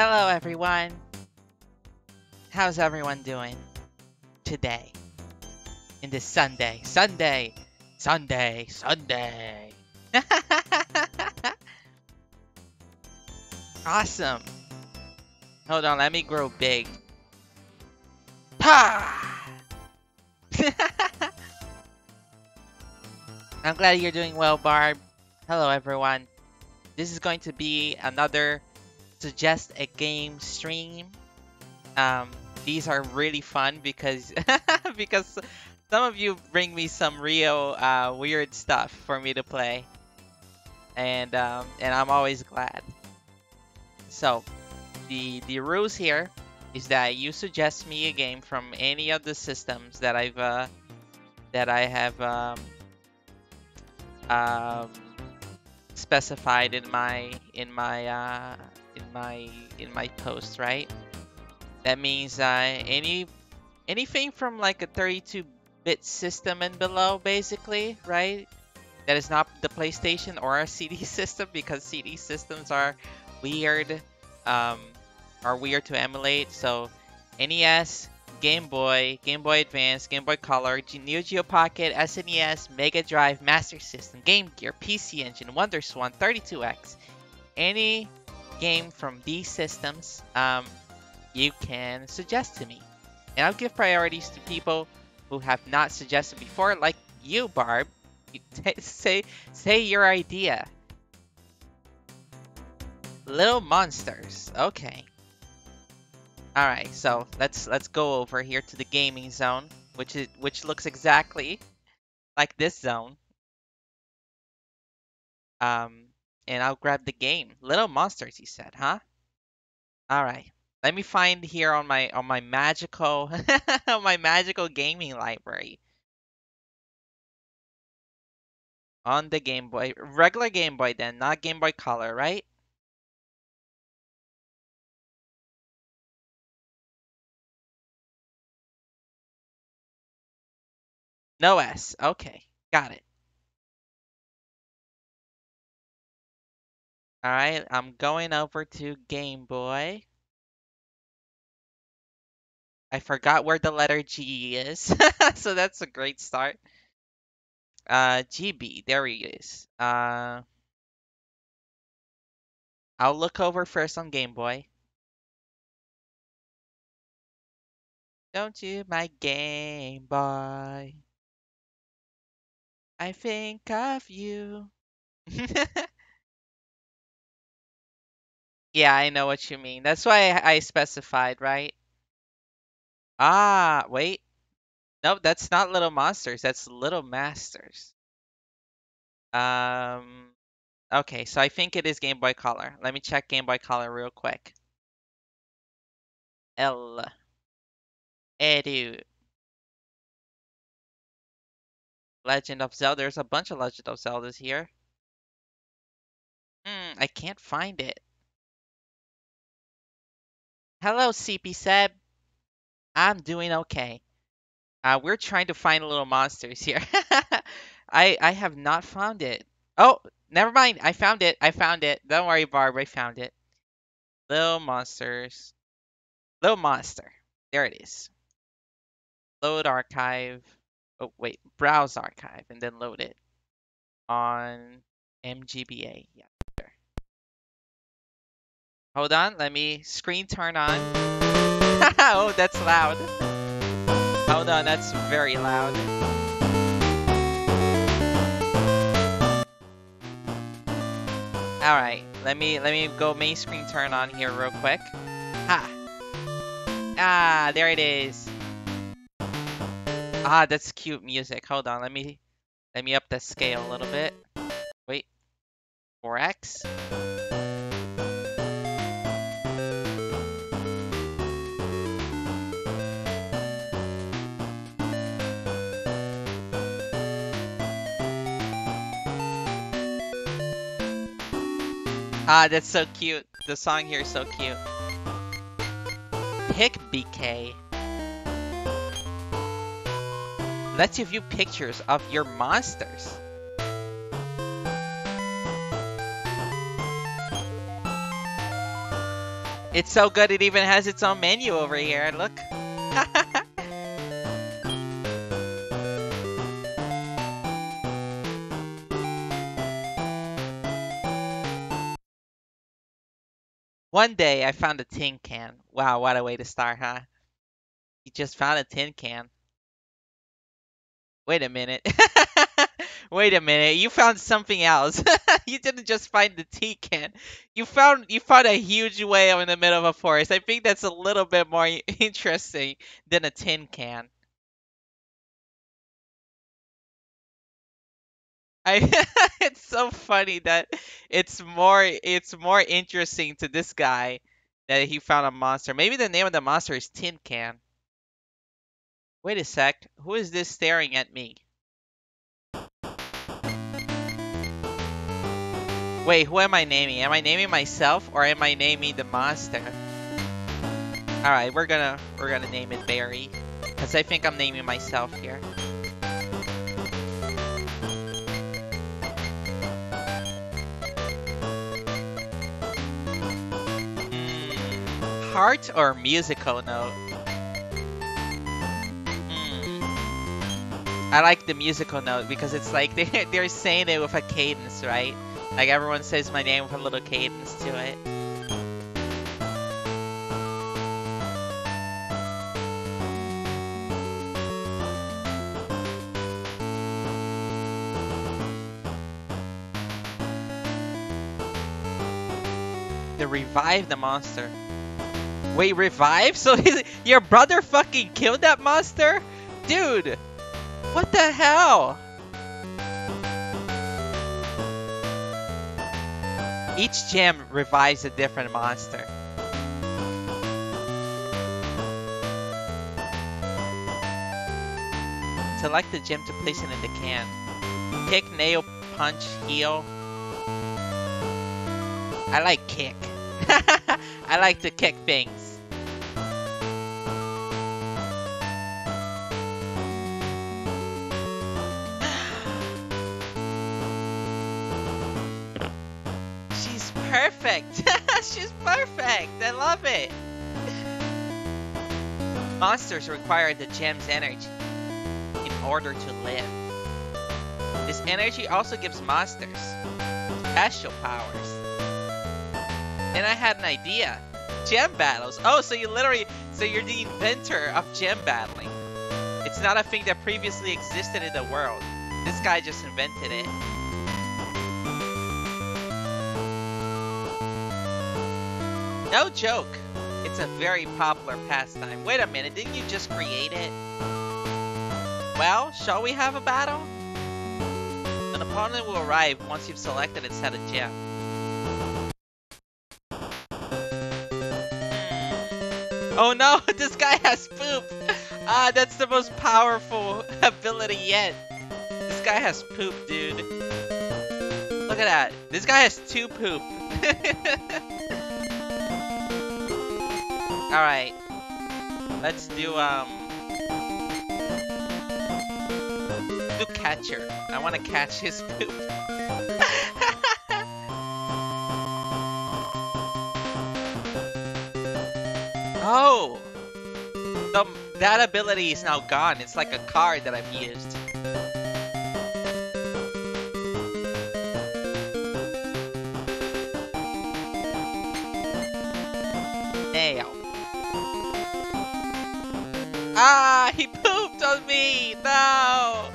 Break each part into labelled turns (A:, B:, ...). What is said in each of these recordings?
A: Hello, everyone. How's everyone doing today? In this Sunday, Sunday, Sunday, Sunday. awesome. Hold on, let me grow big. Pa! I'm glad you're doing well, Barb. Hello, everyone. This is going to be another suggest a game stream. Um, these are really fun because because some of you bring me some real uh, weird stuff for me to play, and um, and I'm always glad. So, the the rules here is that you suggest me a game from any of the systems that I've uh, that I have um, um, specified in my in my uh, in my in my post, right? That means uh, any anything from like a 32-bit system and below, basically, right? That is not the PlayStation or a CD system because CD systems are weird, um, are weird to emulate. So NES, Game Boy, Game Boy Advance, Game Boy Color, Neo Geo Pocket, SNES, Mega Drive, Master System, Game Gear, PC Engine, WonderSwan, 32X. Any game from these systems, um, you can suggest to me. And I'll give priorities to people who have not suggested before, like you, Barb. You say say your idea. Little monsters. Okay. All right, so let's let's go over here to the gaming zone, which is which looks exactly like this zone. Um, and I'll grab the game. Little monsters, he said, huh? All right. Let me find here on my on my magical on my magical gaming library. On the Game Boy, regular Game Boy then, not Game Boy Color, right? No S. Okay, got it. All right, I'm going over to Game Boy. I forgot where the letter G is, so that's a great start. Uh, GB, there he is. Uh, I'll look over first on Game Boy. Don't you, my Game Boy? I think of you. yeah, I know what you mean. That's why I specified, right? Ah, wait. Nope, that's not Little Monsters. That's Little Masters. Um, okay, so I think it is Game Boy Color. Let me check Game Boy Color real quick. L. Edu. Legend of Zelda. There's a bunch of Legend of Zeldas here. Hmm, I can't find it. Hello, CP Seb. I'm doing okay. Uh, we're trying to find little monsters here. I I have not found it. Oh, never mind. I found it. I found it. Don't worry, Barb. I found it. Little monsters. Little monster. There it is. Load archive. Oh, wait. Browse archive and then load it on MGBA. Yeah. Hold on. Let me screen turn on. oh, that's loud. Hold on. That's very loud. All right. Let me let me go main screen turn on here real quick. Ha. Ah, there it is. Ah, that's cute music. Hold on, let me let me up the scale a little bit. Wait. 4x. Ah, that's so cute. The song here is so cute. Pick BK. lets you view pictures of your monsters. It's so good it even has its own menu over here. Look. One day I found a tin can. Wow, what a way to start, huh? You just found a tin can. Wait a minute. Wait a minute. You found something else. you didn't just find the tin can. You found you found a huge whale in the middle of a forest. I think that's a little bit more interesting than a tin can. I it's so funny that it's more it's more interesting to this guy that he found a monster. Maybe the name of the monster is Tin Can. Wait a sec. Who is this staring at me? Wait, who am I naming? Am I naming myself or am I naming the monster? Alright, we're gonna we're gonna name it Barry. Cause I think I'm naming myself here. Heart or musical note? Hmm. I like the musical note because it's like they, they're saying it with a cadence, right? Like everyone says my name with a little cadence to it. To revive the monster. Wait, revive? So his, your brother fucking killed that monster? Dude, what the hell? Each gem revives a different monster. Select the gem to place it in the can. Kick, nail, punch, heal. I like kick. I like to kick things. She's perfect. She's perfect. I love it. Monsters require the gem's energy in order to live. This energy also gives monsters special powers. And I had an idea. Gem battles. Oh, so you literally, so you're the inventor of gem battling. It's not a thing that previously existed in the world. This guy just invented it. No joke. It's a very popular pastime. Wait a minute, didn't you just create it? Well, shall we have a battle? An opponent will arrive once you've selected and set a gem. Oh no, this guy has poop! Ah, that's the most powerful ability yet. This guy has poop, dude. Look at that. This guy has two poop. Alright. Let's do, um... Do catcher. I want to catch his poop. Oh! The, that ability is now gone. It's like a card that I've used. Nail. Ah, he pooped on me! No!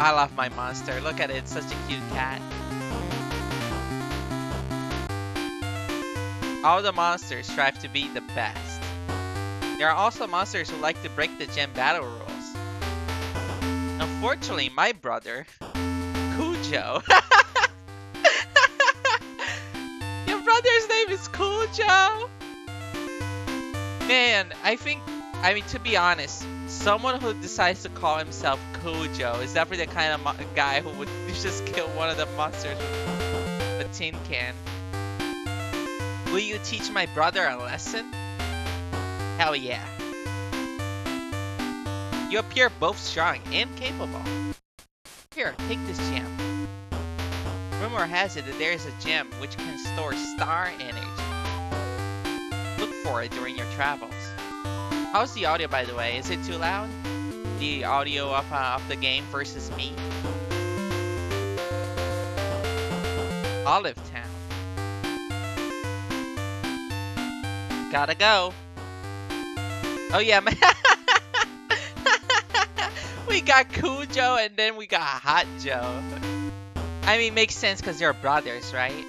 A: I love my monster. Look at it, it's such a cute cat. All the monsters strive to be the best. There are also monsters who like to break the gem battle rules. Unfortunately, my brother, Cujo. Your brother's name is Cujo? Man, I think, I mean, to be honest, someone who decides to call himself Cujo is definitely the kind of guy who would just kill one of the monsters with a tin can. Will you teach my brother a lesson? Hell yeah. You appear both strong and capable. Here, take this gem. rumor has it that there is a gem which can store star energy. Look for it during your travels. How's the audio, by the way? Is it too loud? The audio of, uh, of the game versus me? Olive Gotta go. Oh yeah, we got Cool Joe and then we got Hot Joe. I mean, makes sense because they're brothers, right?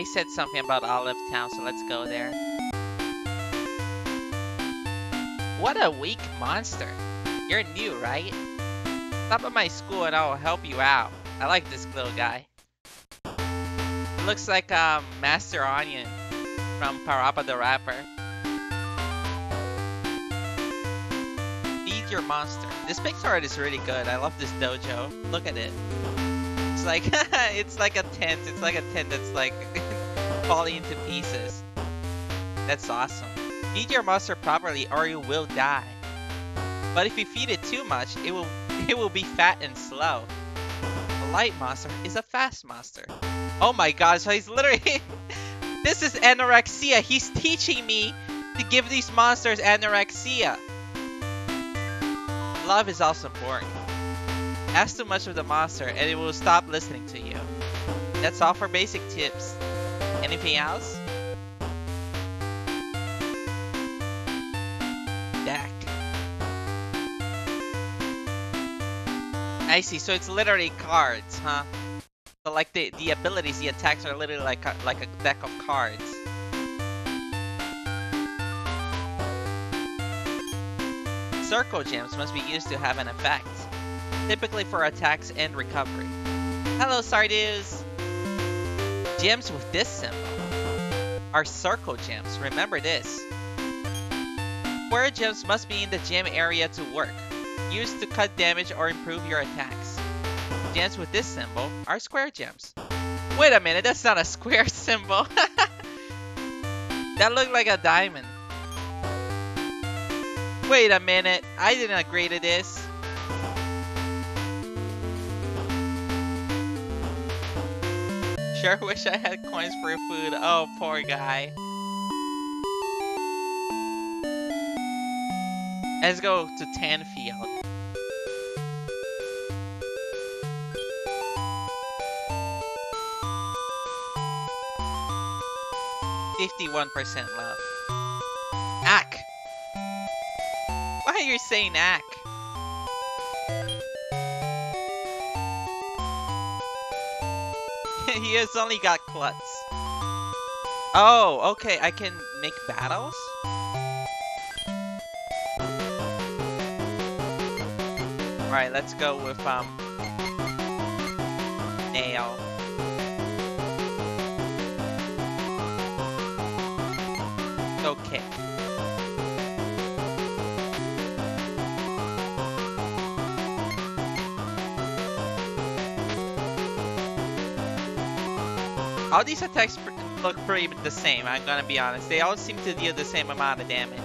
A: They said something about Olive Town, so let's go there. What a weak monster. You're new, right? Stop at my school and I'll help you out. I like this little guy. Looks like um, Master Onion from Parappa the Rapper. Feed your monster. This pixel art is really good. I love this dojo. Look at it. Like it's like a tent. It's like a tent that's like falling into pieces. That's awesome. Feed your monster properly or you will die. But if you feed it too much, it will it will be fat and slow. A light monster is a fast monster. Oh my god, so he's literally This is anorexia. He's teaching me to give these monsters anorexia. Love is also boring. Ask too much of the monster and it will stop listening to you. That's all for basic tips. Anything else? Deck. I see, so it's literally cards, huh? So like the, the abilities, the attacks are literally like a, like a deck of cards. Circle gems must be used to have an effect typically for attacks and recovery. Hello, Sardews! Gems with this symbol are circle gems. Remember this. Square gems must be in the gem area to work, used to cut damage or improve your attacks. Gems with this symbol are square gems. Wait a minute, that's not a square symbol. that looked like a diamond. Wait a minute, I didn't agree to this. Sure wish I had coins for food. Oh, poor guy. Let's go to Tanfield. Fifty-one percent love. Ack. Why are you saying ack? He has only got Klutz. Oh, okay, I can make battles? Alright, let's go with, um... Nail. Okay. All these attacks look pretty the same, I'm gonna be honest. They all seem to deal the same amount of damage.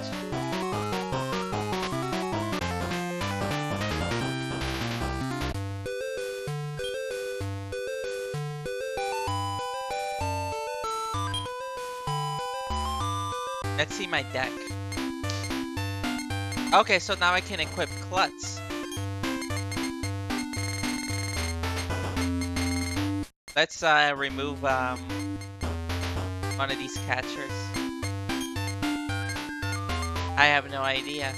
A: Let's see my deck. Okay, so now I can equip Klutz. Let's uh, remove um, one of these catchers. I have no idea.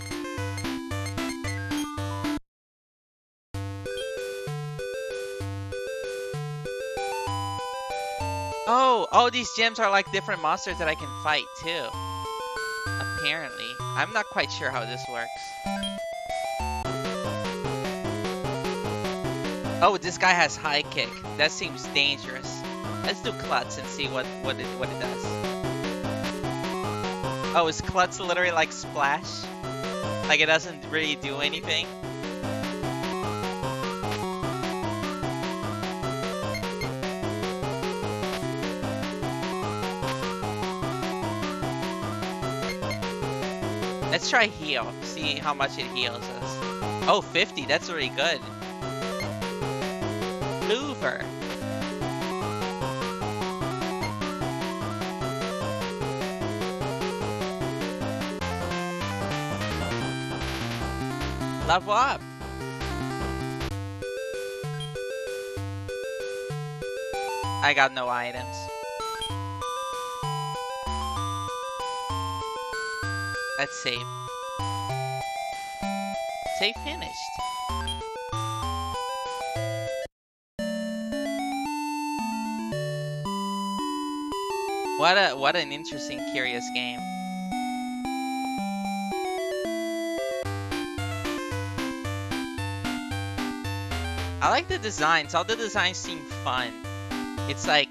A: Oh, all these gems are like different monsters that I can fight too. Apparently. I'm not quite sure how this works. Oh, this guy has high kick. That seems dangerous. Let's do Klutz and see what, what, it, what it does. Oh, is Klutz literally like Splash? Like it doesn't really do anything? Let's try heal, see how much it heals us. Oh, 50, that's really good. Louver. Level up. I got no items. Let's save. Save finished. What a what an interesting curious game. I like the designs. All the designs seem fun. It's like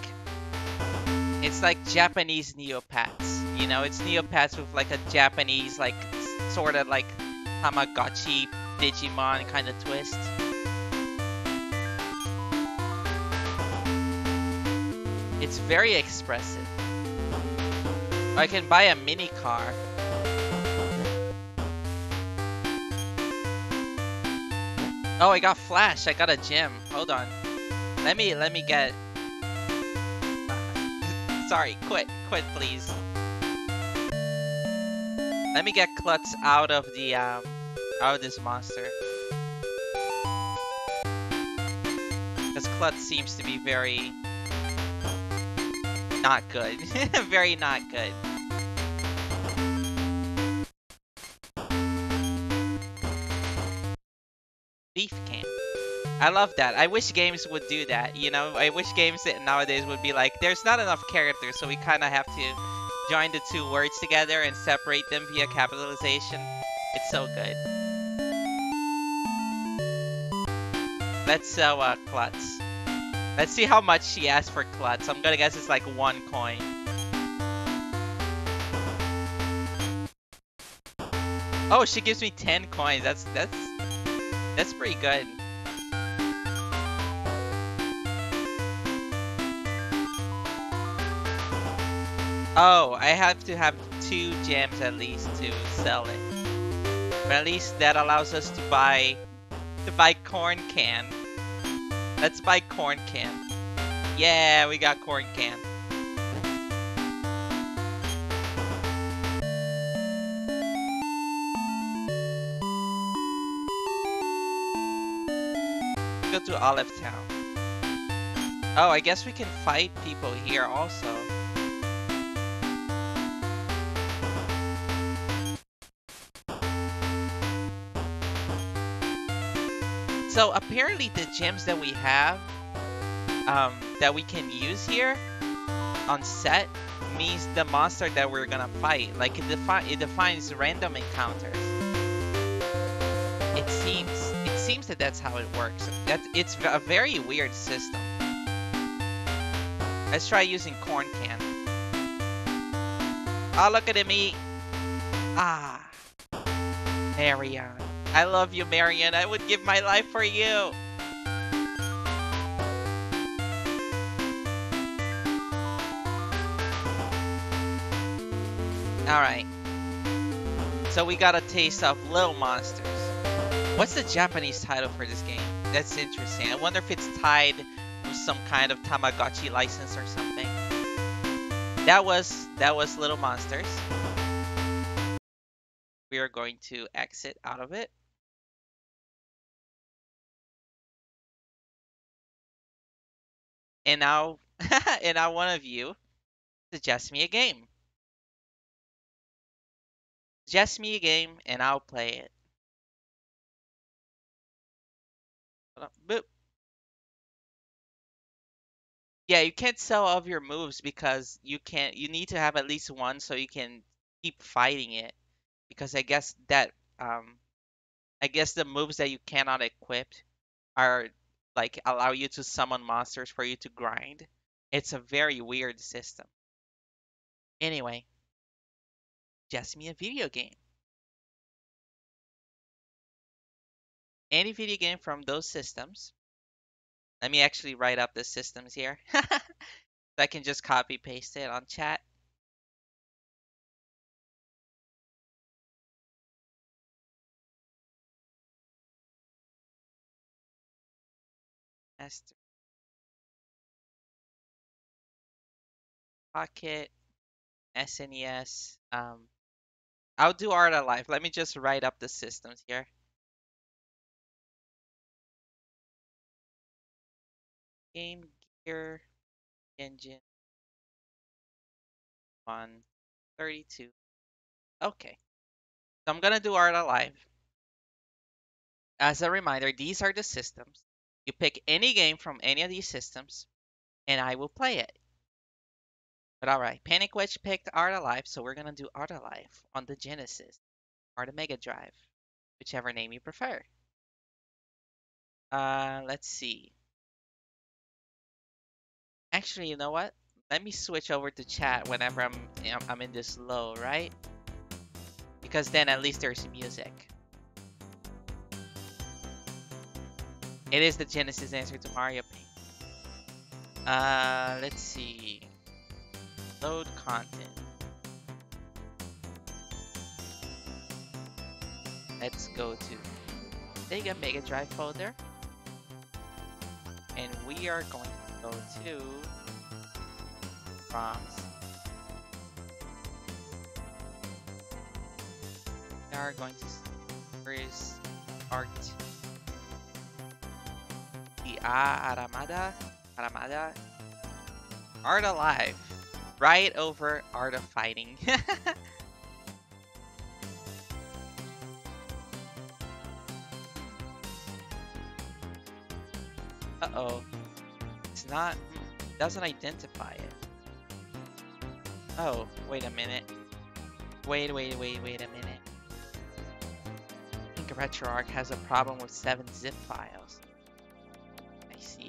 A: it's like Japanese Neopets. You know, it's Neopets with like a Japanese like sort of like Tamagotchi Digimon kind of twist. It's very expressive. I can buy a mini car. Oh, I got Flash. I got a gem. Hold on. Let me let me get. Sorry, quit, quit, please. Let me get Klutz out of the um, out of this monster. Because Klutz seems to be very not good. very not good. I love that. I wish games would do that, you know? I wish games nowadays would be like, there's not enough characters, so we kind of have to join the two words together and separate them via capitalization. It's so good. Let's sell uh, Klutz. Let's see how much she asked for Klutz. I'm gonna guess it's like one coin. Oh, she gives me 10 coins. That's that's that's pretty good. Oh, I have to have two gems at least to sell it. But at least that allows us to buy to buy corn can. Let's buy corn can. Yeah, we got corn can. Go to Olive Town. Oh, I guess we can fight people here also. So apparently the gems that we have um, that we can use here on set means the monster that we're gonna fight. Like it, defi it defines random encounters. It seems it seems that that's how it works. That it's a very weird system. Let's try using corn can. Oh, look at eat. Ah, Marion. I love you, Marion. I would give my life for you. Alright. So we got a taste of Little Monsters. What's the Japanese title for this game? That's interesting. I wonder if it's tied with some kind of Tamagotchi license or something. That was that was Little Monsters. We are going to exit out of it. And now, and now one of you suggest me a game. Suggest me a game and I'll play it. Boop. Yeah, you can't sell all of your moves because you can't. You need to have at least one so you can keep fighting it. Because I guess that um, I guess the moves that you cannot equip are like allow you to summon monsters for you to grind. It's a very weird system. Anyway, just me a video game. Any video game from those systems. Let me actually write up the systems here. so I can just copy paste it on chat. Master Pocket, SNES. Um, I'll do Art Alive. Let me just write up the systems here. Game Gear Engine 132. Okay. So I'm gonna do Art Alive. As a reminder, these are the systems. You pick any game from any of these systems, and I will play it. But alright, Panic Wedge picked Art Alive, so we're gonna do Art Alive on the Genesis or the Mega Drive, whichever name you prefer. Uh, let's see. Actually, you know what? Let me switch over to chat whenever I'm I'm in this low, right? Because then at least there's music. It is the Genesis answer to Mario Paint. Uh, let's see. Load content. Let's go to Sega Mega Drive folder. And we are going to go to ROMs. We are going to is art Ah, Aramada Aramada Art Alive right over Art of Fighting. Uh-oh. It's not... It doesn't identify it. Oh, wait a minute. Wait, wait, wait, wait a minute. I think RetroArch has a problem with 7 zip files. I see.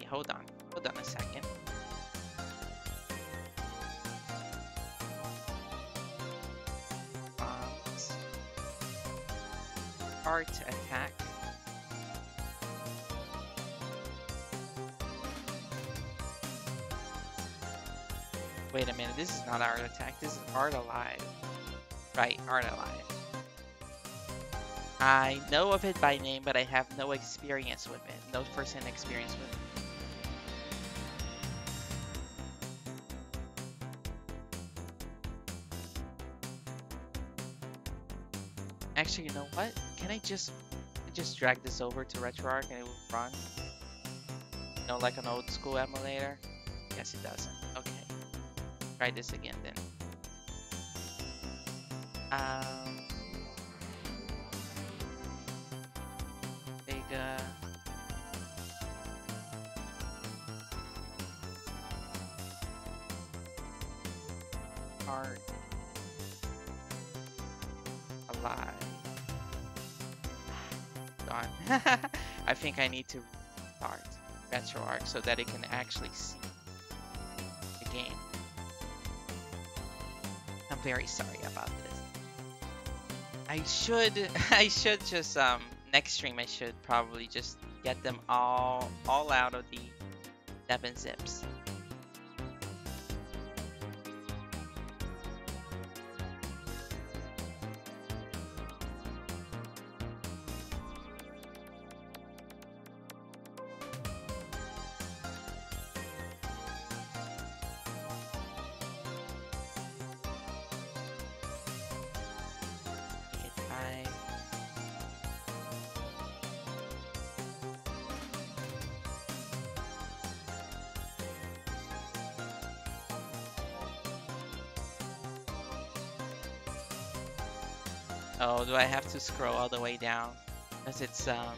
A: Hold on. Hold on a second. Art attack. Wait a minute, this is not Art Attack, this is Art Alive. Right, Art Alive. I know of it by name, but I have no experience with it. No first-hand experience with it. Actually, you know what? Can I just just drag this over to RetroArch and it will run? You know, like an old school emulator? Yes, it doesn't. Okay. Try this again then. Um, think I need to start RetroArch so that it can actually see the game. I'm very sorry about this. I should, I should just, um, next stream I should probably just get them all, all out of the seven zips. Do I have to scroll all the way down? Because it's um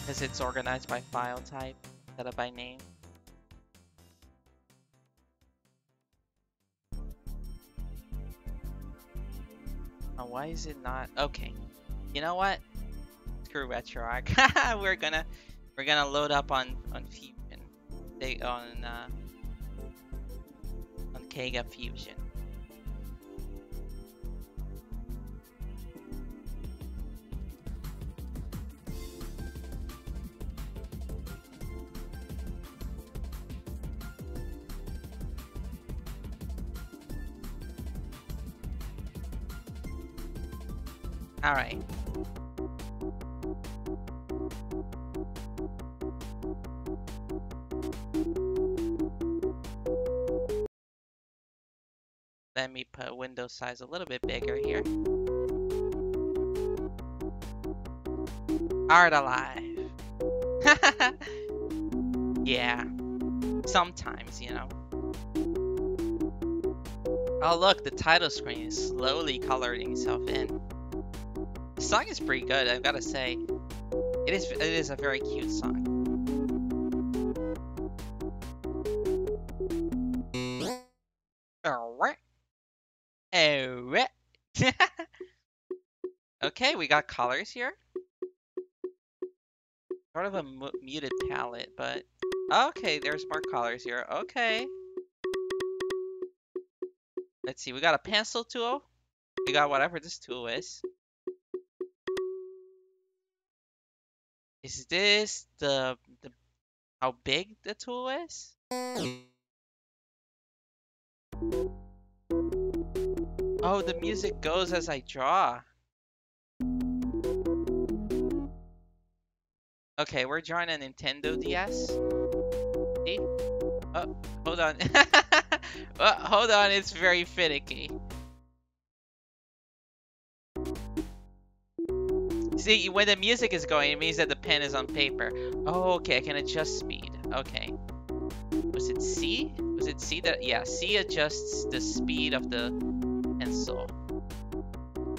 A: because it's organized by file type instead of by name. Oh, why is it not? Okay. You know what? Screw RetroArch. we're gonna we're gonna load up on on Fusion. They on uh, on Kega Fusion. Alright. Let me put window size a little bit bigger here. Art alive. yeah. Sometimes, you know. Oh look, the title screen is slowly coloring itself in. Song is pretty good, I've gotta say. It is it is a very cute song. Okay, we got colors here. Sort of a muted palette, but okay, there's more colors here. Okay. Let's see, we got a pencil tool. We got whatever this tool is. Is this the, the how big the tool is? Oh, the music goes as I draw. Okay, we're drawing a Nintendo DS. See? Oh, hold on. oh, hold on, it's very finicky. When the music is going, it means that the pen is on paper. Oh, okay, I can adjust speed. Okay. Was it C? Was it C that... Yeah, C adjusts the speed of the pencil.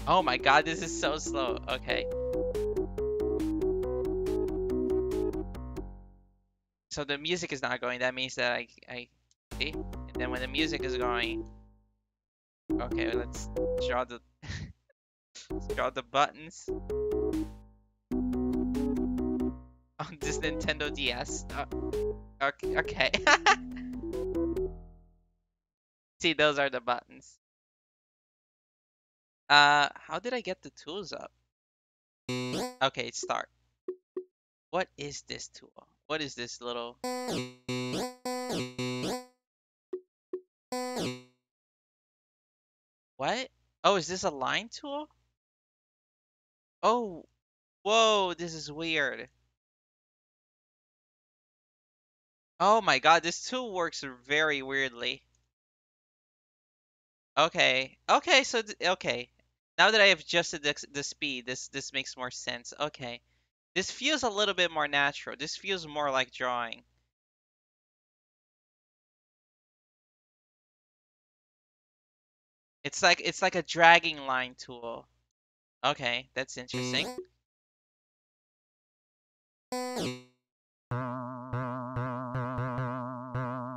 A: Oh my god, this is so slow. Okay. So the music is not going. That means that I... I see? And then when the music is going... Okay, let's draw the... let's draw the buttons. on this Nintendo DS. Uh, okay. See, those are the buttons. Uh, how did I get the tools up? Okay, start. What is this tool? What is this little... What? Oh, is this a line tool? Oh, whoa, this is weird. Oh my god, this tool works very weirdly. Okay. Okay, so okay. Now that I have adjusted the, the speed, this this makes more sense. Okay. This feels a little bit more natural. This feels more like drawing. It's like it's like a dragging line tool. Okay, that's interesting.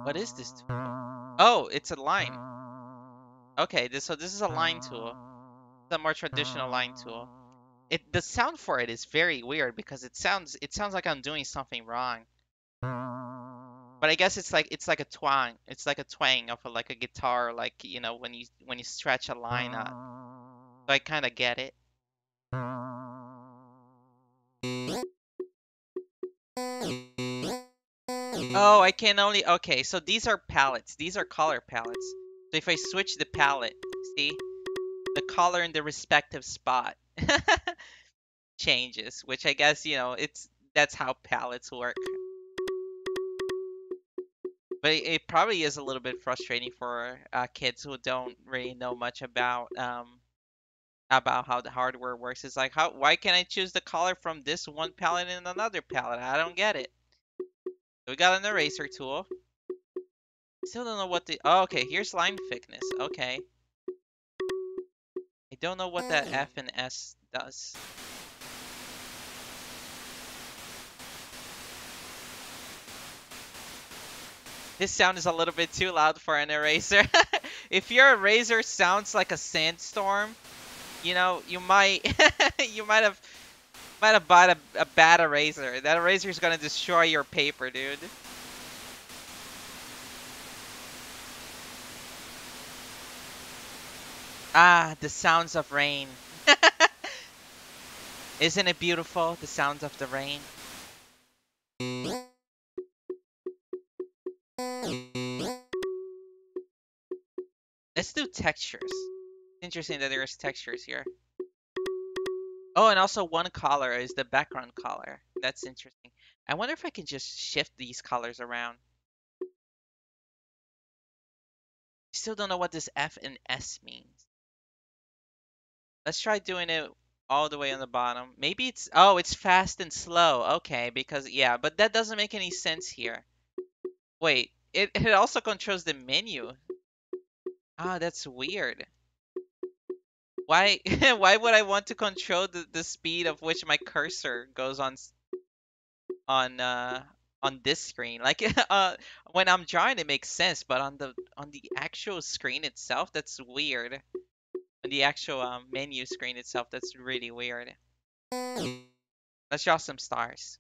A: What is this tool? Oh, it's a line. Okay, this so this is a line tool. A more traditional line tool. It the sound for it is very weird because it sounds it sounds like I'm doing something wrong. But I guess it's like it's like a twang. It's like a twang of a, like a guitar, like you know when you when you stretch a line up. So I kind of get it. Oh, I can only... Okay, so these are palettes. These are color palettes. So if I switch the palette, see? The color in the respective spot changes, which I guess, you know, it's that's how palettes work. But it, it probably is a little bit frustrating for uh, kids who don't really know much about um, about how the hardware works. It's like, how why can't I choose the color from this one palette and another palette? I don't get it. We got an eraser tool. Still don't know what the... Oh, okay, here's line thickness. Okay. I don't know what that mm. F and S does. This sound is a little bit too loud for an eraser. if your eraser sounds like a sandstorm, you know, you might you might have might have bought a, a bad eraser. That eraser is gonna destroy your paper, dude. Ah, the sounds of rain. Isn't it beautiful, the sounds of the rain? Let's do textures. Interesting that there's textures here. Oh, and also one color is the background color. That's interesting. I wonder if I can just shift these colors around. Still don't know what this F and S means. Let's try doing it all the way on the bottom. Maybe it's, oh, it's fast and slow. Okay, because, yeah, but that doesn't make any sense here. Wait, it, it also controls the menu. Ah, that's weird. Why why would I want to control the, the speed of which my cursor goes on on uh on this screen? Like uh when I'm drawing it makes sense, but on the on the actual screen itself that's weird. On the actual um, menu screen itself that's really weird. Let's draw some stars.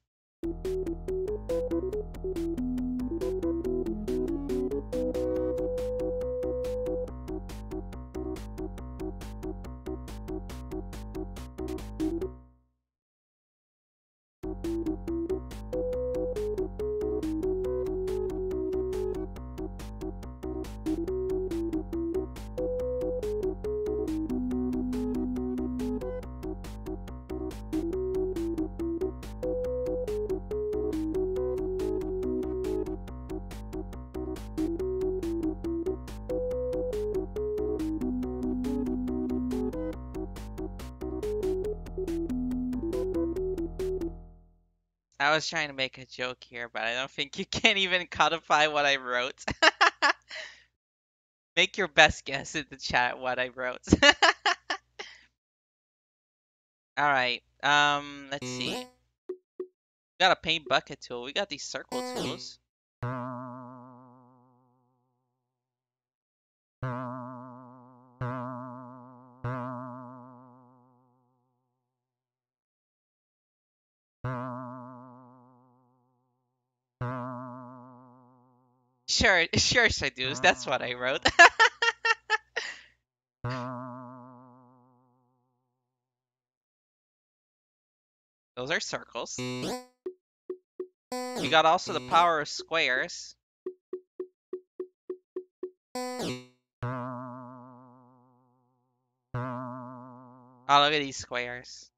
A: I was trying to make a joke here, but I don't think you can even codify what I wrote. make your best guess in the chat what I wrote. Alright, um, let's see. We got a paint bucket tool. We got these circle tools. Sure, sure, Seduce. That's what I wrote. Those are circles. You got also the power of squares. Oh, look at these squares.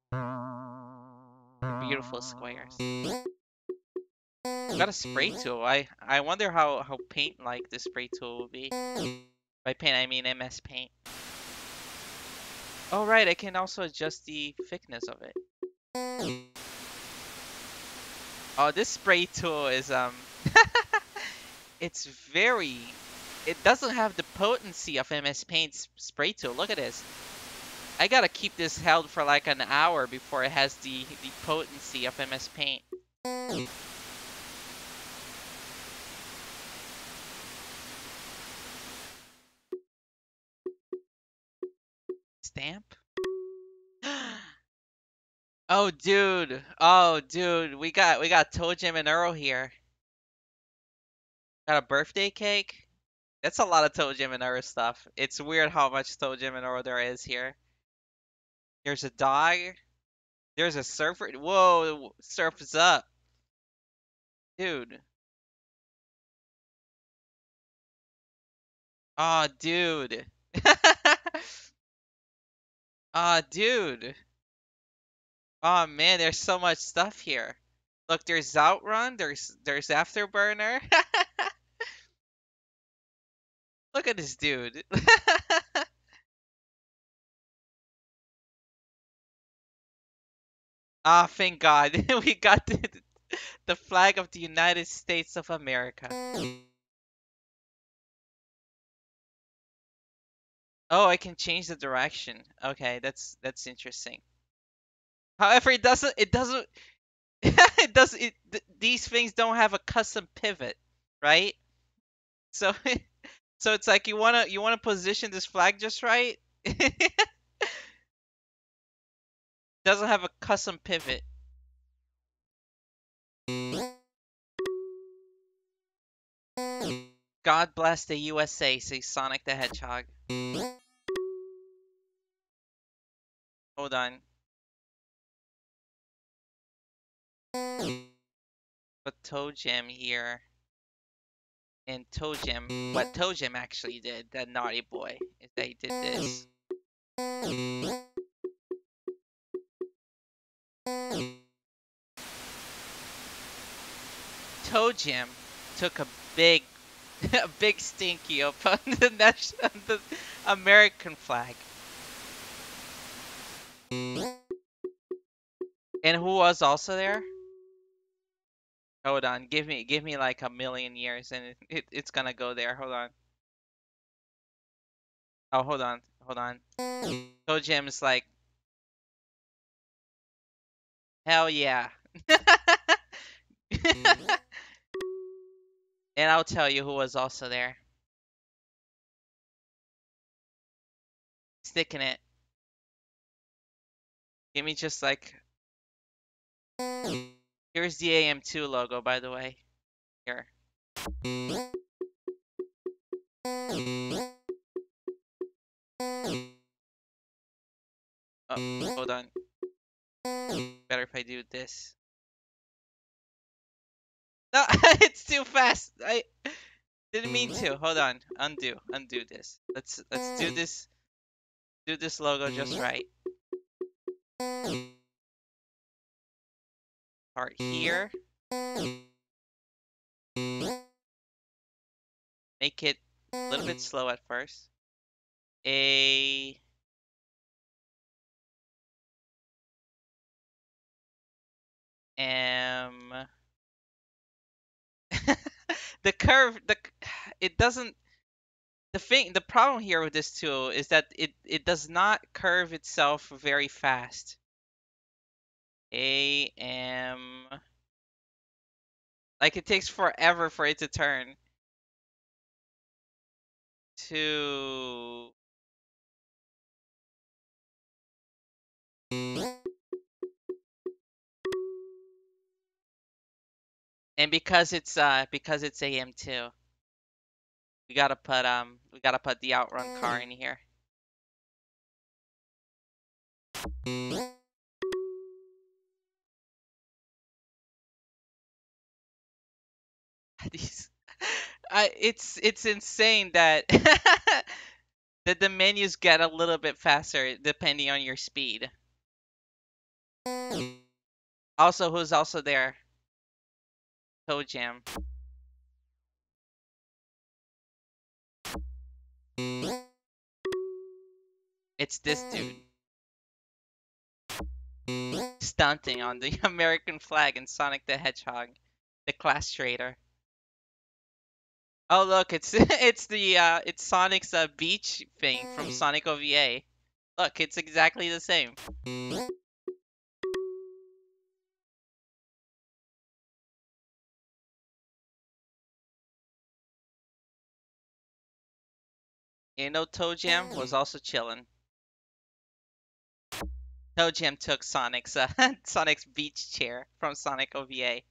A: Beautiful squares. I got a spray tool. I I wonder how how paint like the spray tool will be. By paint I mean MS Paint. Oh right, I can also adjust the thickness of it. Oh, this spray tool is um, it's very. It doesn't have the potency of MS Paint's spray tool. Look at this. I gotta keep this held for like an hour before it has the the potency of MS Paint. Oh, dude. Oh, dude. We got we got ToeJam and Earl here. Got a birthday cake? That's a lot of ToeJam and Earl stuff. It's weird how much ToeJam and Earl there is here. There's a dog. There's a surfer. Whoa, surf's up. Dude. Oh, dude. Ah, dude. Oh man, there's so much stuff here. Look, there's Outrun, there's there's Afterburner. Look at this dude. Ah, thank God. we got the, the flag of the United States of America. Oh, I can change the direction. Okay, that's that's interesting. However, it doesn't it doesn't it does it th these things don't have a custom pivot, right? So so it's like you want to you want to position this flag just right. doesn't have a custom pivot. God bless the USA, says Sonic the Hedgehog. Hold on. Put ToeJam here. And ToeJam, what ToeJam actually did, that naughty boy, is that he did this. ToeJam took a big a big stinky up on the national, the American flag. And who was also there? Hold on, give me give me like a million years and it, it it's gonna go there. Hold on. Oh, hold on, hold on. ToeJam's like, hell yeah. and I'll tell you who was also there. Sticking it. Give me just like. Here's the AM2 logo, by the way. Here. Oh, hold on. Better if I do this. No, it's too fast. I didn't mean to. Hold on. Undo. Undo this. Let's let's do this. Do this logo just right. Part mm-hmm. here. Make it a little bit mm-hmm. slow at first. A am the curve the it doesn't the thing the problem here with this tool is that it it does not curve itself very fast a m. Like it takes forever for it to turn to and because it's uh because it's AM2 we gotta put um we gotta put the outrun car in here I it's it's insane that that the menus get a little bit faster depending on your speed also who's also there ToeJam. It's this dude. Stunting on the American flag in Sonic the Hedgehog, the class traitor. Oh look, it's it's the uh it's Sonic's uh, beach thing from Sonic OVA. Look, it's exactly the same. You know ToeJam was also chilling. ToeJam took Sonic's uh, Sonic's beach chair from Sonic OVA.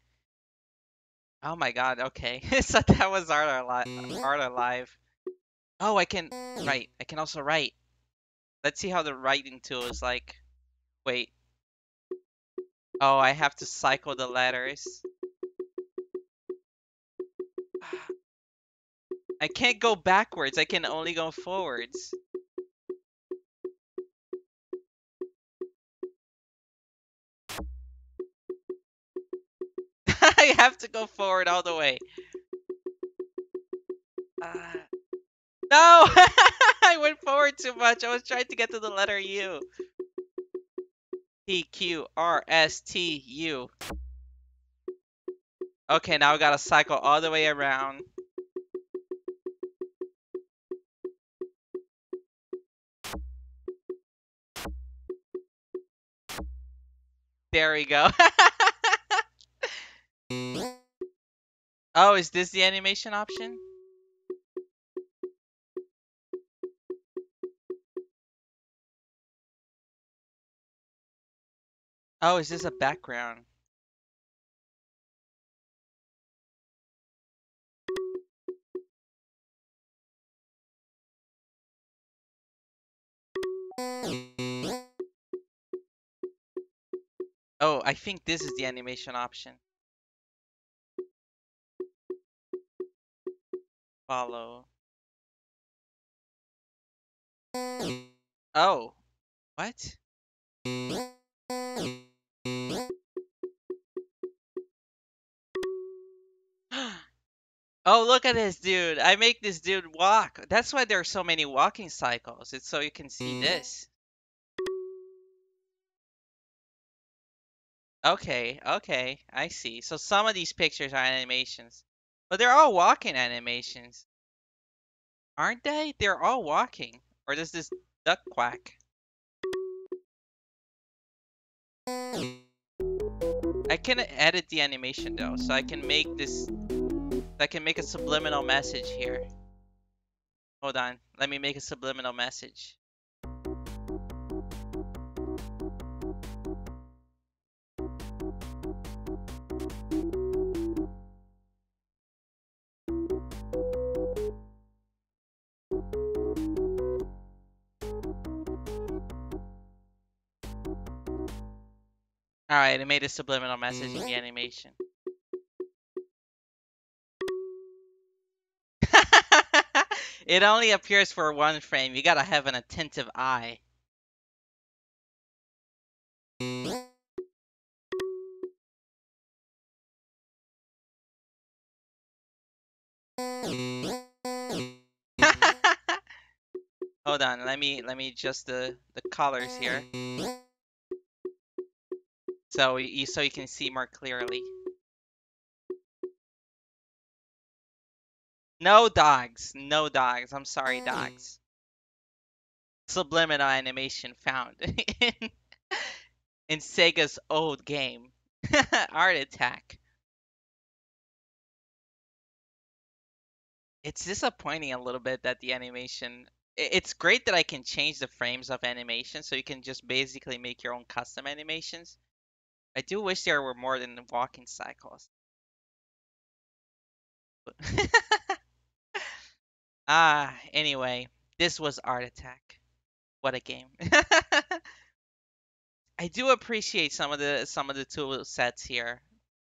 A: Oh my god, okay. so that was Art, Art Alive. Oh, I can write. I can also write. Let's see how the writing tool is like. Wait. Oh, I have to cycle the letters. I can't go backwards. I can only go forwards. I have to go forward all the way. Uh, no! I went forward too much. I was trying to get to the letter U. P, Q, R, S, T, U. Okay, now we gotta cycle all the way around. There we go. oh, is this the animation option? Oh, is this a background? Oh, I think this is the animation option. Follow. Oh. What? Oh, look at this dude. I make this dude walk. That's why there are so many walking cycles. It's so you can see this. Okay, okay. I see. So some of these pictures are animations. But they're all walking animations. Aren't they? They're all walking. Or does this duck quack? I can edit the animation though, so I can make this I can make a subliminal message here. Hold on. Let me make a subliminal message. Alright, it made a subliminal message in the mm-hmm. animation. it only appears for one frame. You gotta have an attentive eye. Mm-hmm. Hold on, let me let me adjust the the colors here. So you so you can see more clearly. No dogs. No dogs. I'm sorry, dogs. Subliminal animation found in, in Sega's old game. Art Attack. It's disappointing a little bit that the animation... It's great that I can change the frames of animation, so you can just basically make your own custom animations. I do wish there were more than walking cycles. Ah, anyway, this was Art Attack. What a game. I do appreciate some of the some of the tool sets here.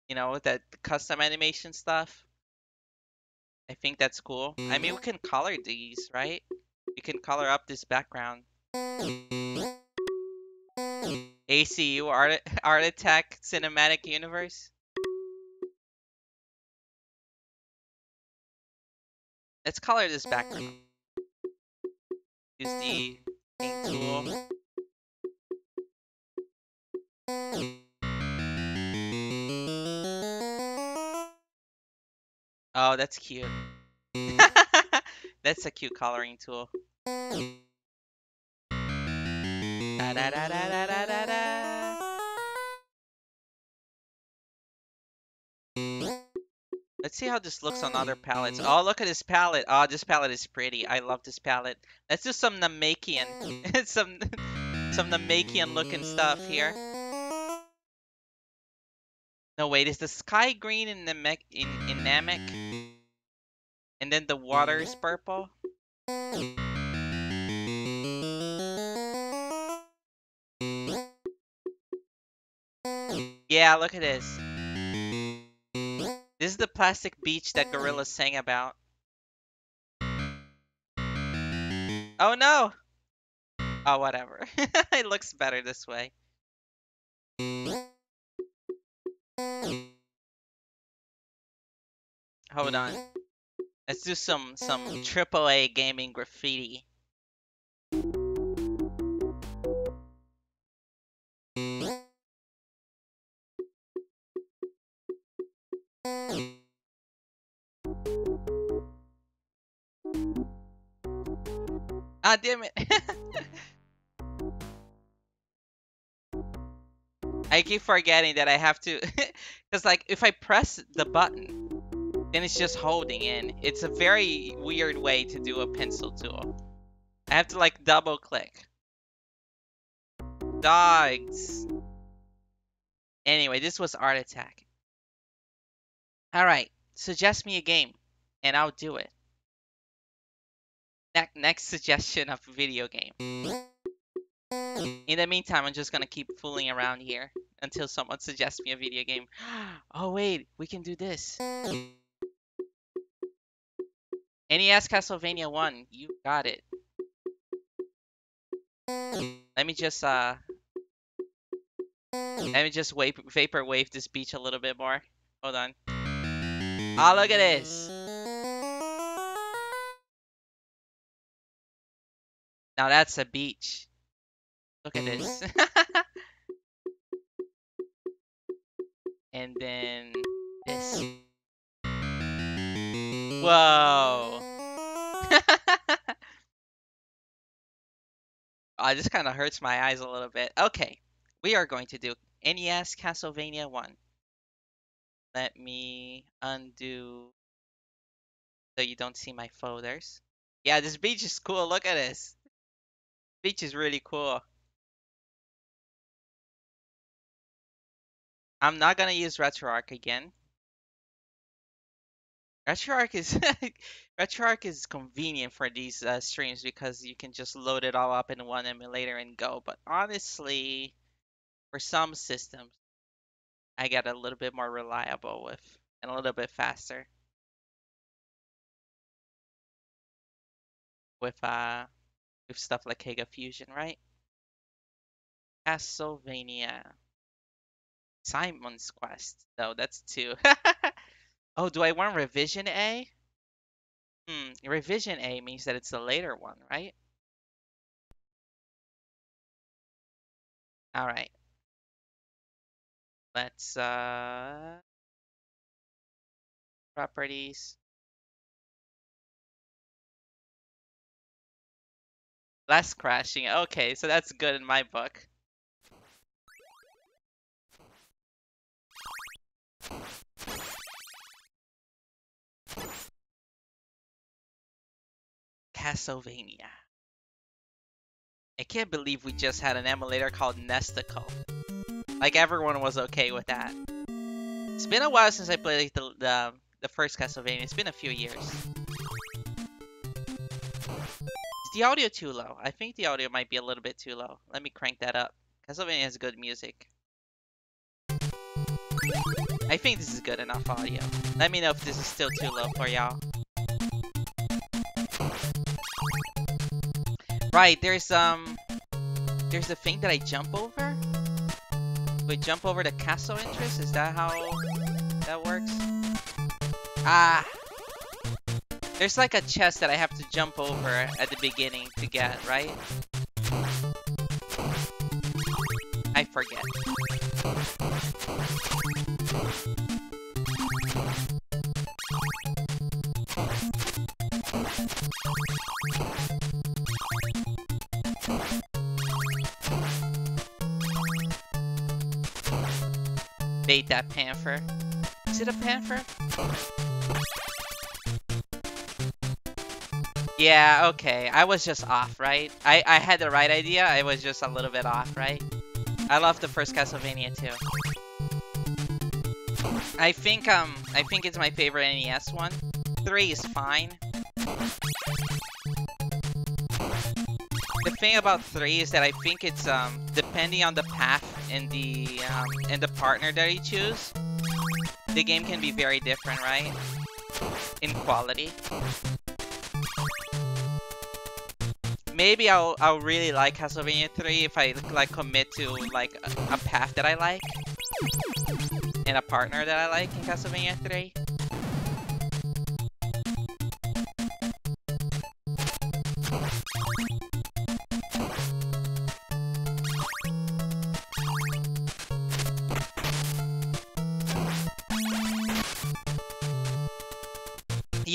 A: You know, that custom animation stuff. I think that's cool. I mean, we can color these, right? We can color up this background. ACU Art, Art Attack Cinematic Universe. Let's color this background. Use the paint tool. Oh, that's cute. that's a cute coloring tool. Da, da, da, Let's see how this looks on other palettes. Mm. Oh, look at this palette. Oh, this palette is pretty. I love this palette. Let's do some Namekian. some some Namekian looking stuff here. No, wait. Is the sky green in, Namek in, in Namek? And then the water is purple? Yeah, look at this. This is the plastic beach that Gorilla sang about. Oh no! Oh, whatever. it looks better this way. Hold on. Let's do some some AAA gaming graffiti. Ah, damn it. I keep forgetting that I have to... Because, like, if I press the button, then it's just holding in. It's a very weird way to do a pencil tool. I have to, like, double click. Dogs. Anyway, this was Art Attack. Alright, suggest me a game, and I'll do it. Ne next suggestion of video game. In the meantime, I'm just gonna keep fooling around here until someone suggests me a video game. Oh wait, we can do this. NES Castlevania 1, you got it. Let me just uh let me just vapor wave this beach a little bit more. Hold on. Oh, look at this. Now that's a beach. Look at this. and then this. Whoa. oh, this kind of hurts my eyes a little bit. Okay, we are going to do NES Castlevania 1. Let me undo so you don't see my folders. Yeah, this beach is cool. Look at this. Beach is really cool. I'm not gonna use RetroArch again. RetroArch is RetroArch is convenient for these uh, streams because you can just load it all up in one emulator and go. But honestly, for some systems, I get a little bit more reliable with and a little bit faster with uh with stuff like Kega Fusion, right? Castlevania. Simon's Quest. No, that's two. oh, do I want Revision A? Hmm, Revision A means that it's the later one, right? All right. Let's uh properties. Less crashing. Okay, so that's good in my book. Castlevania. I can't believe we just had an emulator called Nesticle. Like everyone was okay with that. It's been a while since I played the the, the first Castlevania. It's been a few years. Is the audio too low? I think the audio might be a little bit too low. Let me crank that up. Castlevania has good music. I think this is good enough audio. Let me know if this is still too low for y'all. Right, there's um there's a thing that I jump over? We jump over the castle entrance? Is that how that works? Ah there's like a chest that I have to jump over at the beginning to get, right? I forget. That panther. Is it a panther? Yeah, okay. I was just off, right? I, I had the right idea, I was just a little bit off, right? I love the first Castlevania too. I think um I think it's my favorite NES one. Three is fine. The thing about three is that I think it's um depending on the path and the um and the partner that you choose, the game can be very different, right? In quality. maybe I'll I'll really like Castlevania 3 if I like commit to like a, a path that I like and a partner that I like in Castlevania 3.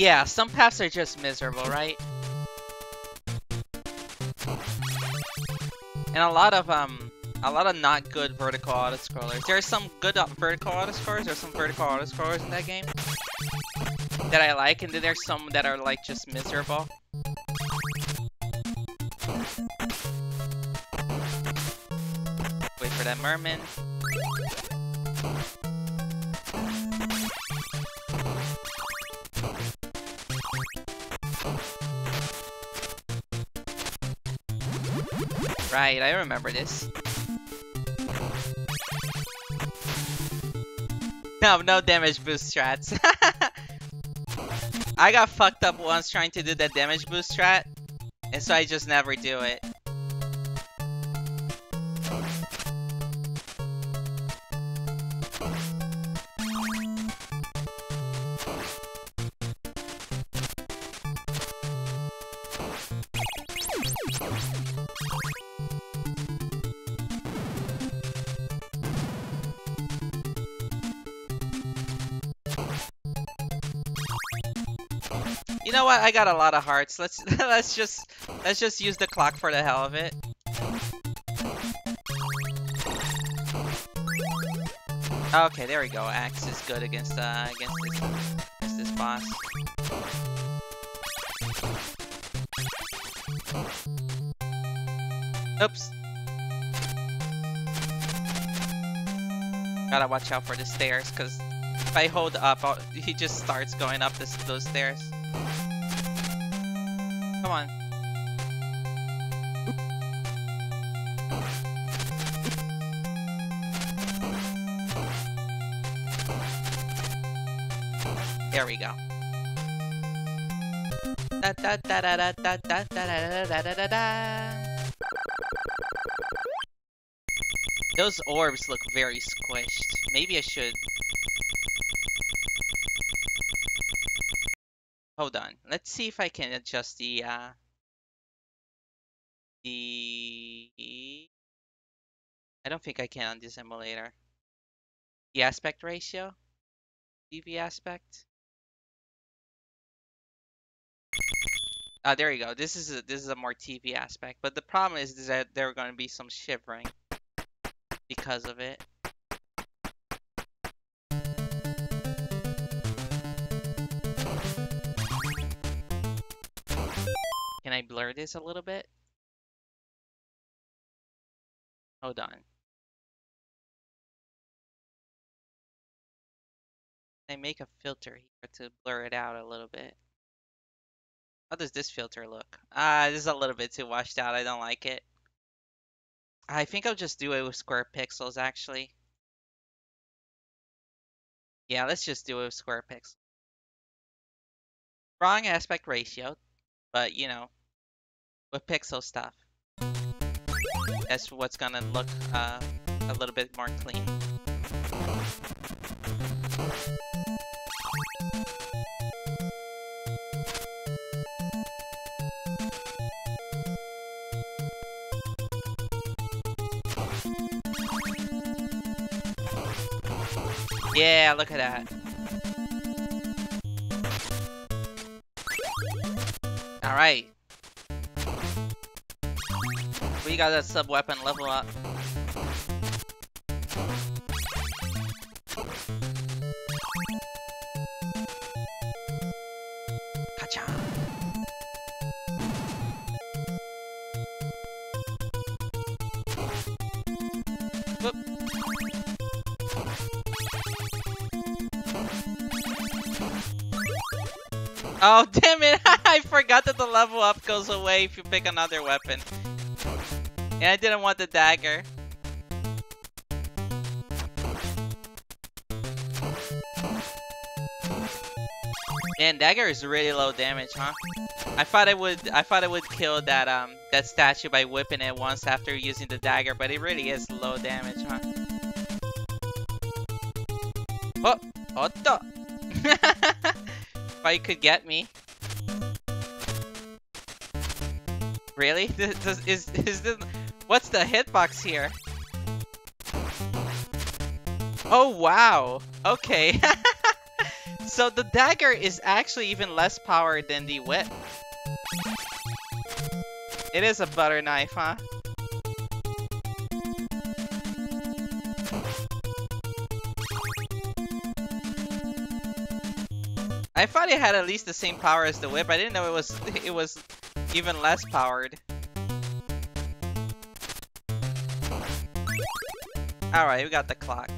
A: Yeah, some paths are just miserable, right? and a lot of um a lot of not good vertical auto scrollers. There are some good uh, vertical auto scrollers. There's some vertical auto scrollers in that game that I like, and then there's some that are like just miserable. Wait for that merman. Right, I remember this. No, no damage boost strats. I got fucked up once trying to do that damage boost strat, and so I just never do it. What? I got a lot of hearts. Let's let's just let's just use the clock for the hell of it. Okay, there we go. Axe is good against uh against this against this boss. Oops. Gotta watch out for the stairs, because if I hold up, I'll, he just starts going up this, those stairs. Come on. There we go. Da da da da da da da da da da da da Those orbs look very squished. Maybe I should... Hold on. Let's see if I can adjust the, uh... The... I don't think I can on this emulator. The aspect ratio? TV aspect? Ah, there you go. This is a this is a more TV aspect, but the problem is, is that there are going to be some shivering because of it. I blur this a little bit? Hold on. I make a filter here to blur it out a little bit. How does this filter look? Ah, this is a little bit too washed out. I don't like it. I think I'll just do it with square pixels, actually. Yeah, let's just do it with square pixels. Wrong aspect ratio, but, you know, with pixel stuff. That's what's gonna look uh, a little bit more clean. Yeah, look at that. Alright. We got that sub-weapon level up. Oh, damn it! I forgot that the level up goes away if you pick another weapon. And I didn't want the dagger. Man, dagger is really low damage, huh? I thought I would I thought I would kill that um that statue by whipping it once after using the dagger, but it really is low damage, huh? Oh, Otto! Fight could get me. Really? Does, is is this what's the hitbox here? Oh wow. Okay. so the dagger is actually even less power than the whip. It is a butter knife, huh? I thought it had at least the same power as the whip. I didn't know it was it was even less powered. Alright, we got the clock.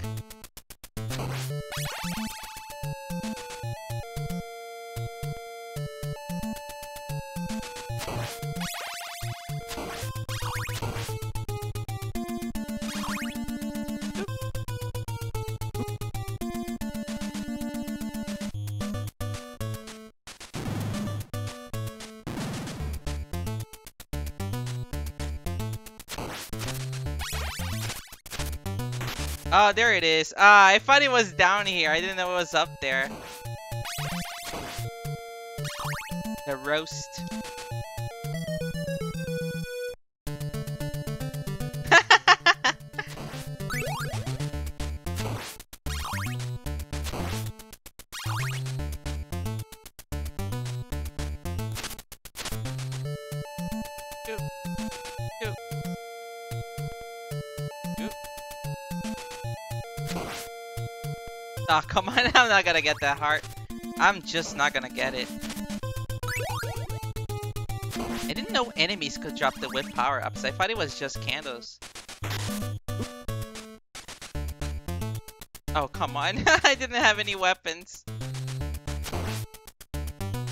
A: Oh, there it is. Ah, I thought it was down here. I didn't know it was up there. The roast. Oh, come on, I'm not gonna get that heart. I'm just not gonna get it. I didn't know enemies could drop the whip power-ups. I thought it was just candles. Oh, come on. I didn't have any weapons.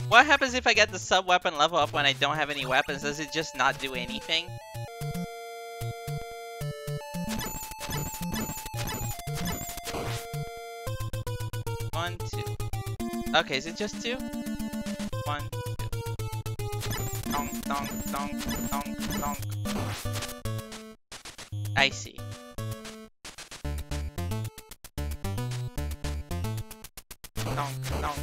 A: What happens if I get the sub-weapon level up when I don't have any weapons? Does it just not do anything? Okay, is it just two? One, two. Donk, donk, donk, donk, donk. I see. Donk, donk.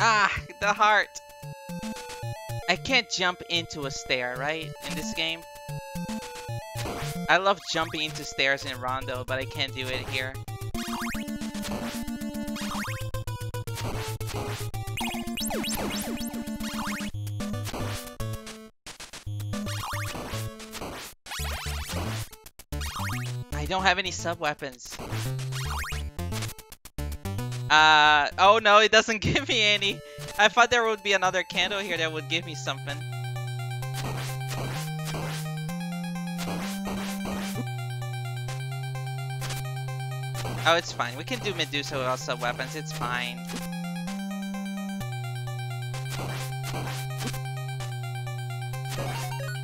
A: Ah, the heart! I can't jump into a stair, right? In this game? I love jumping into stairs in Rondo, but I can't do it here. Have any sub-weapons. Uh, oh no, it doesn't give me any. I thought there would be another candle here that would give me something. Oh, it's fine. We can do Medusa without sub-weapons. It's fine.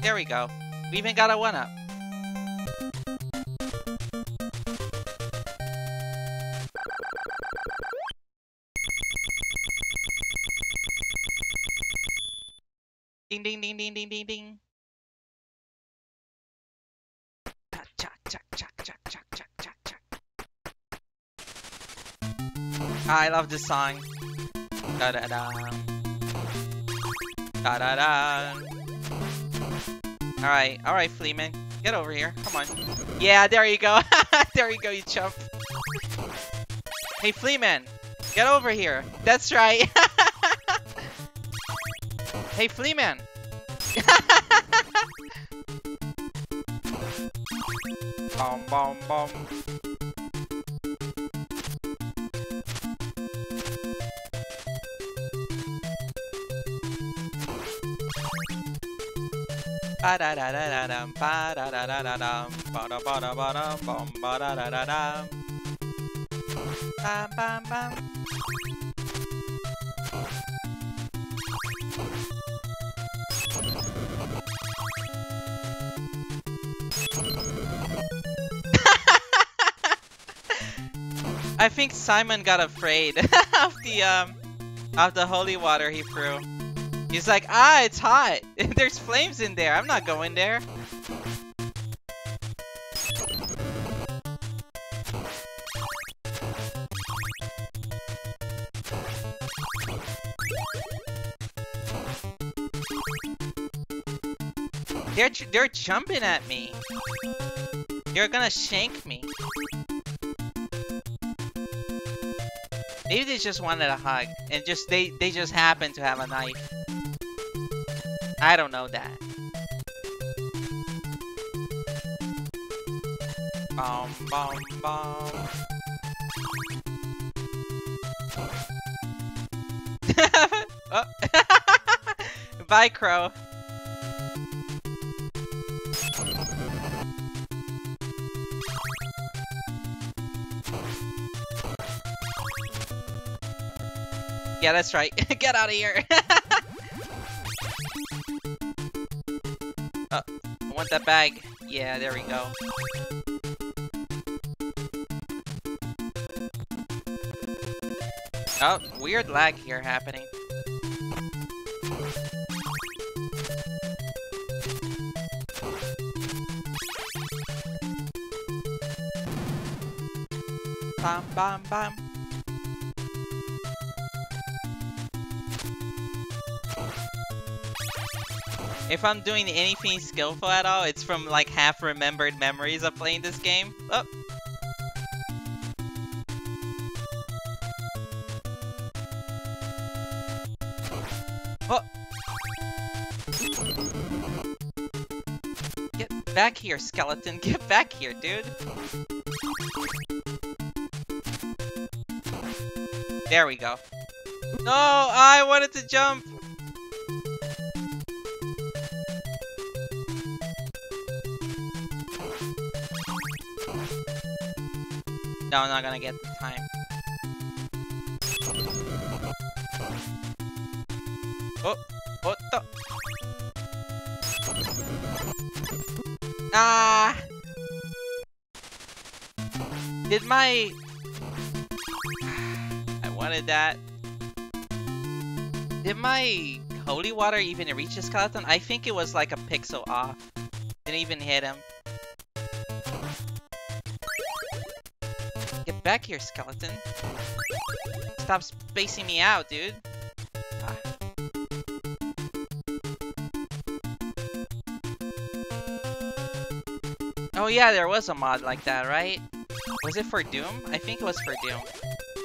A: There we go. We even got a 1-up. ding, ding, ding, ding. Chuck, chuck, chuck, chuck, chuck, chuck, chuck. I love this song. Da da da. Da da da. Alright, alright, Fleaman. Get over here. Come on. Yeah, there you go. there you go, you chump. Hey, Fleaman. Get over here. That's right. hey, Fleaman. bom, bom, bom. Ba-da-da-da-da-dum, ba-da-da-da-da-dum, ba-da-ba-da-ba-dum, bum, ba-da-da-da-dum. Bam, bam, bam. I think Simon got afraid of the um of the holy water he threw. He's like, ah, it's hot. There's flames in there. I'm not going there. They're they're jumping at me. You're gonna shank me. Maybe they just wanted a hug, and just they they just happened to have a knife. I don't know that. Bom bom bom. oh. Bye, Crow. Yeah, that's right. Get out of here. oh, I want that bag. Yeah, there we go. Oh, weird lag here happening. Bam, bam, bam. If I'm doing anything skillful at all, it's from like half-remembered memories of playing this game. Oh. Oh. Get back here, skeleton. Get back here, dude. There we go. No, I wanted to jump. No, I'm not gonna get the time. Oh, what the? Ah! Did my... I wanted that. Did my holy water even reach the skeleton? I think it was like a pixel off. Didn't even hit him. Back here, skeleton. Stop spacing me out, dude. Ah. Oh yeah, there was a mod like that, right? Was it for Doom? I think it was for Doom.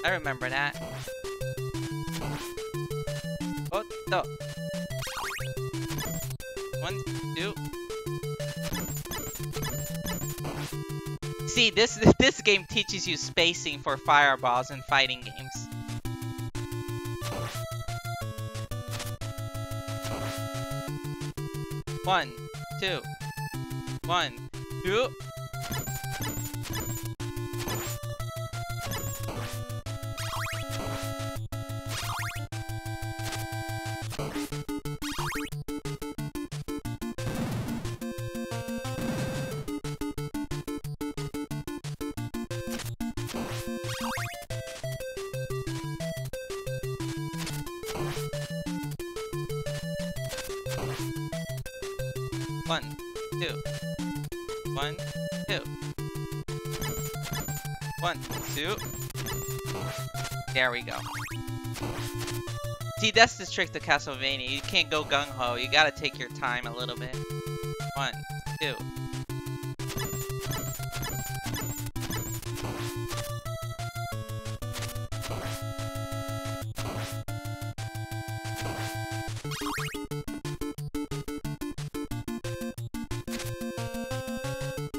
A: I remember that. Oh, no. One, this this game teaches you spacing for fireballs in fighting games. One, two, one, two. Go. See, that's the trick to Castlevania. You can't go gung-ho. You gotta take your time a little bit. One, two.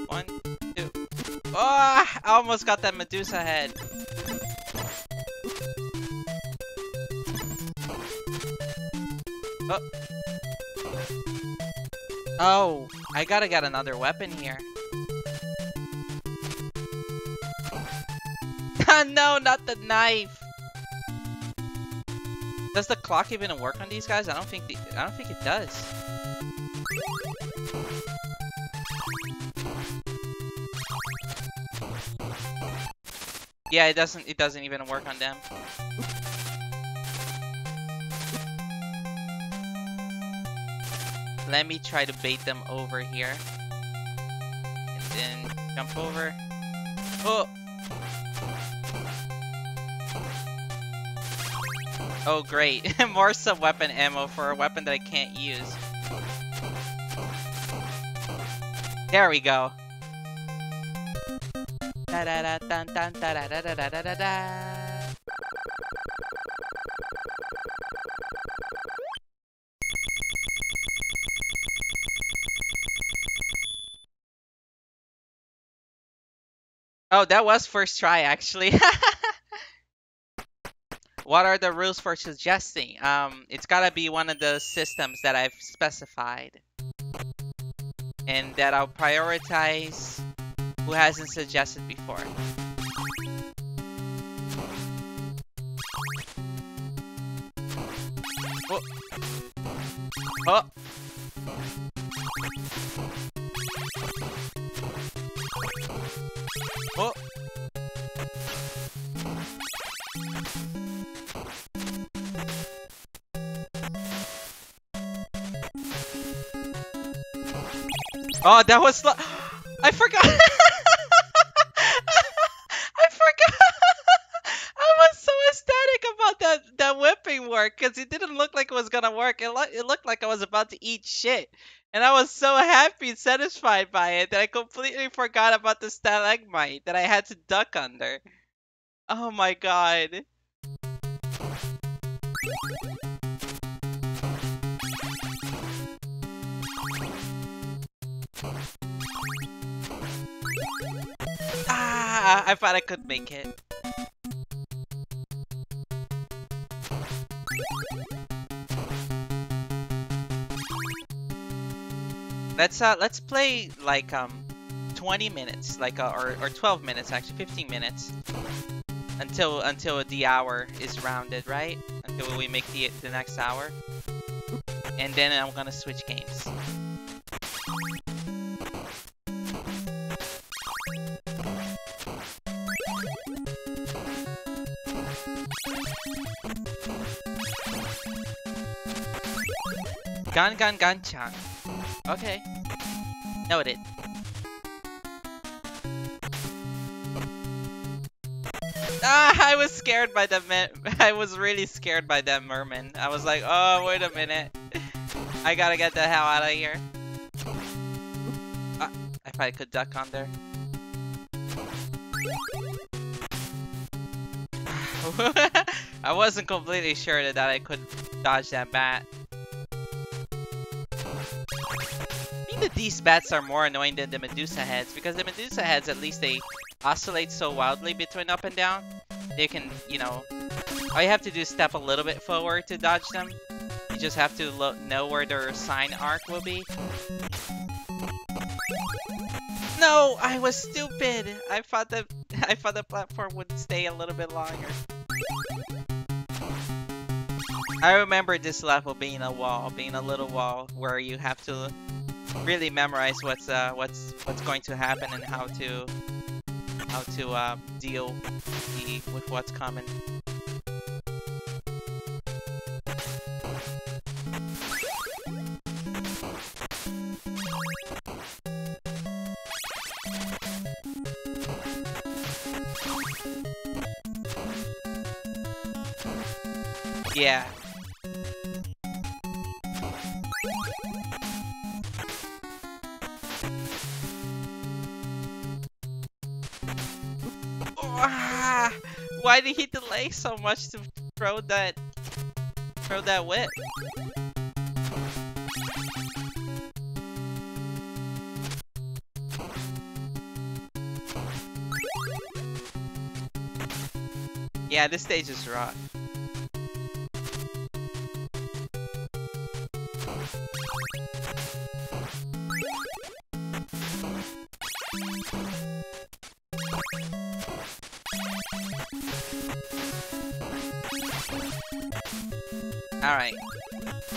A: One, two. Oh, I almost got that Medusa head. Oh, I gotta get another weapon here. no, not the knife. Does the clock even work on these guys? I don't think the I don't think it does. Yeah, it doesn't it doesn't even work on them. Let me try to bait them over here. And then jump over. Oh! Oh great, more sub-weapon ammo for a weapon that I can't use. There we go. Da da da da da da da da da da da. Oh, that was first try actually. what are the rules for suggesting? Um, it's gotta be one of the systems that I've specified. And that I'll prioritize who hasn't suggested before. Oh. Oh. Oh, that was I forgot. I forgot. I was so ecstatic about that that whipping work because it didn't look like it was gonna work. It, lo it looked like I was about to eat shit, and I was so happy and satisfied by it that I completely forgot about the stalagmite that I had to duck under. Oh my god. I thought I could make it. Let's uh let's play like um 20 minutes, like uh, or or 12 minutes actually, 15 minutes until until the hour is rounded, right? Until we make the the next hour, and then I'm gonna switch games. Gan Gan Gan Chan. Okay. Noted. Ah, I was scared by the I was really scared by that merman. I was like, oh, wait a minute. I gotta get the hell out of here. Ah, I could duck on there. I wasn't completely sure that I could dodge that bat. That these bats are more annoying than the Medusa heads, because the Medusa heads, at least they oscillate so wildly between up and down. They can, you know, all you have to do is step a little bit forward to dodge them. You just have to know where their sine arc will be. No, I was stupid. I thought that I thought the platform would stay a little bit longer. I remember this level being a wall, being a little wall where you have to really memorize what's uh, what's what's going to happen and how to how to uh, deal the, with what's coming. Yeah, why did he delay so much to throw that throw that whip? Yeah, this stage is rough.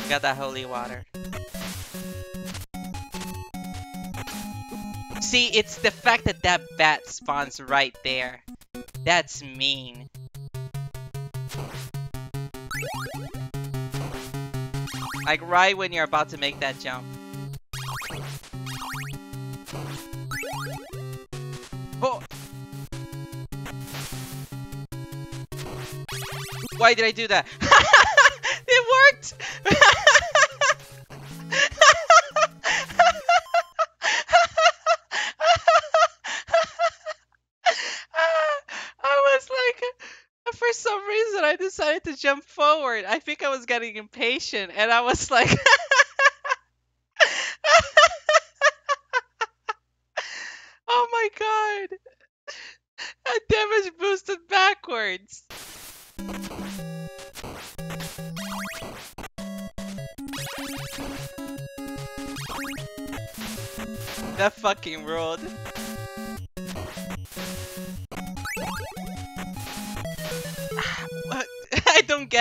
A: Got that holy water. See, it's the fact that that bat spawns right there. That's mean. Like right when you're about to make that jump. Oh! Why did I do that? It worked! jump forward. I think I was getting impatient, and I was like... oh my god! I damage boosted backwards! That fucking rolled.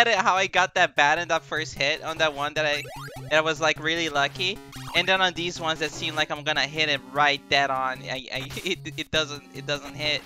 A: I it how I got that bad in that first hit on that one that I that was like really lucky. And then on these ones that seem like I'm gonna hit it right dead on, I, I it, it doesn't it doesn't hit.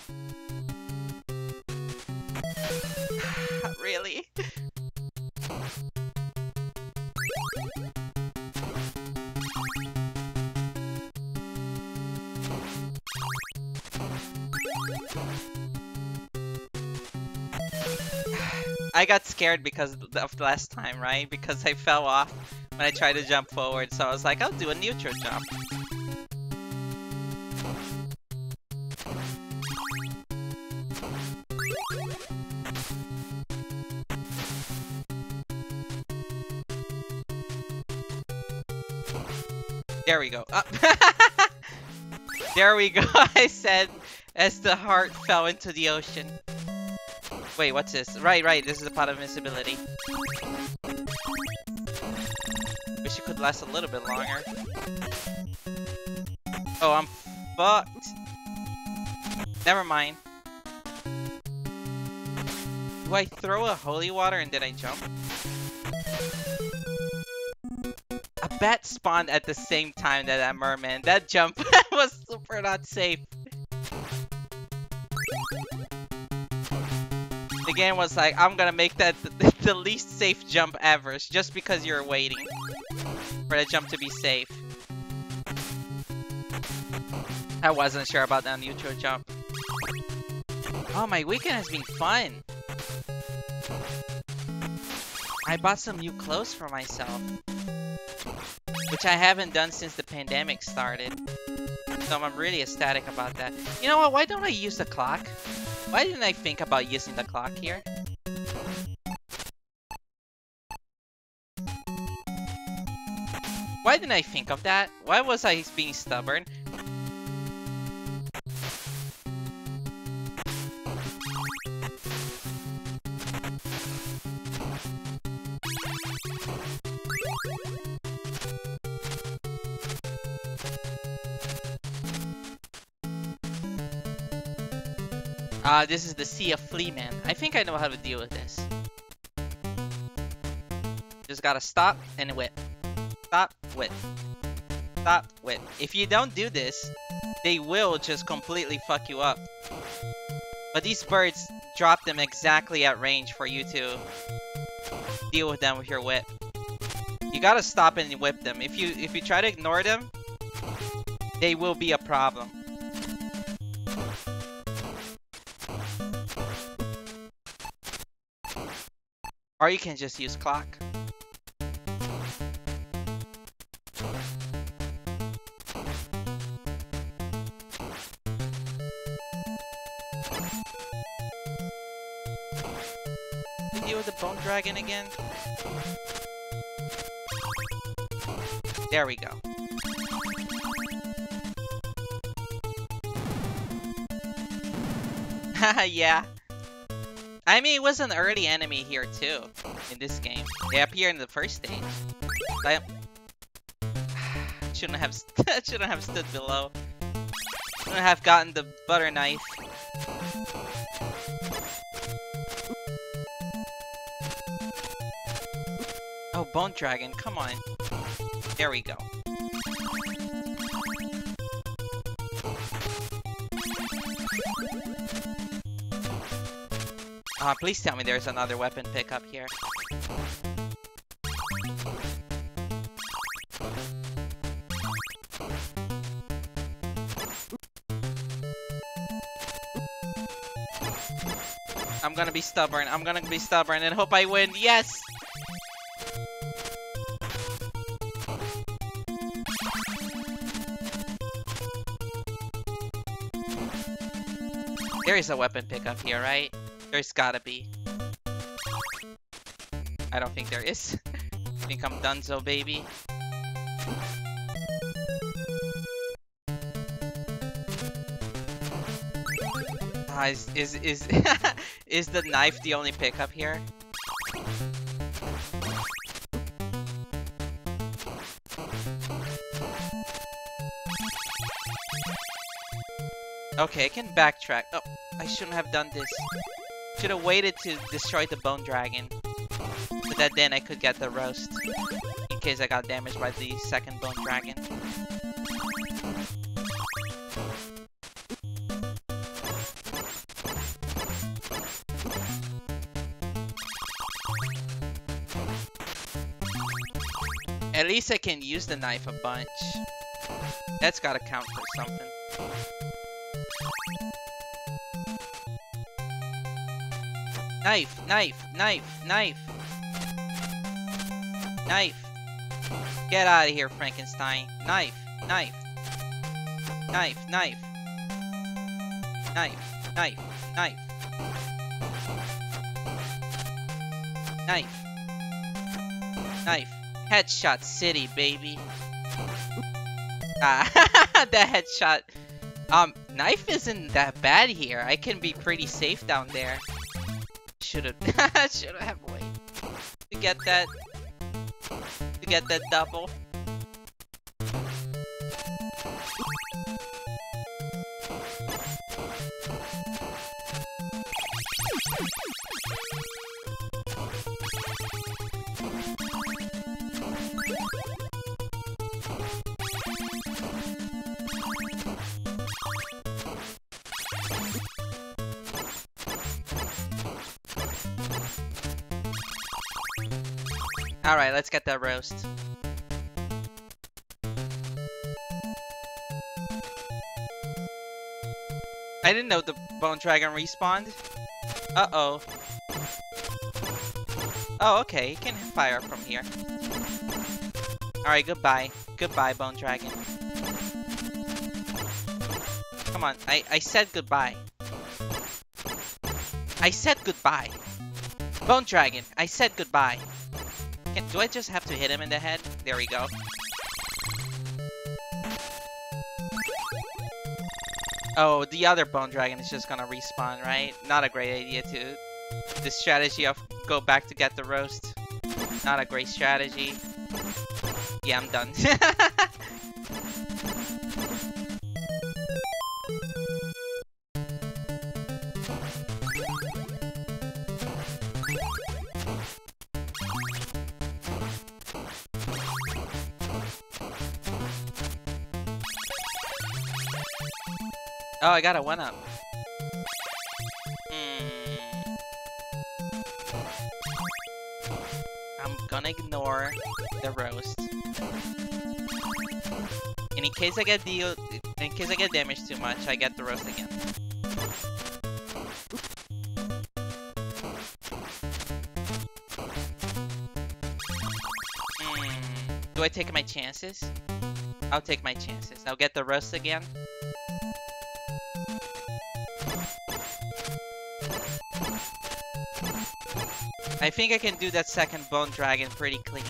A: Scared because of the last time, right? Because I fell off when I tried to jump forward, so I was like, I'll do a neutral jump. There we go. Uh there we go. I said as the heart fell into the ocean. Wait, what's this? Right, right, this is a pot of invincibility. Wish it could last a little bit longer. Oh, I'm fucked. Never mind. Do I throw a holy water and then I jump? A bat spawned at the same time that that merman. That jump was super not safe. The game was like, I'm gonna make that the, the least safe jump ever, just because you're waiting for the jump to be safe. I wasn't sure about that neutral jump. Oh, my weekend has been fun. I bought some new clothes for myself. Which I haven't done since the pandemic started. So I'm really ecstatic about that. You know what, why don't I use the clock? Why didn't I think about using the clock here? Why didn't I think of that? Why was I being stubborn? Uh, this is the Sea of Fleaman. I think I know how to deal with this. Just gotta stop and whip. Stop, whip. Stop, whip. If you don't do this, they will just completely fuck you up. But these birds drop them exactly at range for you to deal with them with your whip. You gotta stop and whip them. If you if you try to ignore them, they will be a problem. Or you can just use clock. deal with the bone dragon again? There we go. Haha, yeah. I mean, it was an early enemy here too, in this game. They appear in the first stage. I shouldn't have shouldn't have stood below. Shouldn't have gotten the butter knife. Oh, Bone Dragon, come on. There we go. Uh, please tell me there's another weapon pickup here. I'm gonna be stubborn. I'm gonna be stubborn and hope I win. Yes! There is a weapon pickup here, right? There's gotta be. I don't think there is. I think I'm donezo, baby. Uh, is is is, is the knife the only pickup here? Okay, I can backtrack. Oh, I shouldn't have done this. Should have waited to destroy the bone dragon. So that then I could get the roast. In case I got damaged by the second bone dragon. At least I can use the knife a bunch. That's gotta count for something. Knife, knife, knife, knife. Knife. Get out of here, Frankenstein. Knife, knife. Knife, knife. Knife, knife, knife. Knife. Knife. Headshot city, baby. Ah, the headshot. Um, knife isn't that bad here. I can be pretty safe down there. Should've, should've have waited to get that, to get that double. Let's get that roast. I didn't know the Bone Dragon respawned. Uh-oh. Oh, okay, he can fire from here. Alright, goodbye. Goodbye, Bone Dragon. Come on, I, I said goodbye. I said goodbye. Bone Dragon, I said goodbye. Can, do I just have to hit him in the head? There we go. Oh, the other Bone Dragon is just gonna respawn, right? Not a great idea to... The strategy of go back to get the roast. Not a great strategy. Yeah, I'm done. I got a one up. Hmm. I'm gonna ignore the roast. And in case I get deal, in case I get damaged too much, I get the roast again. Hmm. Do I take my chances? I'll take my chances. I'll get the roast again. I think I can do that second Bone Dragon pretty clean.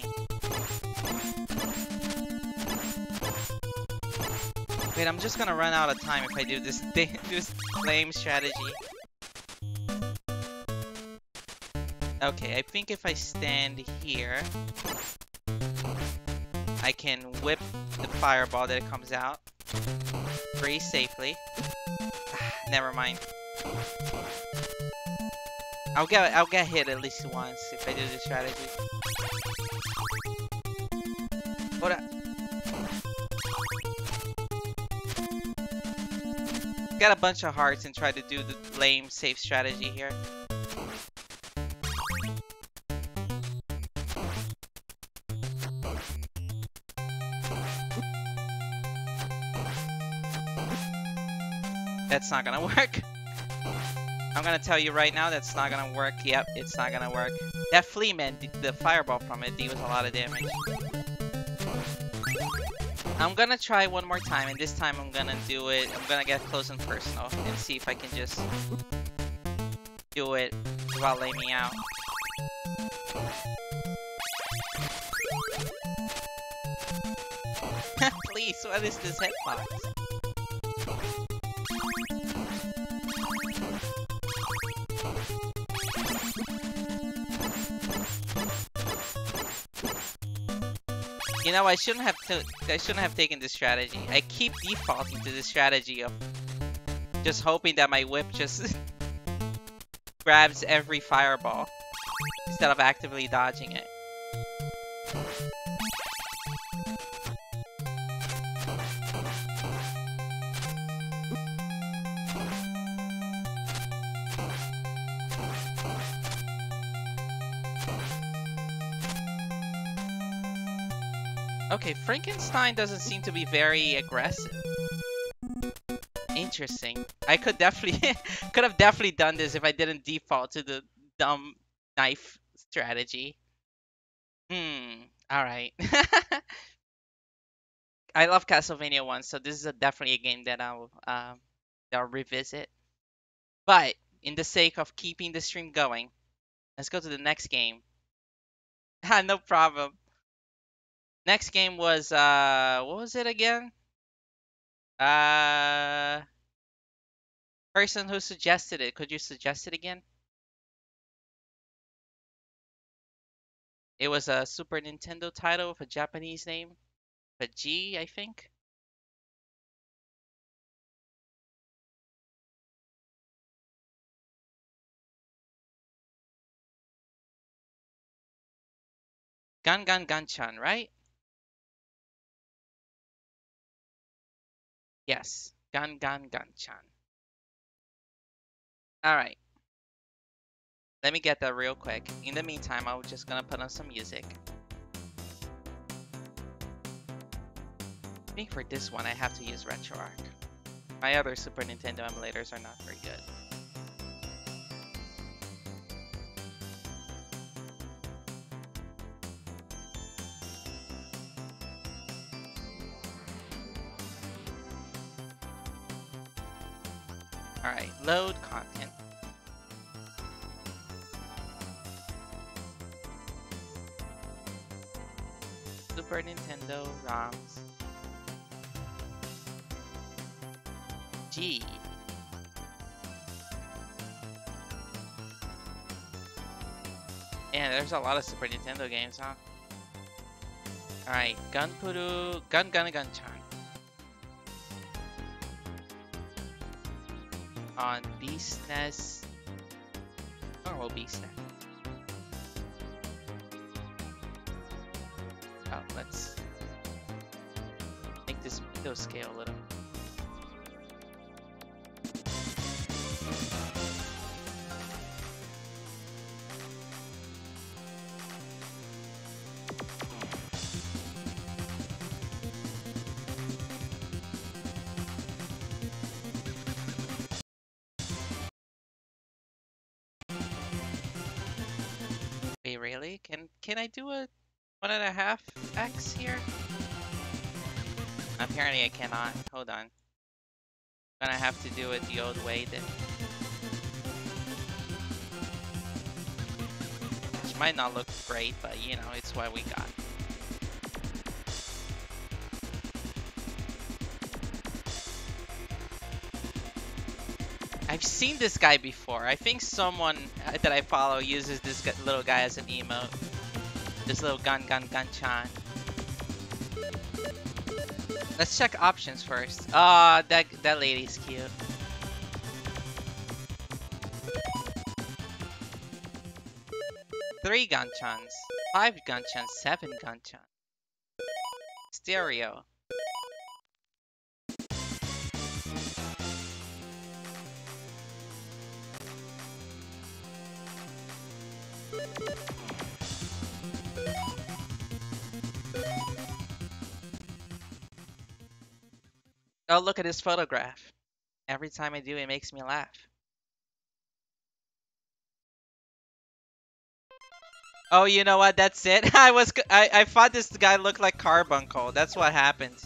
A: Wait, I'm just gonna run out of time if I do this, this lame strategy. Okay, I think if I stand here, I can whip the fireball that comes out pretty safely. Never mind. I'll get I'll get hit at least once if I do this strategy. Hold up. Get a bunch of hearts and try to do the lame safe strategy here. That's not gonna work. I'm gonna tell you right now that's not gonna work. Yep, it's not gonna work. That flea man, the fireball from it deals a lot of damage. I'm gonna try one more time, and this time I'm gonna do it. I'm gonna get close and personal and see if I can just do it without laying me out. Please, what is this hitbox? Know, I shouldn't have I shouldn't have taken this strategy. I keep defaulting to this strategy of just hoping that my whip just grabs every fireball instead of actively dodging it. Okay, Frankenstein doesn't seem to be very aggressive. Interesting. I could definitely could have definitely done this if I didn't default to the dumb knife strategy. Hmm. All right. I love Castlevania 1, so this is a, definitely a game that I'll um, that I'll revisit. But in the sake of keeping the stream going, let's go to the next game. no problem. Next game was uh what was it again? Uh, person who suggested it, could you suggest it again? It was a Super Nintendo title with a Japanese name, a G, I think. Gan Gan Ganchan, right? Yes, Gan Gan chan. Alright. Let me get that real quick. In the meantime, I'm just gonna put on some music. I think for this one, I have to use RetroArch. My other Super Nintendo emulators are not very good. Load content. Super Nintendo ROMs. G. Yeah, there's a lot of Super Nintendo games, huh? Alright, Gunpuru, Gun Gun Gun. BSNES, normal BSNES. Oh, let's make this window scale a little. Do a one and a half X here? Apparently I cannot. Hold on. Gonna have to do it the old way then. Which might not look great, but you know, it's what we got. I've seen this guy before. I think someone that I follow uses this little guy as an emote. This little gun gun gun chan. Let's check options first. Ah, that that lady's cute. Three gun Ganchans, five gun Ganchans, seven Ganchan. Stereo. Oh, look at this photograph. Every time I do, it makes me laugh. Oh, you know what? That's it. I was I I thought this guy looked like Carbuncle. That's what happened.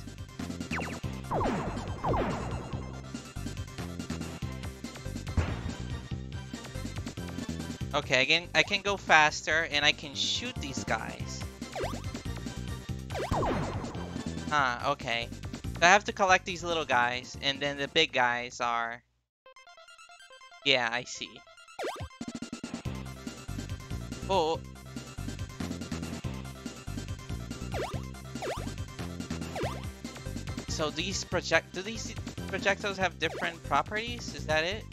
A: Okay, again, I can go faster and I can shoot these guys. Ah, okay. So I have to collect these little guys, and then the big guys are... Yeah, I see. Oh. So these project... Do these projectiles have different properties? Is that it?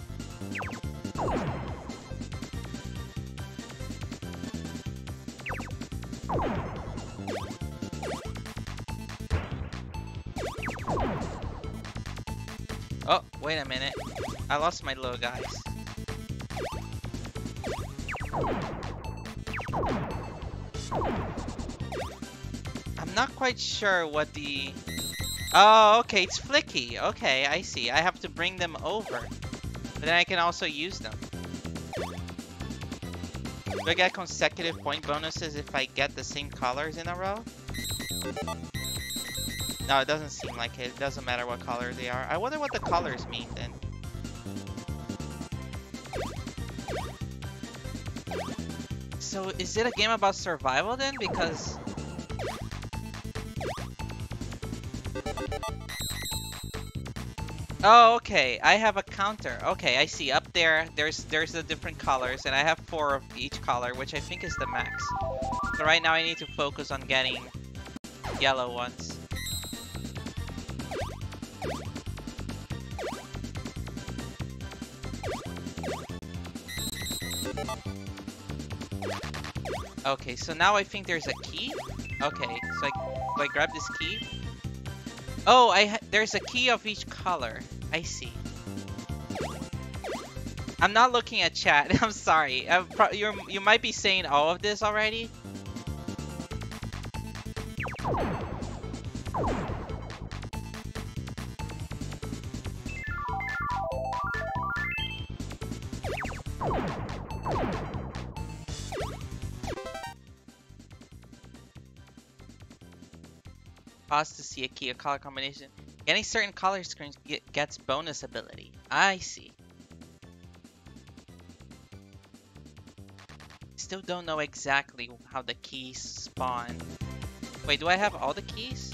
A: Wait a minute. I lost my little guys. I'm not quite sure what the... Oh, okay, it's flicky. Okay, I see. I have to bring them over. But then I can also use them. Do I get consecutive point bonuses if I get the same colors in a row? No, it doesn't seem like it. It doesn't matter what color they are. I wonder what the colors mean then. So is it a game about survival then? Because... Oh, okay. I have a counter. Okay, I see. Up there, there's there's the different colors, and I have four of each color, which I think is the max. So right now I need to focus on getting yellow ones. Okay, so now I think there's a key. Okay, so I, do I grab this key? Oh, I there's a key of each color. I see. I'm not looking at chat. I'm sorry. you you might be saying all of this already. See a key or color combination. Getting certain color screens gets bonus ability. I see. Still don't know exactly how the keys spawn. Wait, do I have all the keys?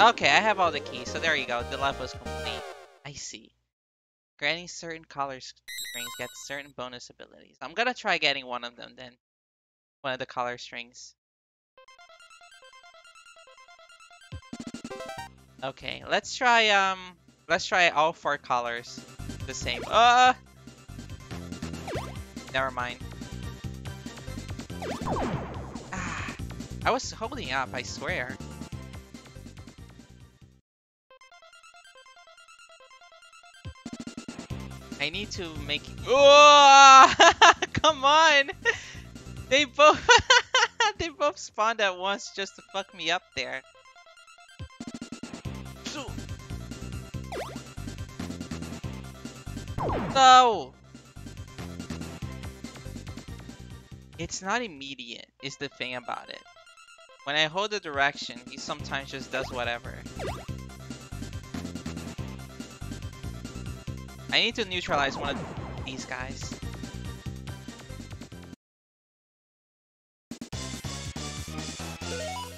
A: Okay, I have all the keys, so there you go. The level is complete. I see. Granting certain color strings gets certain bonus abilities. I'm gonna try getting one of them then. One of the color strings. Okay, let's try um let's try all four colors the same. Uh Never mind. Ah, I was holding up, I swear. I need to make Oh! Come on! They both they both spawned at once just to fuck me up there. No! It's not immediate, is the thing about it. When I hold the direction, he sometimes just does whatever. I need to neutralize one of these guys.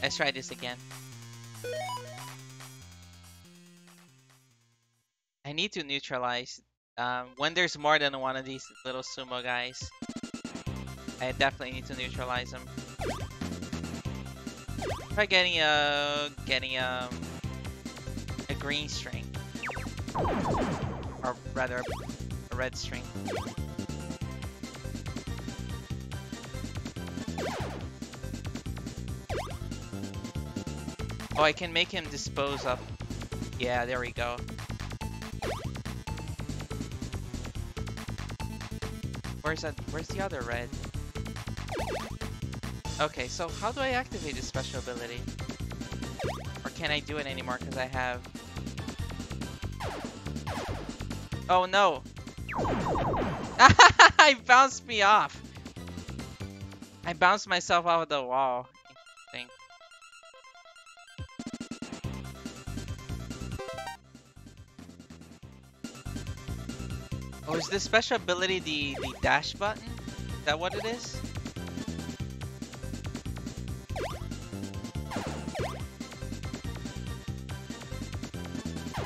A: Let's try this again. I need to neutralize um, when there's more than one of these little sumo guys, I definitely need to neutralize them. Try getting a getting a um, a green string, or rather a red string. Oh, I can make him dispose of. Yeah, there we go. Where's that? Where's the other red? Okay, so how do I activate this special ability? Or can I do it anymore because I have... Oh no! I bounced me off! I bounced myself off of the wall. Is this special ability the, the dash button? Is that what it is?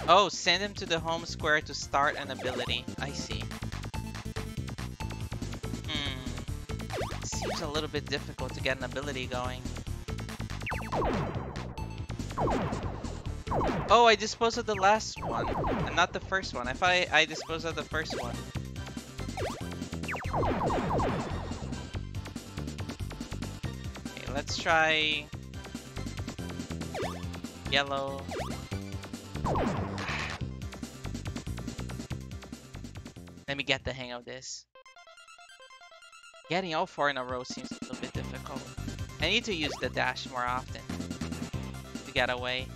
A: Oh, send him to the home square to start an ability. I see. Hmm. Seems a little bit difficult to get an ability going. Oh, I disposed of the last one, and not the first one. If I I disposed of the first one. Okay, let's try yellow. Let me get the hang of this. Getting all four in a row seems a little bit difficult. I need to use the dash more often to get away.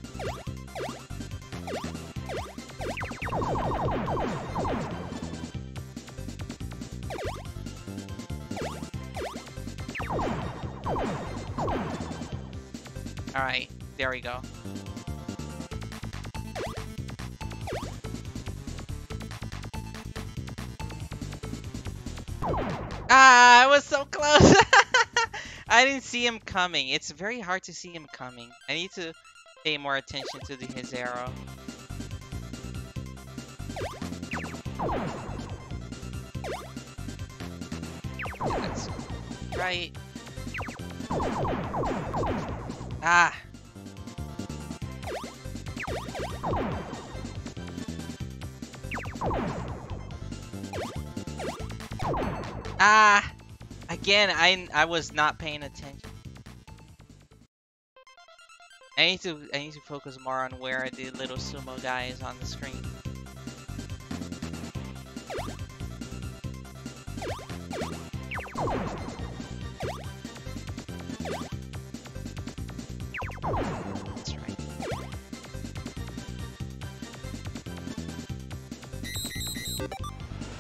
A: Alright, there we go. Ah, I was so close! I didn't see him coming. It's very hard to see him coming. I need to pay more attention to the, his arrow. That's right. Ah. Ah! Again, I I was not paying attention. I need to I need to focus more on where the little sumo guy is on the screen.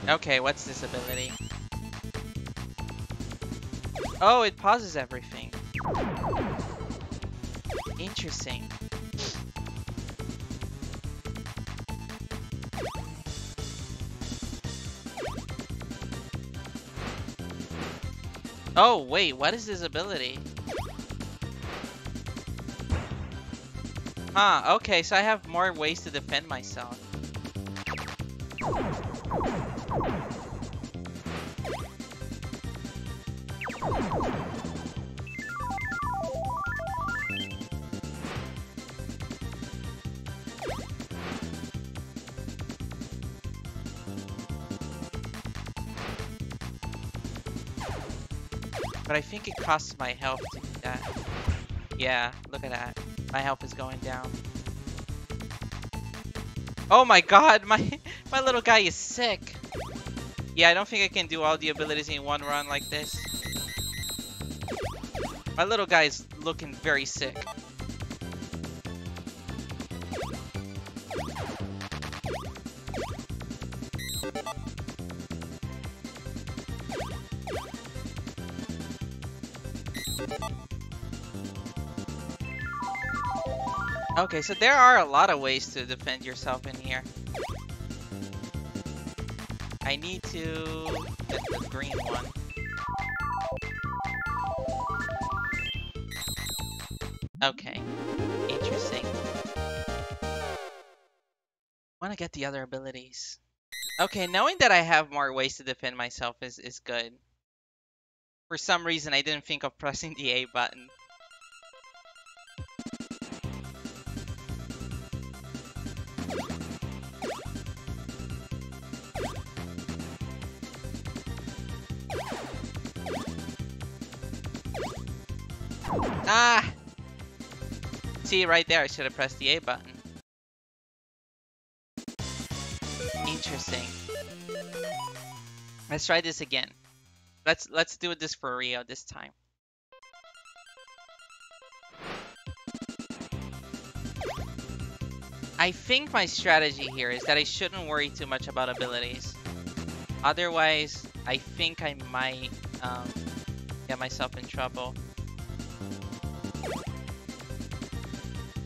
A: Okay, what's this ability? Oh, it pauses everything. Interesting. Oh, wait, what is this ability? Huh, okay, so I have more ways to defend myself. But I think it costs my health to do that. Yeah, look at that. My health is going down. Oh my god, my my little guy is sick. Yeah, I don't think I can do all the abilities in one run like this. My little guy is looking very sick. Okay, so there are a lot of ways to defend yourself in here. I need to get the green one. Okay, interesting. want to get the other abilities. Okay, knowing that I have more ways to defend myself is, is good. For some reason, I didn't think of pressing the A button. See, right there, I should have pressed the A button. Interesting. Let's try this again. Let's let's do this for Rio this time. I think my strategy here is that I shouldn't worry too much about abilities. Otherwise, I think I might um, get myself in trouble.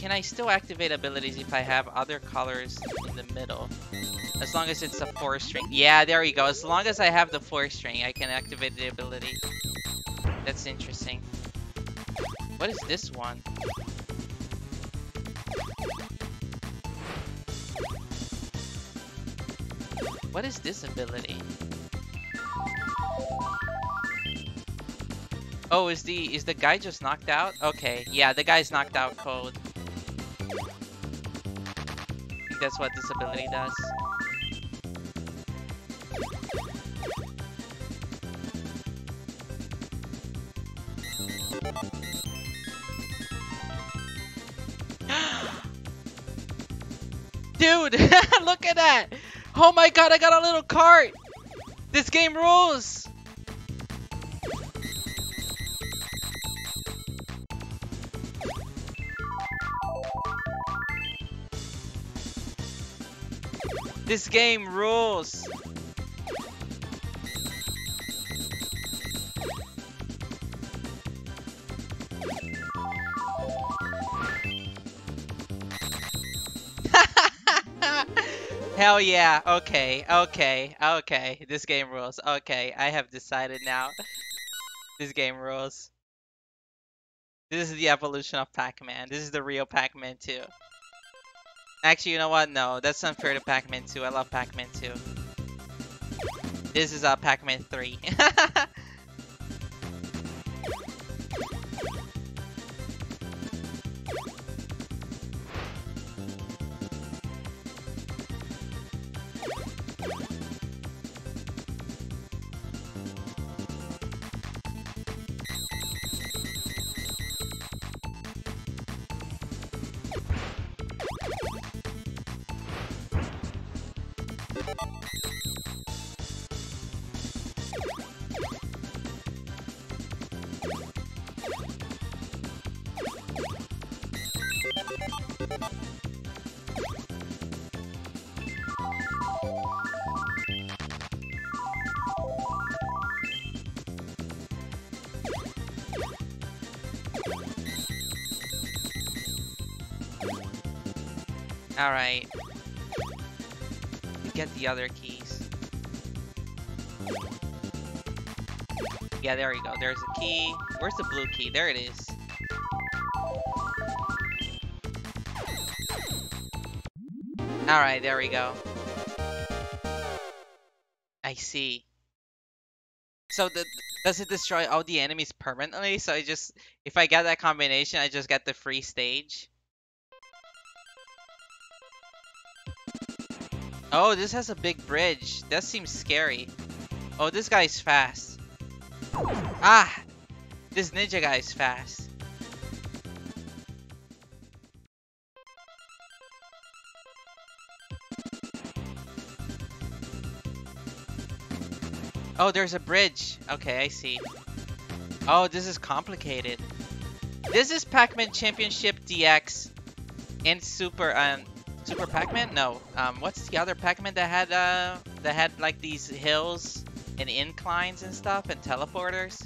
A: Can I still activate abilities if I have other colors in the middle? As long as it's a 4 string. Yeah, there we go. As long as I have the 4 string, I can activate the ability. That's interesting. What is this one? What is this ability? Oh, is the is the guy just knocked out? Okay, yeah, the guy's knocked out cold. That's what this ability does. Dude, look at that! Oh my god, I got a little cart! This game rules! This game rules! Hell yeah, okay, okay, okay. This game rules. Okay, I have decided now. This game rules. This is the evolution of Pac-Man. This is the real Pac-Man 2. Actually, you know what? No, that's unfair to Pac-Man 2. I love Pac-Man 2. This is uh, Pac-Man 3. Alright. Get the other keys. Yeah, there we go. There's a key. Where's the blue key? There it is. Alright, there we go. I see. So the, does it destroy all the enemies permanently? So I just, if I get that combination, I just get the free stage? Oh, this has a big bridge. That seems scary. Oh, this guy's fast. Ah! This ninja guy is fast. Oh, there's a bridge. Okay, I see. Oh, this is complicated. This is Pac-Man Championship DX and Super um, Super Pac-Man? No. Um, what's the other Pac-Man that had uh that had like these hills and inclines and stuff and teleporters?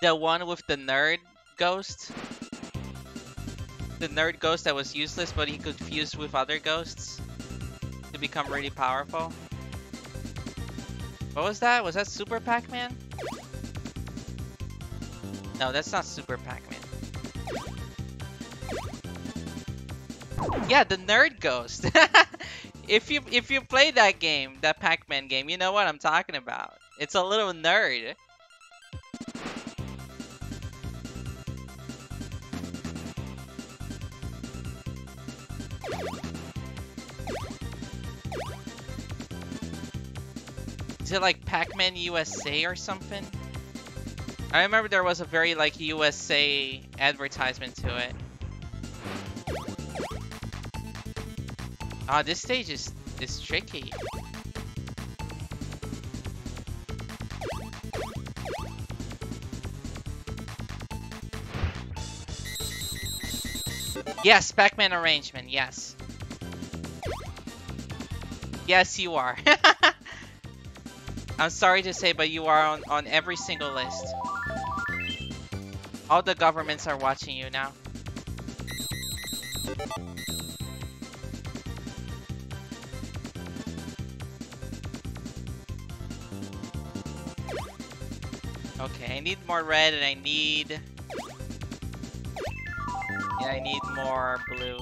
A: The one with the nerd ghost? The nerd ghost that was useless but he could fuse with other ghosts to become really powerful? What was that? Was that Super Pac-Man? No, that's not Super Pac-Man. Yeah, the nerd ghost. if you if you play that game, that Pac-Man game, you know what I'm talking about. It's a little nerd. Is it like Pac-Man USA or something? I remember there was a very like USA advertisement to it. Ah, this stage is is tricky. Yes, Pac-Man arrangement, yes. Yes, you are. I'm sorry to say, but you are on, on every single list. All the governments are watching you now. Need more red and I need... Yeah, I need more blue.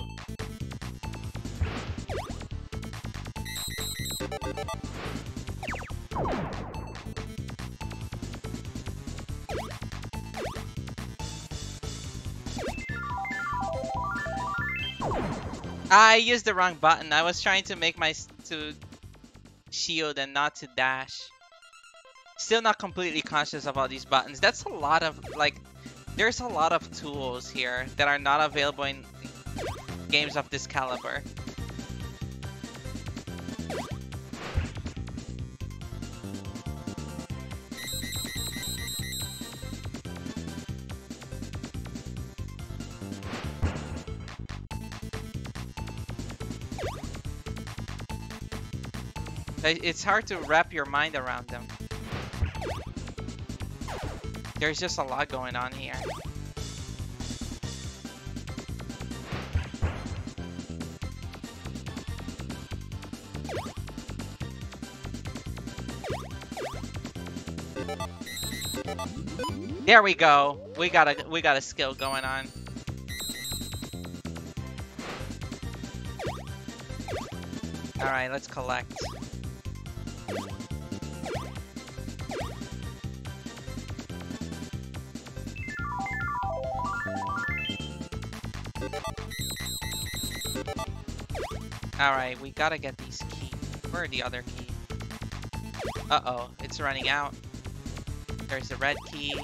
A: I used the wrong button. I was trying to make my to shield and not to dash still not completely conscious of all these buttons. That's a lot of, like, there's a lot of tools here that are not available in games of this caliber. It's hard to wrap your mind around them. There's just a lot going on here. There we go. We got a we got a skill going on. All right, let's collect. Alright, we gotta get these keys. Where are the other keys? Uh-oh, it's running out. There's the red key.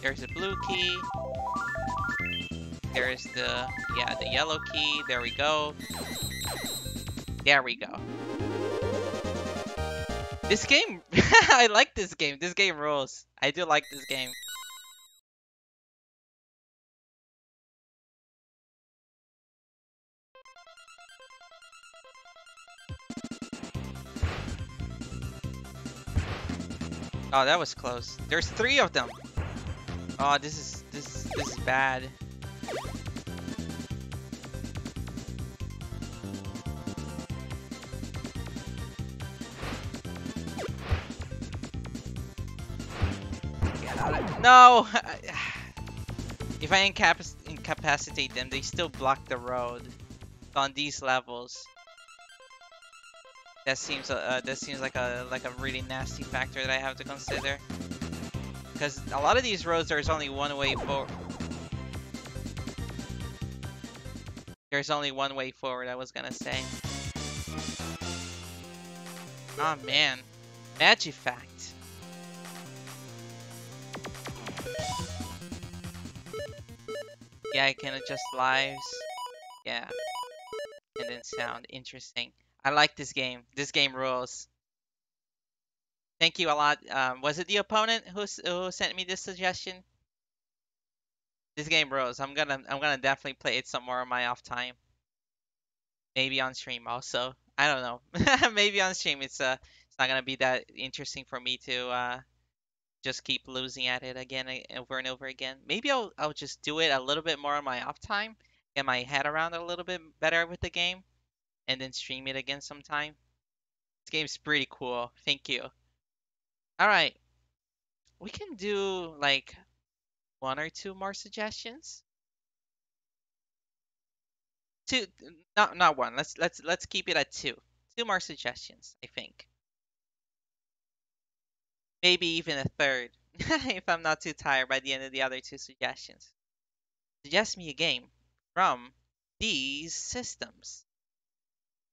A: There's a blue key. There's the, yeah, the yellow key. There we go. There we go. This game, I like this game. This game rules. I do like this game. Oh, that was close. There's three of them. Oh, this is this this is bad. No! if I incapac incapacitate them, they still block the road on these levels. That seems uh, that seems like a like a really nasty factor that I have to consider. Because a lot of these roads, there's only one way forward. There's only one way forward, I was gonna say. Oh man. Magifact. Yeah, I can adjust lives. Yeah. And then sound. Interesting. I like this game. This game rules. Thank you a lot. Um, was it the opponent who, who sent me this suggestion? This game rules. I'm gonna I'm gonna definitely play it some more on my off time. Maybe on stream also. I don't know. Maybe on stream it's uh it's not gonna be that interesting for me to uh just keep losing at it again over and over again. Maybe I'll I'll just do it a little bit more on my off time, get my head around a little bit better with the game, and then stream it again sometime. This game's pretty cool. Thank you. All right, we can do like one or two more suggestions. Two, not not one. Let's let's let's keep it at two. Two more suggestions, I think maybe even a third, if I'm not too tired by the end of the other two suggestions. Suggest me a game from these systems.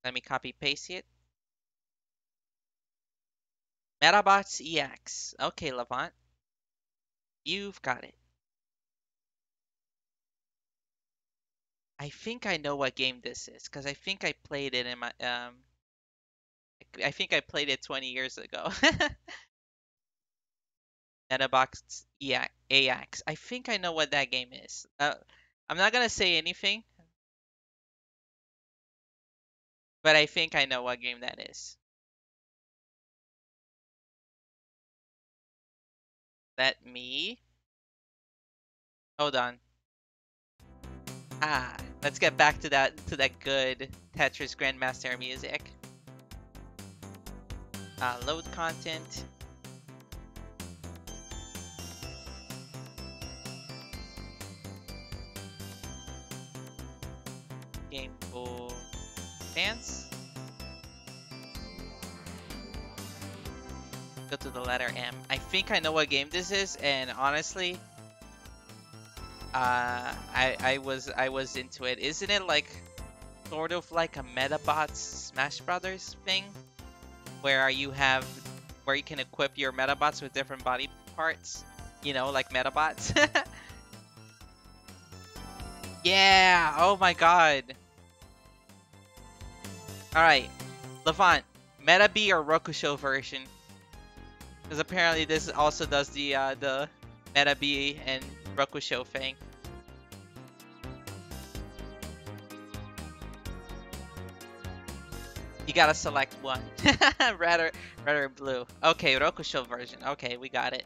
A: Let me copy paste it. Medabots AX. Okay, Levant. You've got it. I think I know what game this is because I think I played it in my um. I think I played it 20 years ago. Medabots AX. I think I know what that game is. Uh, I'm not gonna say anything, but I think I know what game that is. Let me. Hold on. Ah, let's get back to that to that good Tetris Grandmaster music. Uh, load content. Boy Advance. Go to the letter M. I think I know what game this is, and honestly, uh, I I was I was into it. Isn't it like sort of like a Medabots Smash Brothers thing, where you have where you can equip your Medabots with different body parts? You know, like Medabots. Yeah! Oh my god. Alright. Levant, Metabee or Rokusho version? Because apparently this also does the uh, the Metabee and Rokusho thing. You gotta select one. red, or, red or blue. Okay, Rokusho version. Okay, we got it.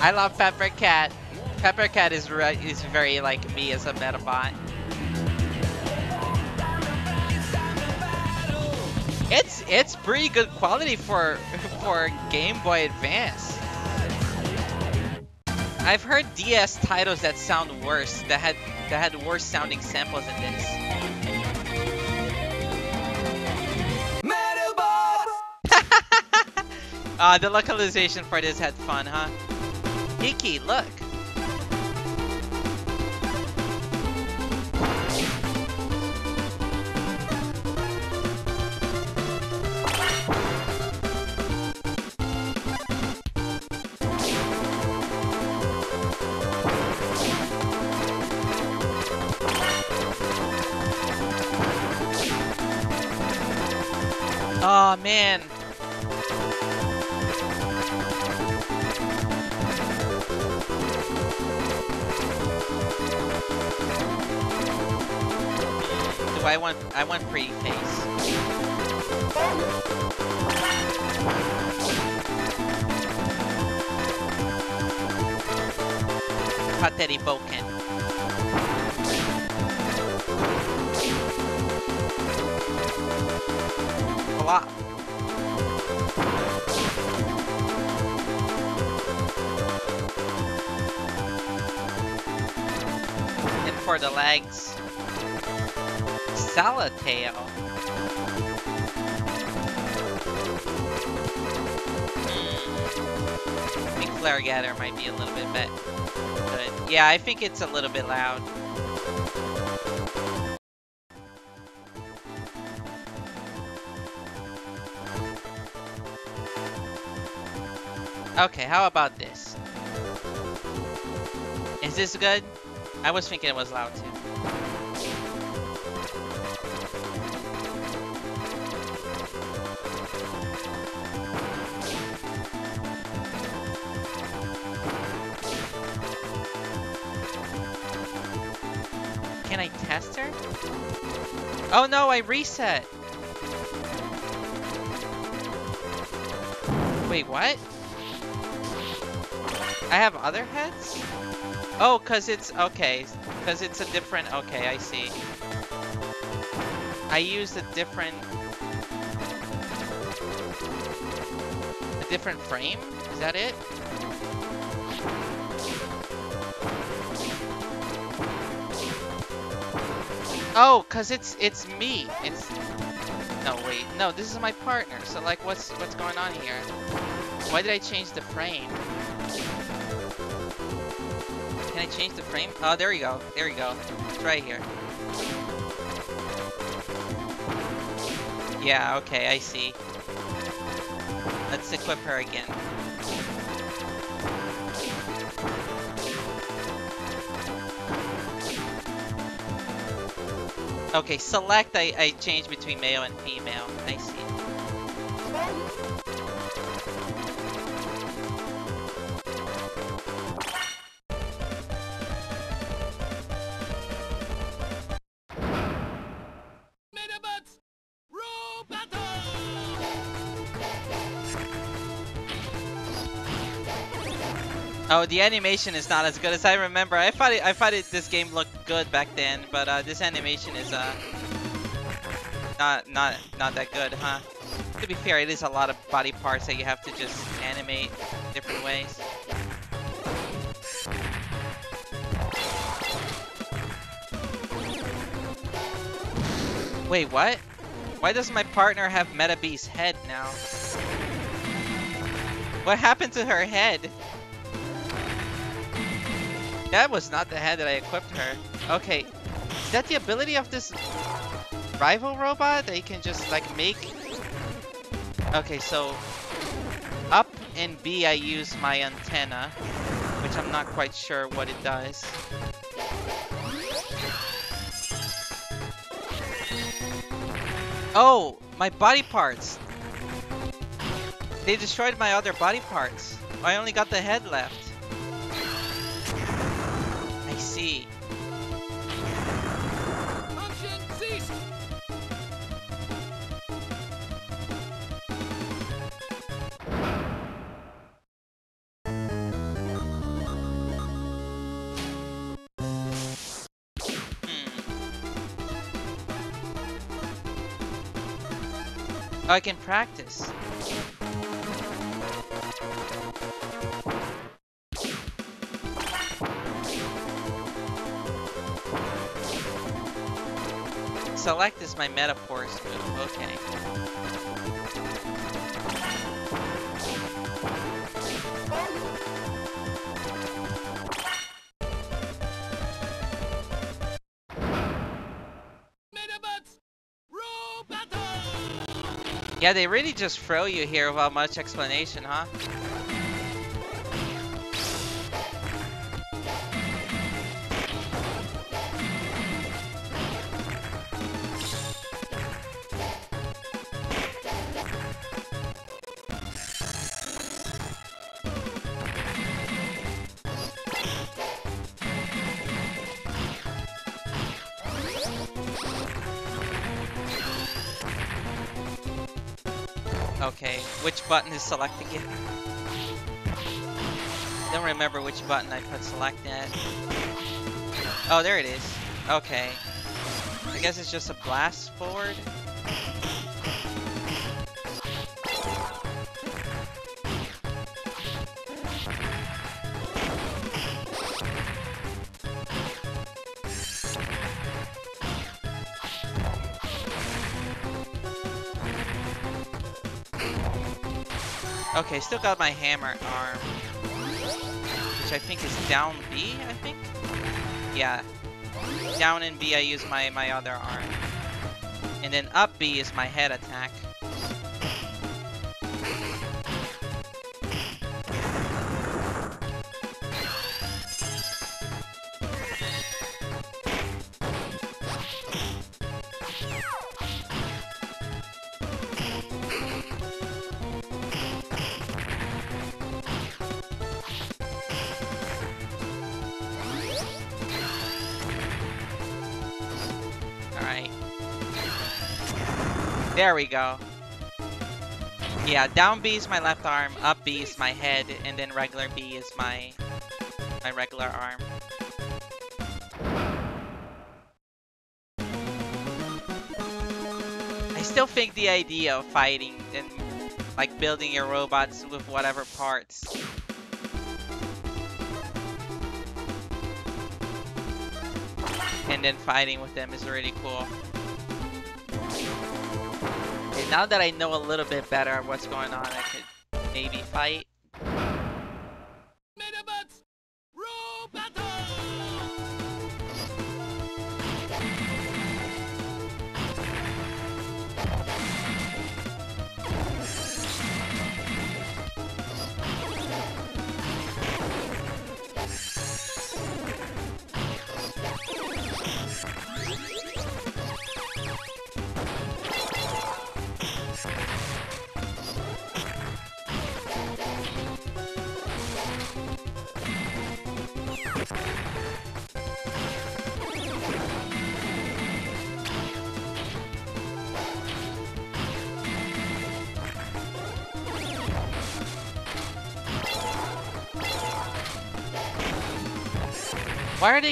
A: I love Pepper Cat. Pepper Cat is is very like me as a Medabot. It's it's pretty good quality for for Game Boy Advance. I've heard DS titles that sound worse, that had that had worse sounding samples than this. uh, the localization for this had fun, huh? Iki, look. Salatail. Hmm. I think Flare Gather might be a little bit better. But yeah, I think it's a little bit loud. Okay, how about this? Is this good? I was thinking it was loud too. Oh no, I reset! Wait, what? I have other heads? Oh, cause it's, okay, cause it's a different, okay, I see. I used a different, a different frame? Is that it? Oh, cause it's, it's me. It's, no, wait, no, this is my partner. So like, what's, what's going on here? Why did I change the frame? Can I change the frame? Oh, there you go. There you go. It's right here. Yeah, okay, I see. Let's equip her again. Okay, select I, I change between male and female. Oh, the animation is not as good as I remember. I thought it, I thought it, this game looked good back then, but uh, this animation is uh not not not that good, huh? To be fair, it is a lot of body parts that you have to just animate different ways. Wait, what? Why does my partner have Metabee's head now? What happened to her head? That was not the head that I equipped her. Okay, is that the ability of this rival robot you can just like make? Okay, so up and B I use my antenna, which I'm not quite sure what it does. Oh, my body parts. They destroyed my other body parts. I only got the head left. I can practice. Select is my Medaforce move, okay. Yeah, they really just throw you here without much explanation, huh? Button is select again? Don't remember which button I put select at. Oh, there it is. Okay. I guess it's just a blast forward. Okay, still got my hammer arm. Which I think is down B, I think? Yeah. Down in B I use my, my other arm. And then up B is my head attack. There we go. Yeah, down B is my left arm, up B is my head, and then regular B is my my regular arm. I still think the idea of fighting and like building your robots with whatever parts and then fighting with them is really cool. Now that I know a little bit better what's going on, I could maybe fight.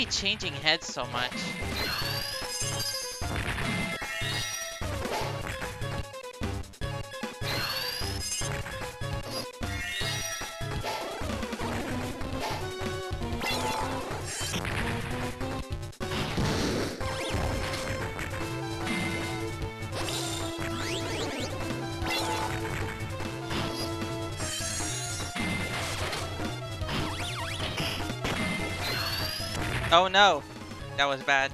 A: Changing heads so much? No, that was bad.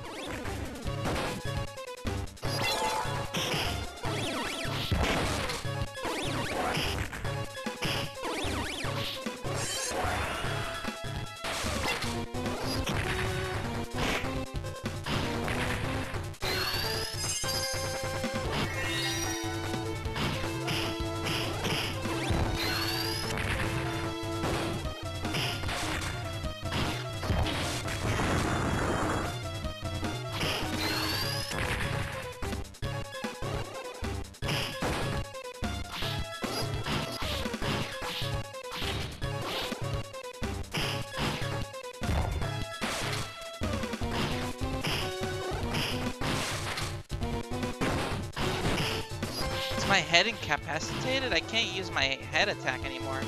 A: Use my head attack anymore.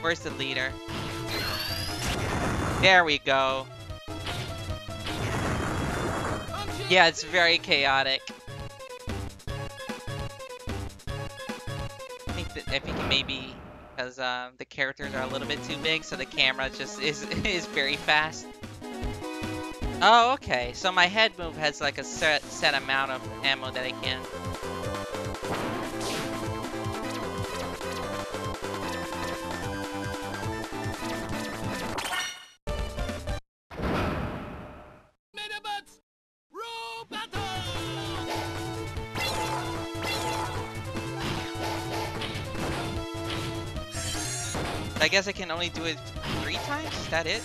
A: Where's the leader? There we go. Yeah, it's very chaotic. I think that I think maybe because um, the characters are a little bit too big, so the camera just is is very fast. Oh, okay. So my head move has like a set set amount of ammo that I can. Guess I can only do it three times. Is that it?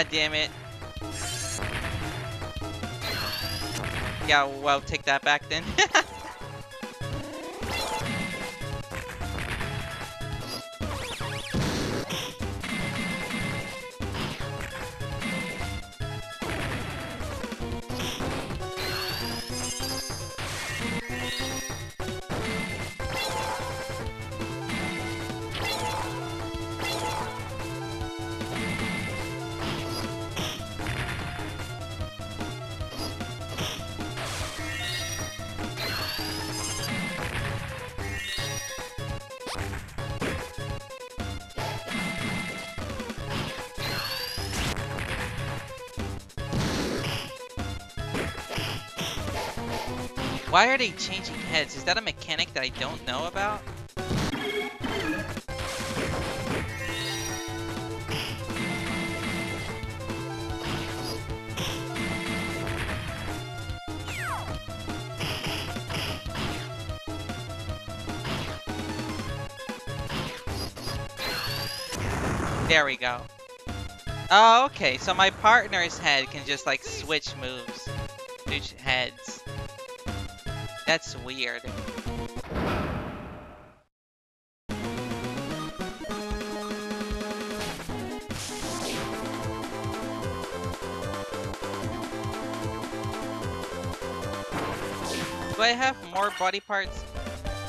A: Ah, damn it. Yeah, well, take that back then. Why are they changing heads? Is that a mechanic that I don't know about? There we go. Oh, okay. So my partner's head can just like switch moves, switch heads. Weird. Do I have more body parts?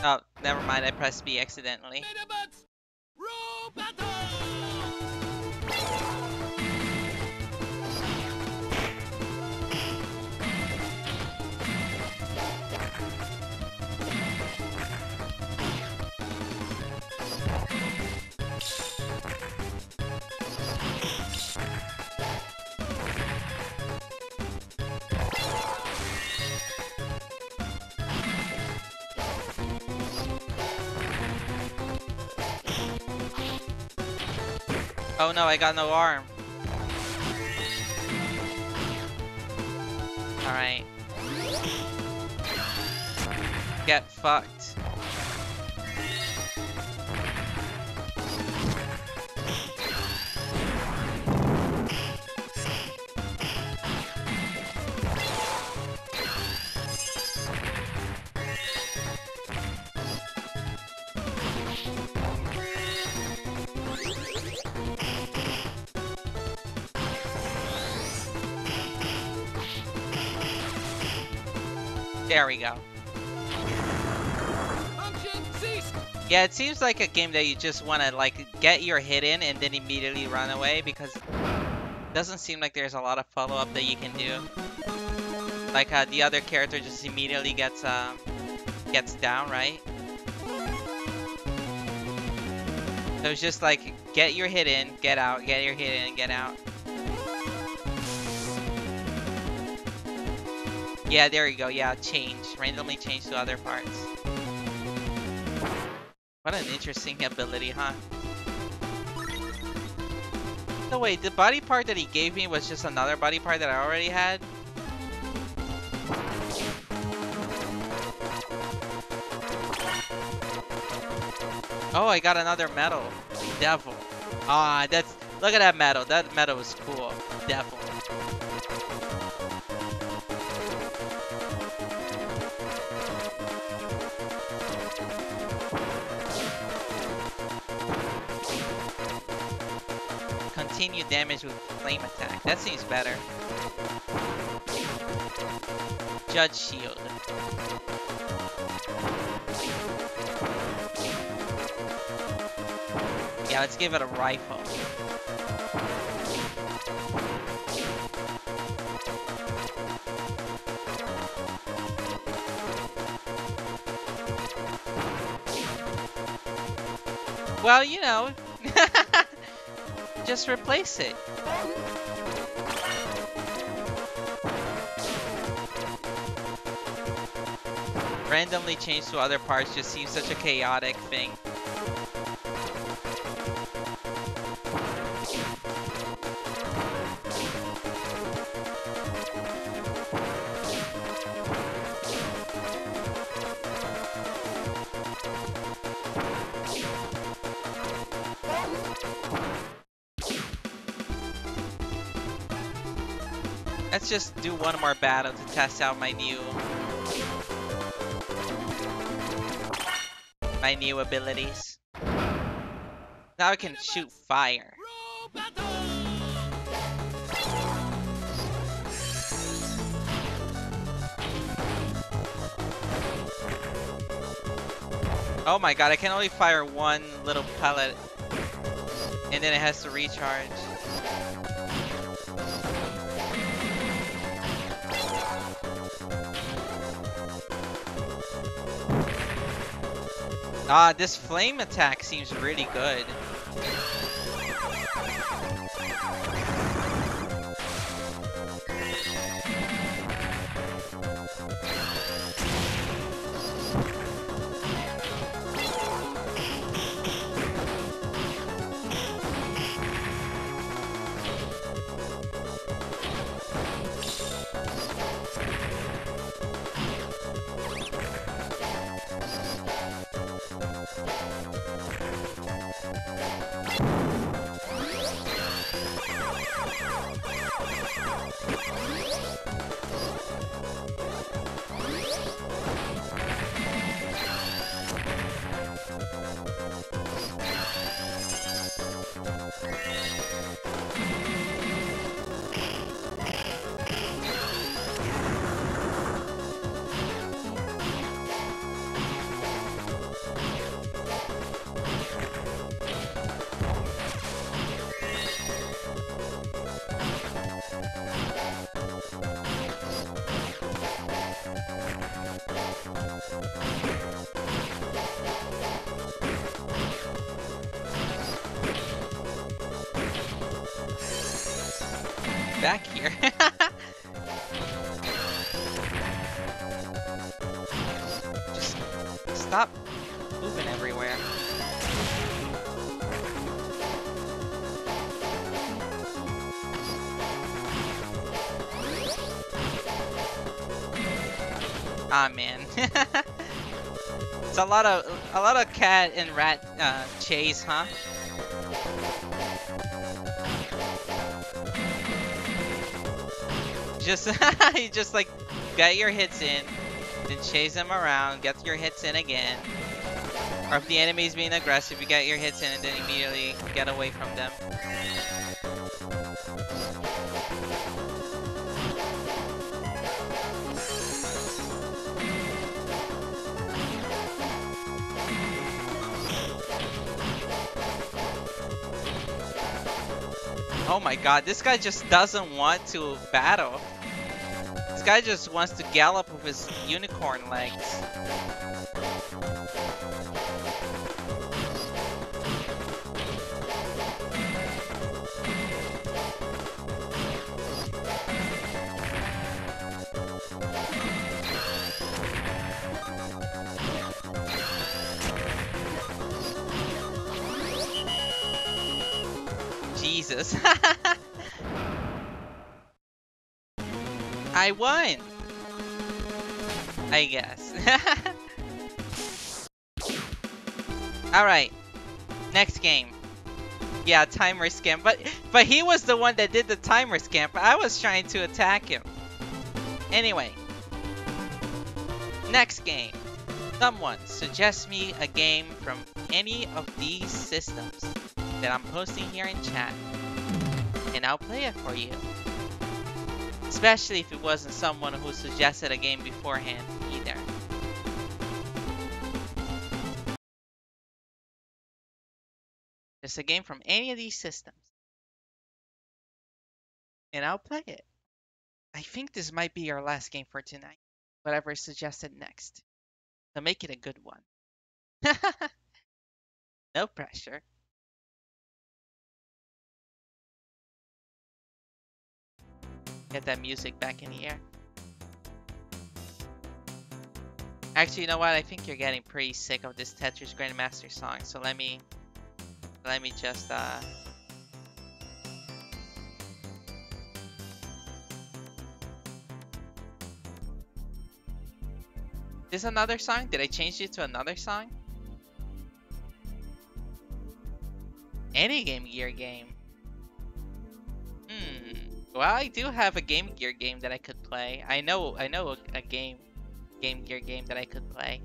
A: Oh, never mind. I pressed B accidentally. I got no arm. Alright. Get fucked. We go. Yeah, it seems like a game that you just want to like get your hit in and then immediately run away because it doesn't seem like there's a lot of follow-up that you can do. Like uh, the other character just immediately gets um gets down, right? So it's just like get your hit in, get out, get your hit in, get out. Yeah, there you go. Yeah, change. Randomly change to other parts. What an interesting ability, huh? No, wait, the body part that he gave me was just another body part that I already had? Oh, I got another medal. Devil. Ah, that's look at that medal. That medal is cool. Devil. Damage with flame attack. That seems better. Judge shield. Yeah, let's give it a rifle. Well, you know, just replace it. Randomly change to other parts just seems such a chaotic thing. One more battle to test out my new my new abilities. Now I can shoot fire. Oh my god, I can only fire one little pellet. And then it has to recharge. Ah, this flame attack seems really good. Lot of a lot of cat and rat uh, chase, huh? Just you just like get your hits in, then chase them around, get your hits in again. Or if the enemy's being aggressive, you get your hits in and then immediately get away from them. My god, this guy just doesn't want to battle. This guy just wants to gallop with his unicorn legs. I guess. Alright, Next game. Yeah, timer scam. But but he was the one that did the timer scam. But I was trying to attack him. Anyway. Next game. Someone suggest me a game from any of these systems that I'm posting here in chat. And I'll play it for you. Especially if it wasn't someone who suggested a game beforehand A game from any of these systems. And I'll play it. I think this might be our last game for tonight. Whatever is suggested next. So make it a good one. no pressure. Get that music back in the air. Actually, you know what? I think you're getting pretty sick of this Tetris Grandmaster song, so let me let me just uh This another song? Did I change it to another song? Any Game Gear game. Hmm. Well, I do have a Game Gear game that I could play. I know, I know a, a game, Game Gear game that I could play.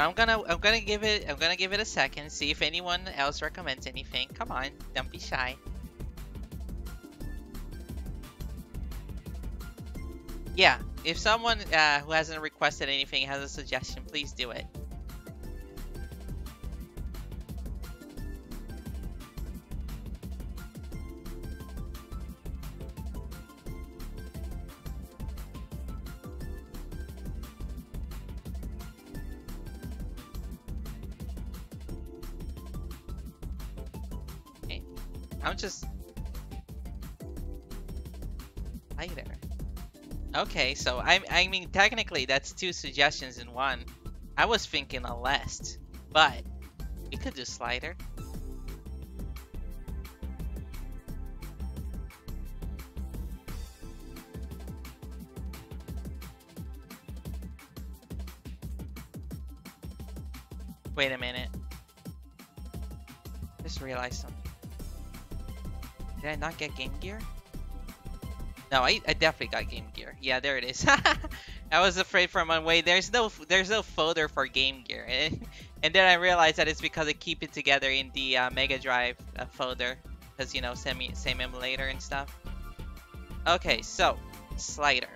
A: I'm gonna, I'm gonna give it, I'm gonna give it a second. See if anyone else recommends anything. Come on, don't be shy. Yeah, if someone uh, who hasn't requested anything has a suggestion, please do it. Okay, so I I mean technically that's two suggestions in one. I was thinking Aleste, but we could do slider. Wait a minute. Just realized something. Did I not get Game Gear? No, I, I definitely got Game Gear. Yeah, there it is. I was afraid for my way. There's no there's no folder for Game Gear, and then I realized that it's because I keep it together in the uh, Mega Drive uh, folder, because you know same same emulator and stuff. Okay, so slider.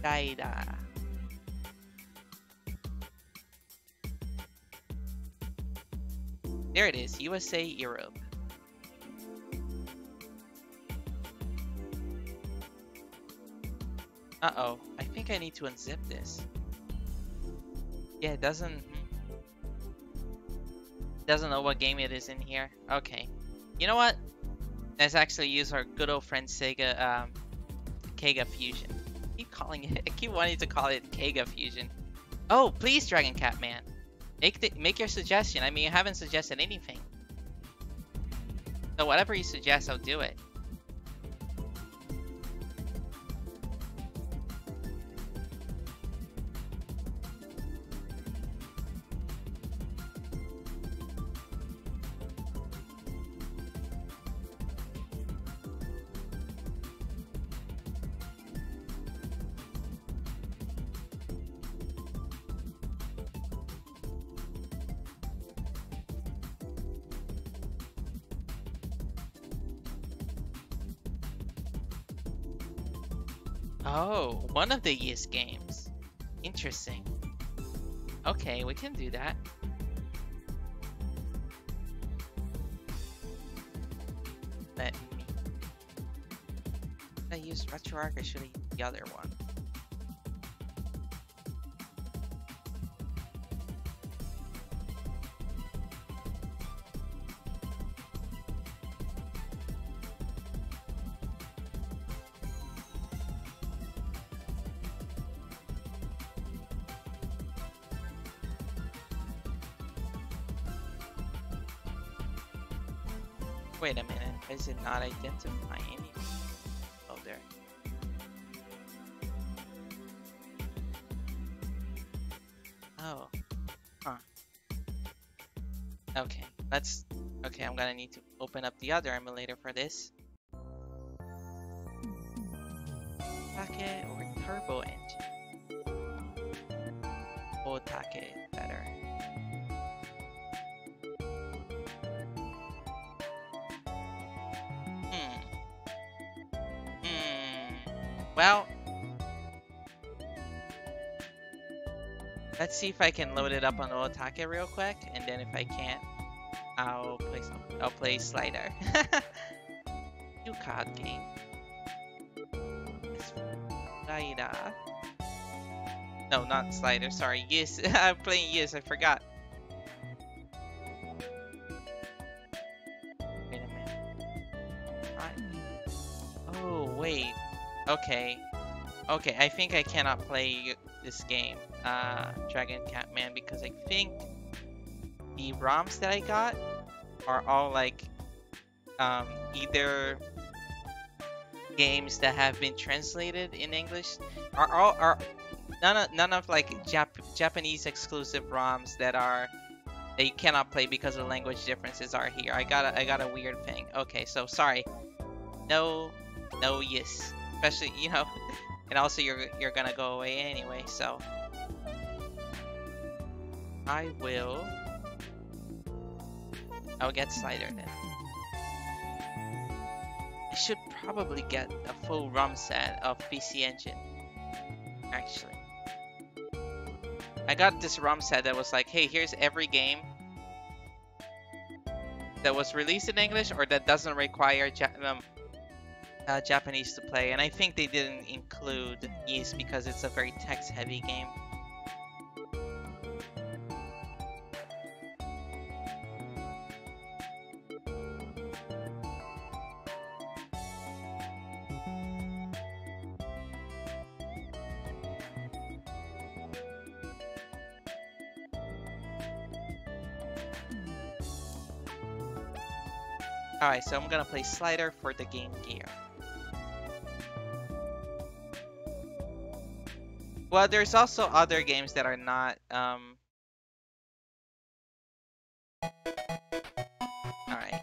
A: Slider. There it is, USA Europe. Uh-oh, I think I need to unzip this. Yeah, it doesn't... hmm. Doesn't know what game it is in here. Okay. You know what? Let's actually use our good old friend Sega, um, Kega Fusion. I keep calling it, I keep wanting to call it Kega Fusion. Oh, please, Dragon Cat Man. Make the, make your suggestion. I mean, you haven't suggested anything. So whatever you suggest, I'll do it. Ys games. Interesting. Okay, we can do that. Let me... I use RetroArch, I should use the other one. Wait a minute, is it not identifying any? Oh. shoulder. Oh. Huh. Okay, let's... Okay, I'm gonna need to open up the other emulator for this. I can load it up on Otake real quick, and then if I can't, I'll play some. I'll play Slider. New card game. Slider. No, not Slider. Sorry, Ys. I'm playing Ys. I forgot. Wait a minute. Oh wait. Okay. Okay, I think I cannot play game, uh, Dragon Catman, because I think the ROMs that I got are all like um, either games that have been translated in English are all are none of none of like Jap Japanese exclusive ROMs that are that you cannot play because of language differences are here. I got a, I got a weird thing. Okay, so sorry. No, no, yes. Especially you know, and also you're you're gonna go away anyway. So I will. I'll get Slider then. I should probably get a full ROM set of PC Engine. Actually. I got this ROM set that was like, hey, here's every game that was released in English or that doesn't require um, uh, Japanese to play. And I think they didn't include Ys because it's a very text-heavy game. Alright, so I'm gonna play Slider for the Game Gear. Well, there's also other games that are not, um... Alright.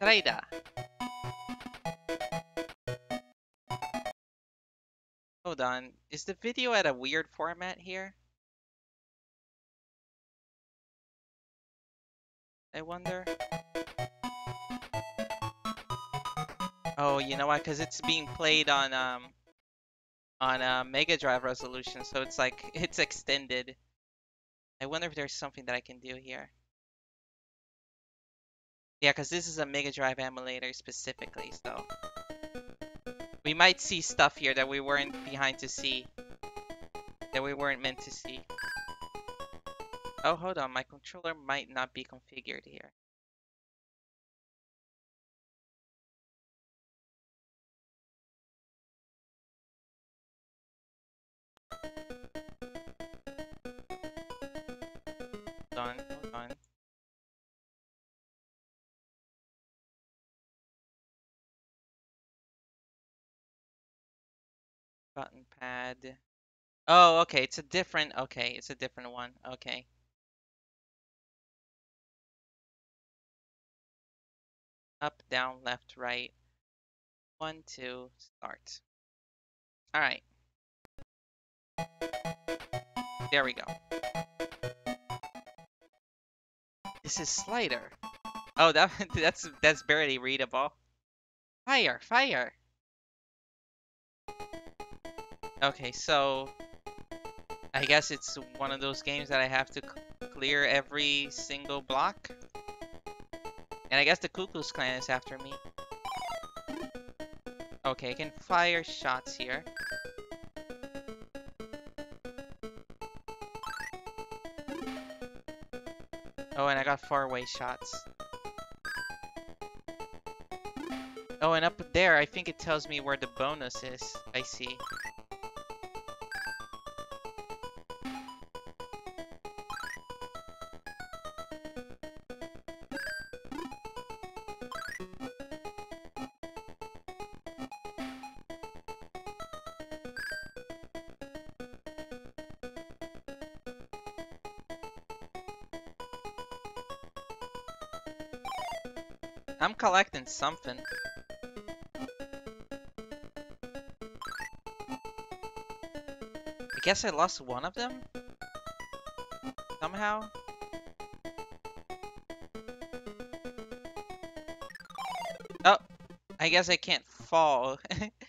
A: Slider. Hold on, is the video at a weird format here? I wonder. Oh, you know what? Because it's being played on um on a Mega Drive resolution, so it's like it's extended. I wonder if there's something that I can do here. Yeah, because this is a Mega Drive emulator specifically, so we might see stuff here that we weren't behind to see, that we weren't meant to see. Oh, hold on. My controller might not be configured here. Button pad. Oh, okay. It's a different. Okay, it's a different one. Okay. Up, down, left, right. One, two, start. Alright. There we go. This is Slider. Oh, that that's that's barely readable. Fire, fire. Okay, so I guess it's one of those games that I have to clear every single block. And I guess the Cuckoo's Clan is after me. Okay, I can fire shots here. Oh, and I got far away shots. Oh, and up there, I think it tells me where the bonus is. I see. Something. I guess I lost one of them? Somehow? Oh! I guess I can't fall.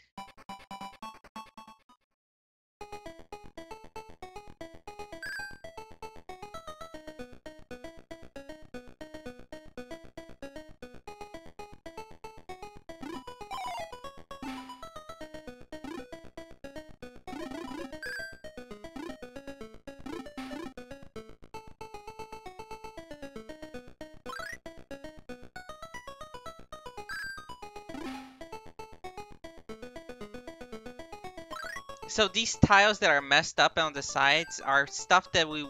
A: So these tiles that are messed up on the sides are stuff that we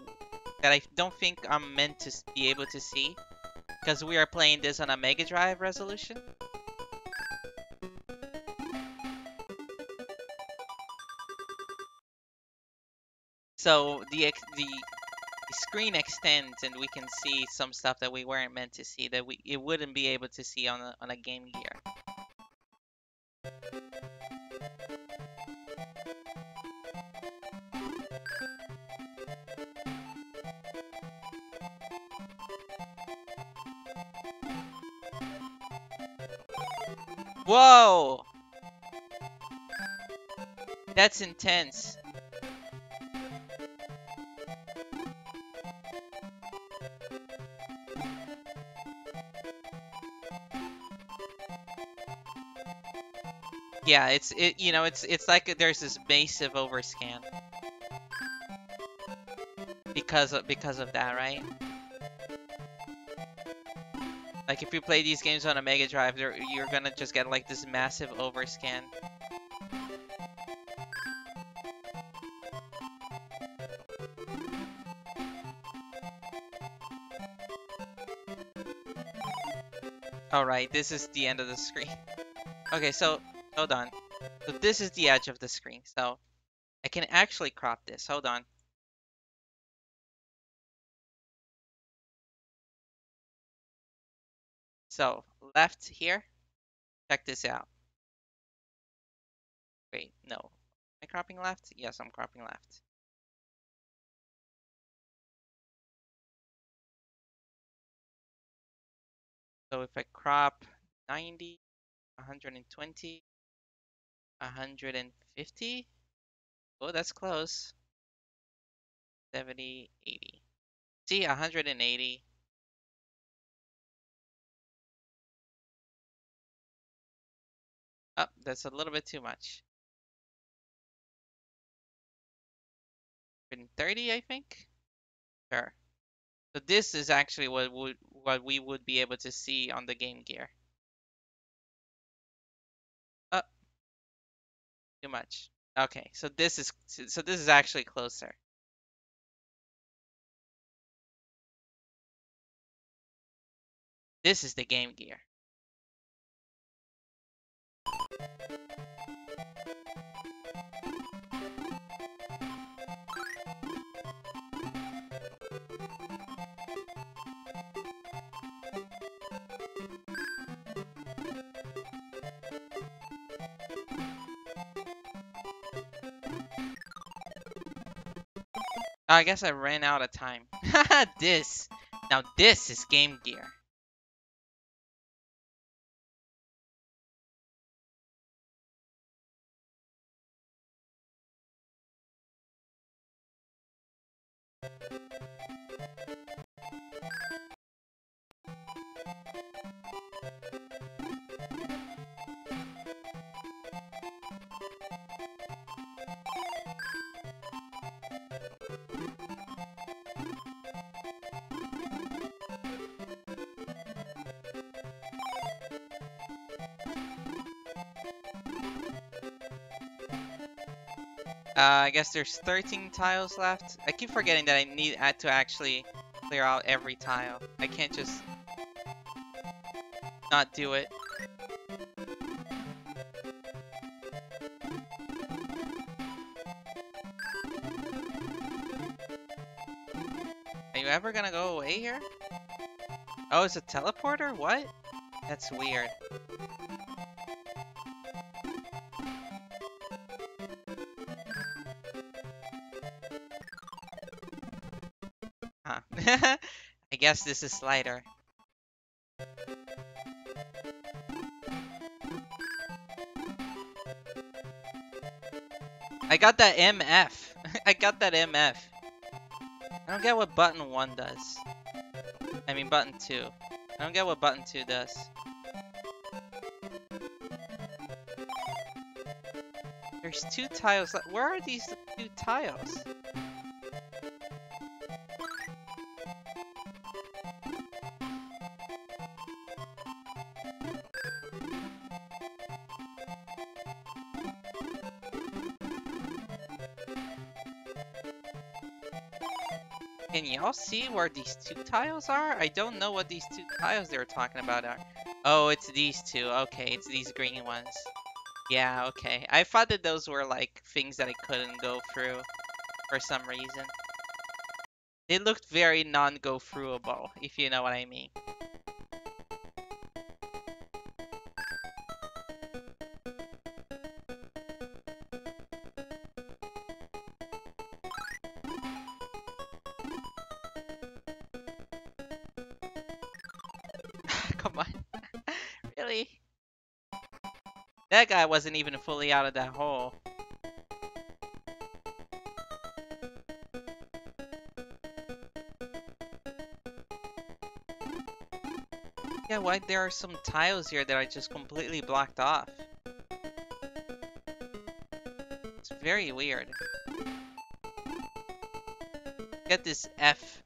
A: that I don't think I'm meant to be able to see because we are playing this on a Mega Drive resolution. So the the screen extends and we can see some stuff that we weren't meant to see that we it wouldn't be able to see on a on a Game Gear. Whoa! That's intense. Yeah, it's it you know, it's it's like there's this massive overscan. Because of because of that, right? Like if you play these games on a Mega Drive, you're gonna just get like this massive overscan. Alright, this is the end of the screen. Okay, so, hold on. So this is the edge of the screen, so I can actually crop this. Hold on. So, left here. Check this out. Wait, no. Am I cropping left? Yes, I'm cropping left. So if I crop 90, 120, 150. Oh, that's close. 70, 80. See, 180. Oh, that's a little bit too much. 130, I think. Sure. So this is actually what would what we would be able to see on the Game Gear. Oh, too much. Okay, so this is so this is actually closer. This is the Game Gear. I guess I ran out of time. this. Now this is Game Gear. you Uh, I guess there's 13 tiles left. I keep forgetting that I need to actually clear out every tile. I can't just not do it. Are you ever gonna go away here? Oh, it's a teleporter? What? That's weird. Guess this is lighter. I got that MF. I got that MF. I don't get what button 1 does. I mean button 2. I don't get what button 2 does. There's two tiles. le- Where are these two tiles? Y'all see where these two tiles are? I don't know what these two tiles they were talking about are. Oh, it's these two. Okay, it's these green ones. Yeah, okay. I thought that those were like things that I couldn't go through for some reason. They looked very non-go throughable, if you know what I mean. That guy wasn't even fully out of that hole. Yeah, why there are some tiles here that I just completely blocked off. It's very weird. Get this F.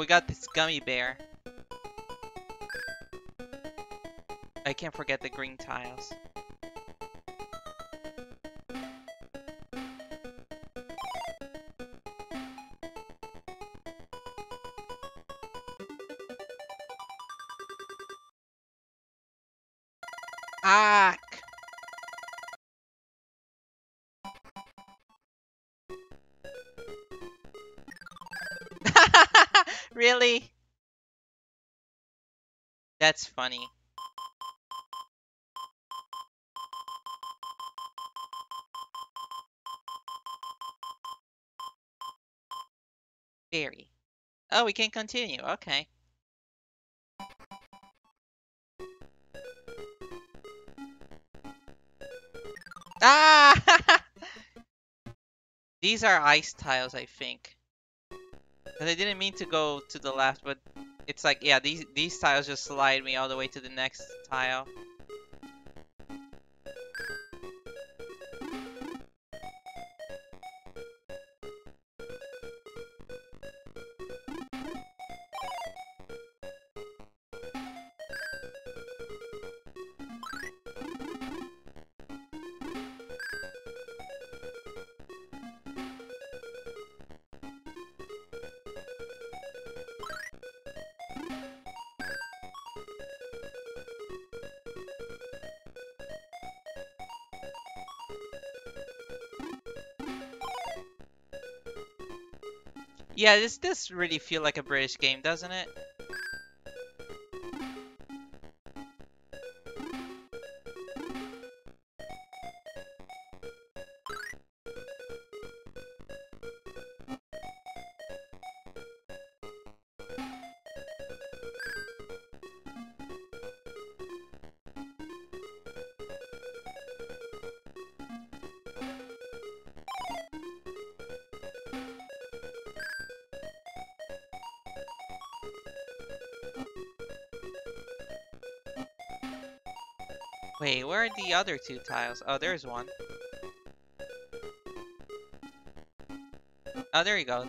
A: we got this gummy bear. I can't forget the green tiles. That's funny. Very. Oh, we can continue. Okay. Ah! These are ice tiles, I think. I didn't mean to go to the left, but it's like, yeah, these these tiles just slide me all the way to the next tile. Yeah, this does really feel like a British game, doesn't it? The other two tiles? Oh, there's one. Oh, there you go.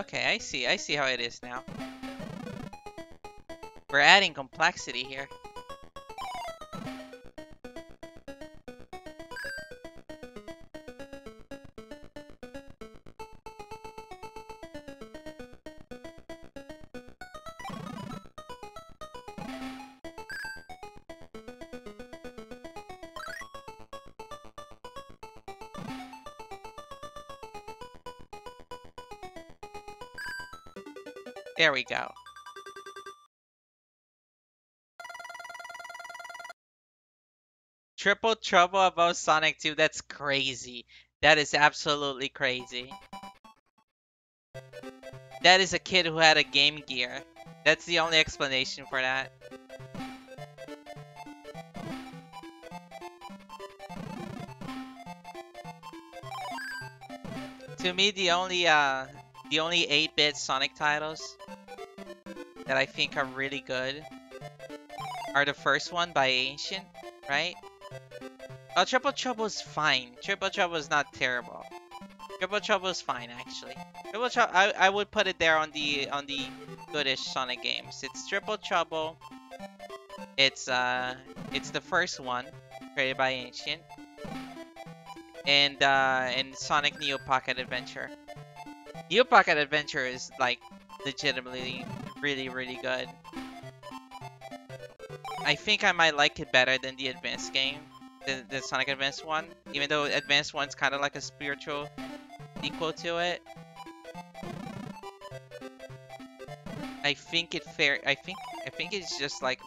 A: Okay, I see. I see how it is now. We're adding complexity here. There we go. Triple Trouble above Sonic 2, that's crazy. That is absolutely crazy. That is a kid who had a Game Gear. That's the only explanation for that. To me, the only uh, the only 8-bit Sonic titles that I think are really good are the first one by Ancient, right? Oh, Triple Trouble is fine. Triple Trouble is not terrible. Triple Trouble is fine, actually. Triple Trouble, I, I would put it there on the on the goodish Sonic games. It's Triple Trouble. It's uh, it's the first one created by Ancient, and uh, and Sonic Neo Pocket Adventure. Neo Pocket Adventure is like legitimately really really good. I think I might like it better than the advanced game, the, the Sonic Advance one, even though Advanced one's kind of like a spiritual equal to it. I think it fair. I think I think it's just like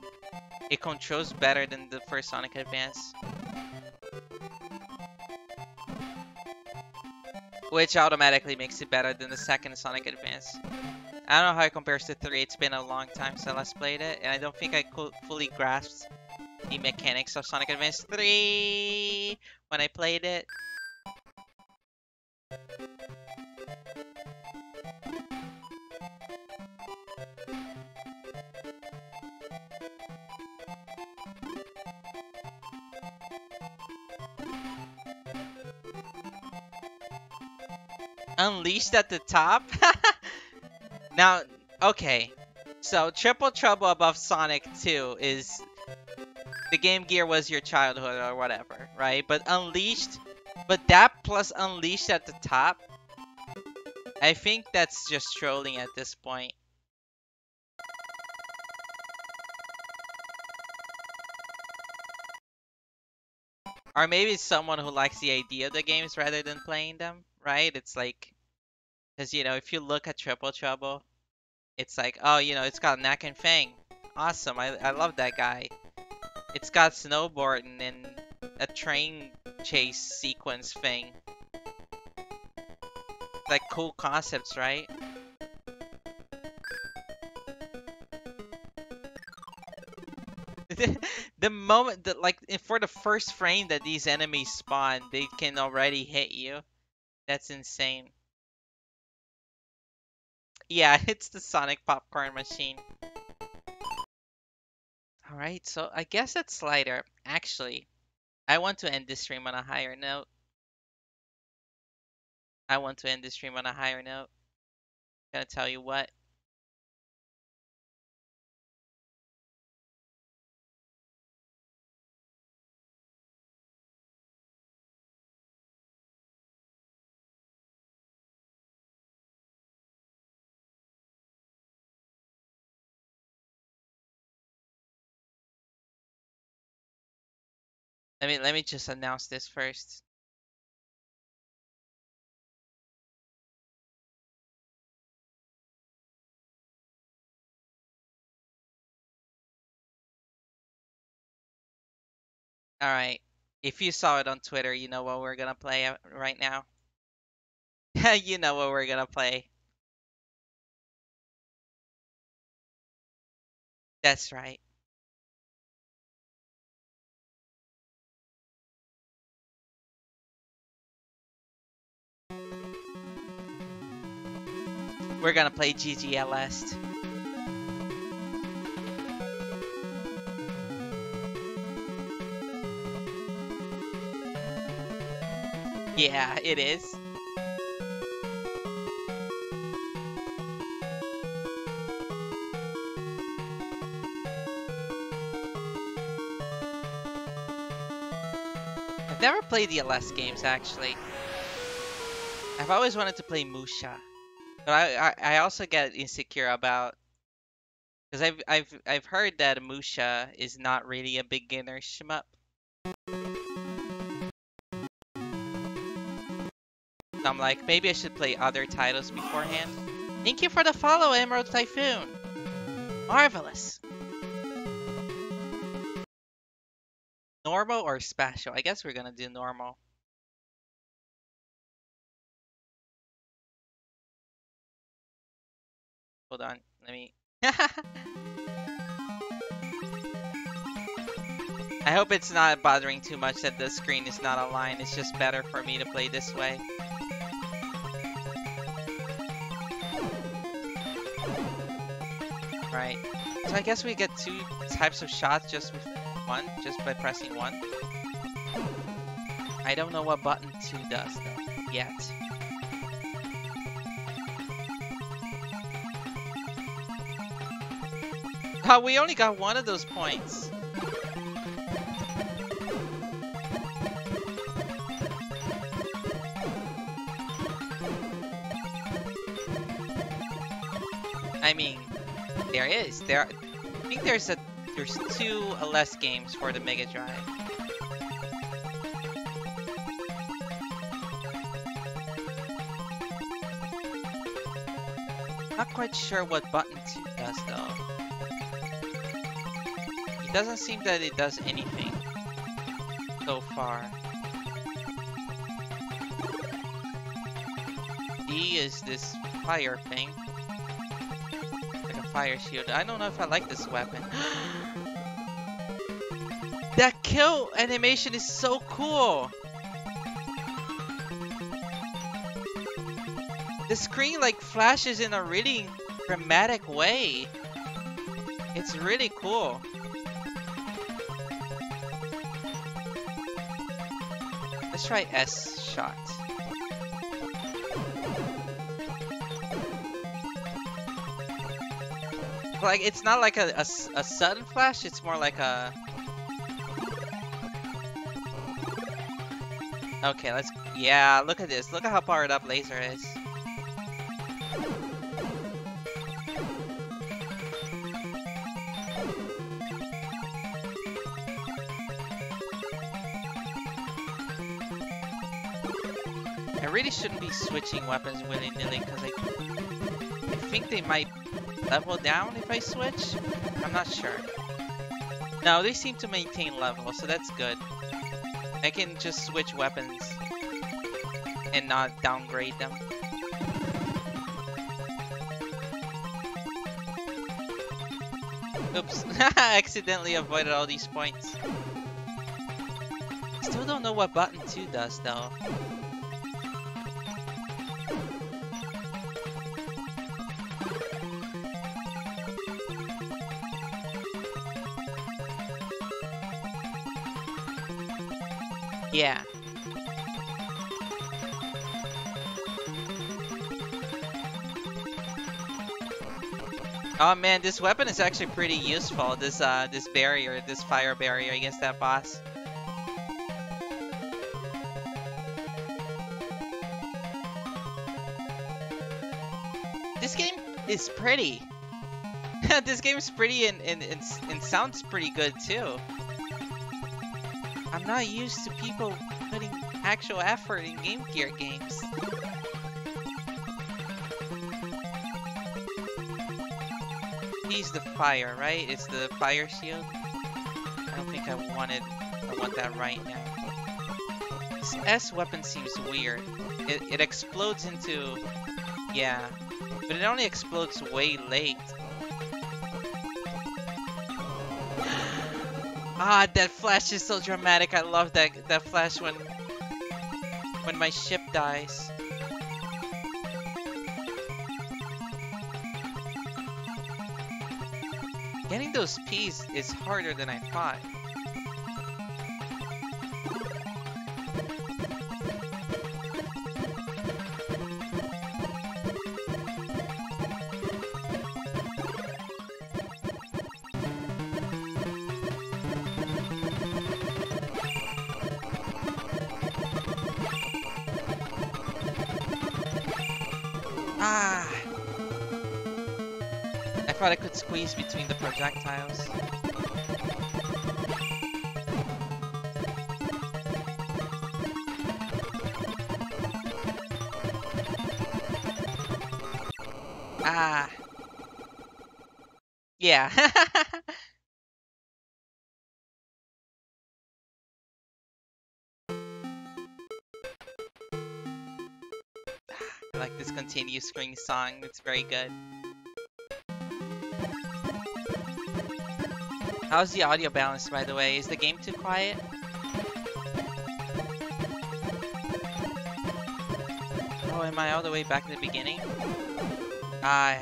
A: it controls better than the first Sonic Advance. Which automatically makes it better than the second Sonic Advance. I don't know how it compares to 3, it's been a long time since I last played it, and I don't think I fully grasped the mechanics of Sonic Advance 3 when I played it. Unleashed at the top? now, okay. So, Triple Trouble above Sonic 2 is... The Game Gear was your childhood or whatever, right? But Unleashed... But that plus Unleashed at the top... I think that's just trolling at this point. Or maybe someone who likes the idea of the games rather than playing them, right? It's like, because, you know, if you look at Triple Trouble, it's like, oh, you know, it's got Nack and Fang. Awesome, I, I love that guy. It's got snowboarding and a train chase sequence thing. Like, cool concepts, right? the moment that like for the first frame that these enemies spawn, they can already hit you. That's insane. Yeah, it's the Sonic popcorn machine. Alright, so I guess that's Slider. Actually, I want to end this stream on a higher note. I want to end this stream on a higher note. I'm gonna tell you what. Let me let me just announce this first. Alright. If you saw it on Twitter, you know what we're gonna play uh, right now. you know what we're gonna play. That's right. We're gonna play GG Aleste. Yeah, it is. I've never played the Aleste games, actually. I've always wanted to play Musha, but I I, I also get insecure about because I've I've I've heard that Musha is not really a beginner shmup. So I'm like, maybe I should play other titles beforehand. Thank you for the follow, Emerald Typhoon. Marvelous. Normal or special? I guess we're gonna do normal. Hold on, let me. I hope it's not bothering too much that the screen is not aligned. It's just better for me to play this way. Right. So I guess we get two types of shots just with one, just by pressing one. I don't know what button two does though, yet. Oh, we only got one of those points. I mean, there is. There, I think there's a there's two Aleste games for the Mega Drive. Not quite sure what button 2 does though. Doesn't seem that it does anything so far. D is this fire thing. Like a fire shield. I don't know if I like this weapon. that kill animation is so cool! The screen like flashes in a really dramatic way. It's really cool. Let's try S shot. Like, it's not like a, a, a sudden flash, it's more like a... Okay, let's... Yeah, look at this. Look at how powered up Laser is. Shouldn't be switching weapons willy-nilly because I, I think they might level down if I switch? I'm not sure. No, they seem to maintain level, so that's good. I can just switch weapons and not downgrade them. Oops, accidentally avoided all these points. Still don't know what button 2 does though. Oh man, this weapon is actually pretty useful. This uh, this barrier, this fire barrier against that boss. This game is pretty. this game is pretty and, and, and, and sounds pretty good too. I'm not used to people putting actual effort in Game Gear games. He's the fire, right? It's the fire shield. I don't think I wanted I want that right now. This S weapon seems weird. It, it explodes into... Yeah. But it only explodes way late. Ah, that flash is so dramatic. I love that that flash when when my ship dies. Those P's is harder than I thought. Squeeze between the projectiles. Ah! Yeah. I like this continuous screen song. It's very good. How's the audio balance, by the way? Is the game too quiet? Oh, am I all the way back to the beginning? Ah,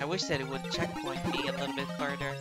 A: I wish that it would checkpoint me a little bit further.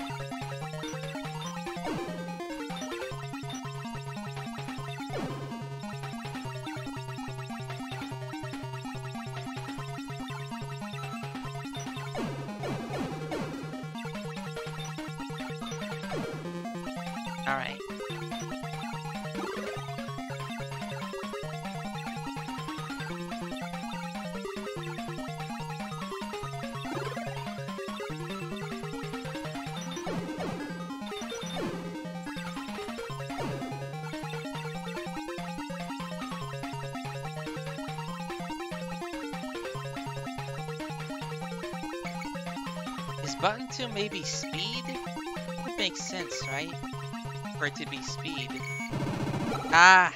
A: Maybe speed? Would make sense, right? For it to be speed. Ah!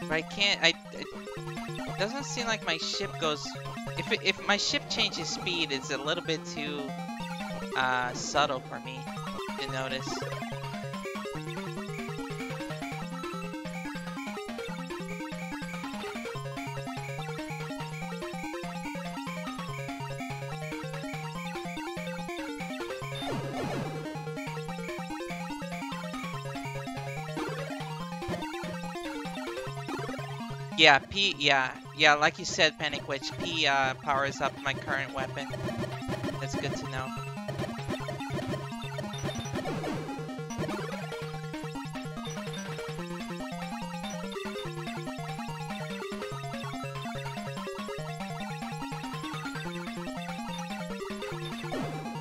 A: But I can't, I, it doesn't seem like my ship goes, if, it, if my ship changes speed, it's a little bit too, uh, subtle for me to notice. Yeah, P, yeah, yeah, like you said, Panic Witch, P uh, powers up my current weapon. That's good to know.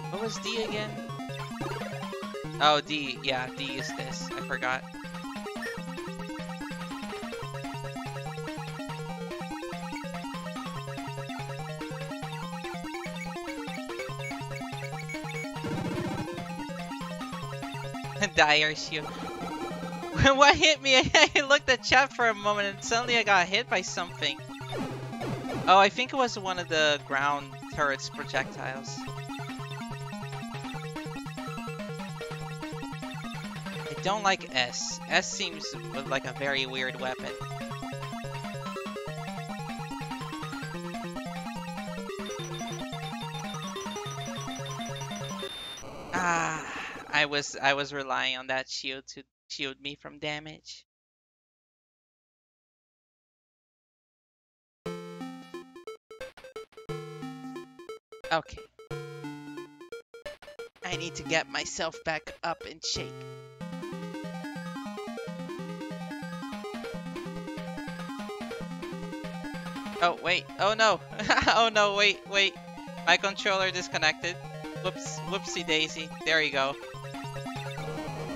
A: What was D again? Oh, D, yeah, D is this. I forgot. Shield. what hit me? I looked at chat for a moment and suddenly I got hit by something. Oh, I think it was one of the ground turret's projectiles. I don't like S. S seems like a very weird weapon. Ah, I was I was relying on that shield to shield me from damage. Okay. I need to get myself back up and shake. Oh, wait. Oh, no. oh, no. Wait, wait. My controller disconnected. Whoops. Whoopsie daisy. There you go.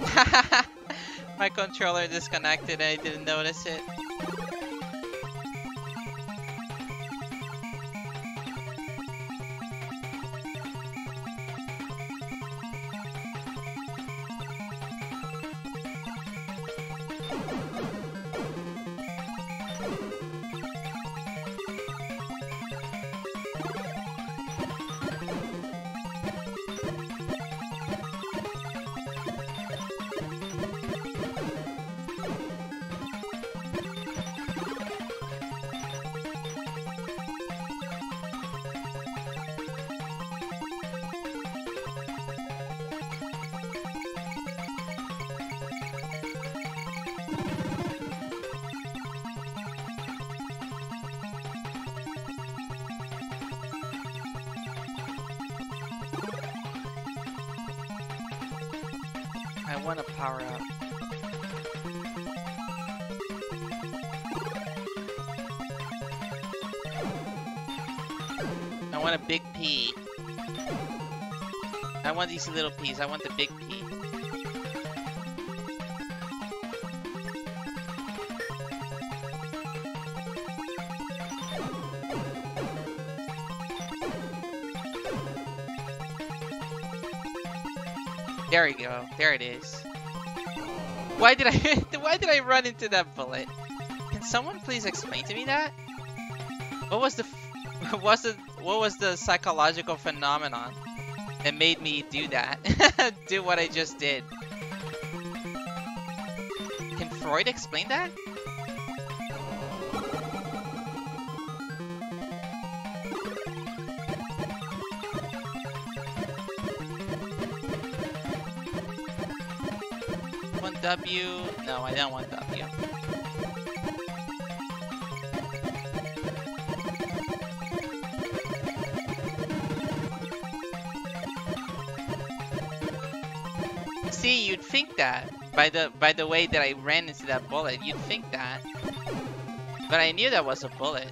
A: My controller disconnected I didn't notice it. I want the big P. There we go. There it is. Why did I why did I run into that bullet? Can someone please explain to me that? What was the what was the what was the psychological phenomenon that made me do that? do what I just did. Can Freud explain that? W. No, I don't want W. by the by the way that I ran into that bullet, you'd think that. But I knew that was a bullet.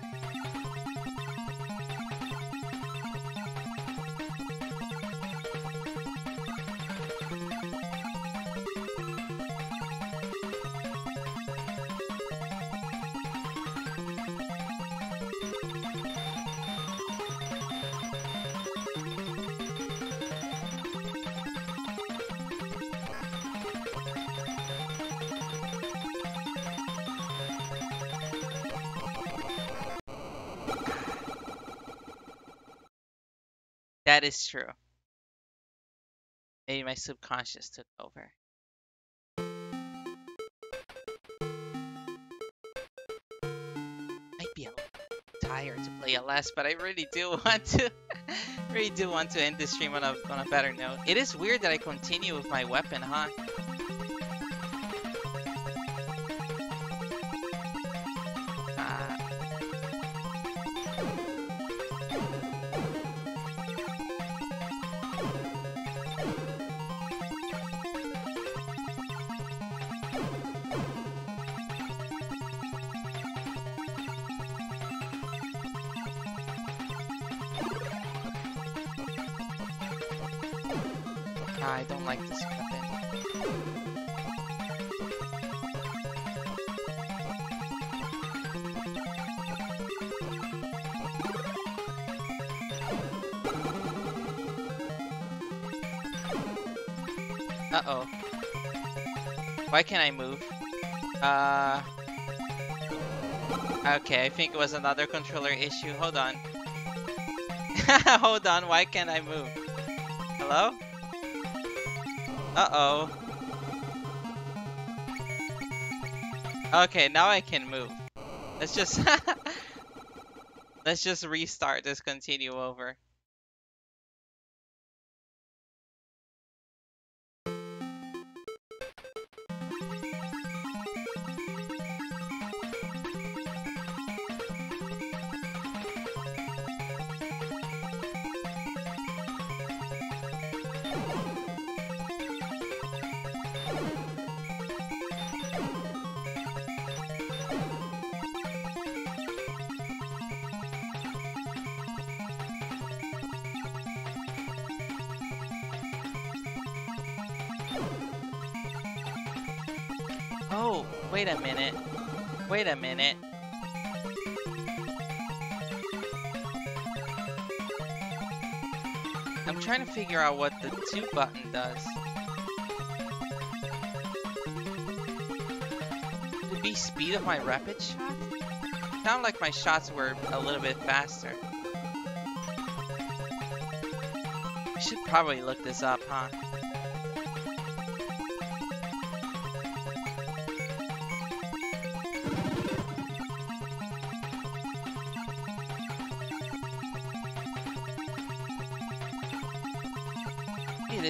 A: Is true. Maybe my subconscious took over. Might be tired to play Aleste, but I really do want to really do want to end this stream on a on a better note. It is weird that I continue with my weapon, huh? Can't I move? Uh... Okay, I think it was another controller issue. Hold on. Hold on, why can't I move? Hello? Uh-oh. Okay, now I can move. Let's just... Let's just restart this continue over. Wait a minute. I'm trying to figure out what the 2 button does. It be speed of my rapid shot? Sound like my shots were a little bit faster. I should probably look this up, huh?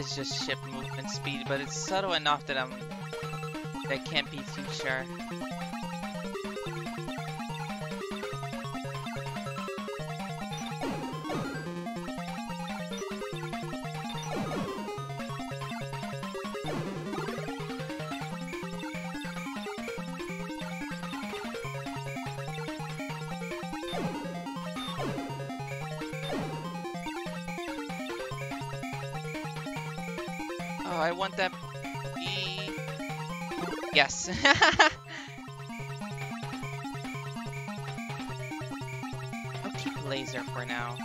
A: Is just ship movement speed, but it's subtle enough that I'm that can't be too sure. Oh, I want that P. Yes. I'll keep laser for now.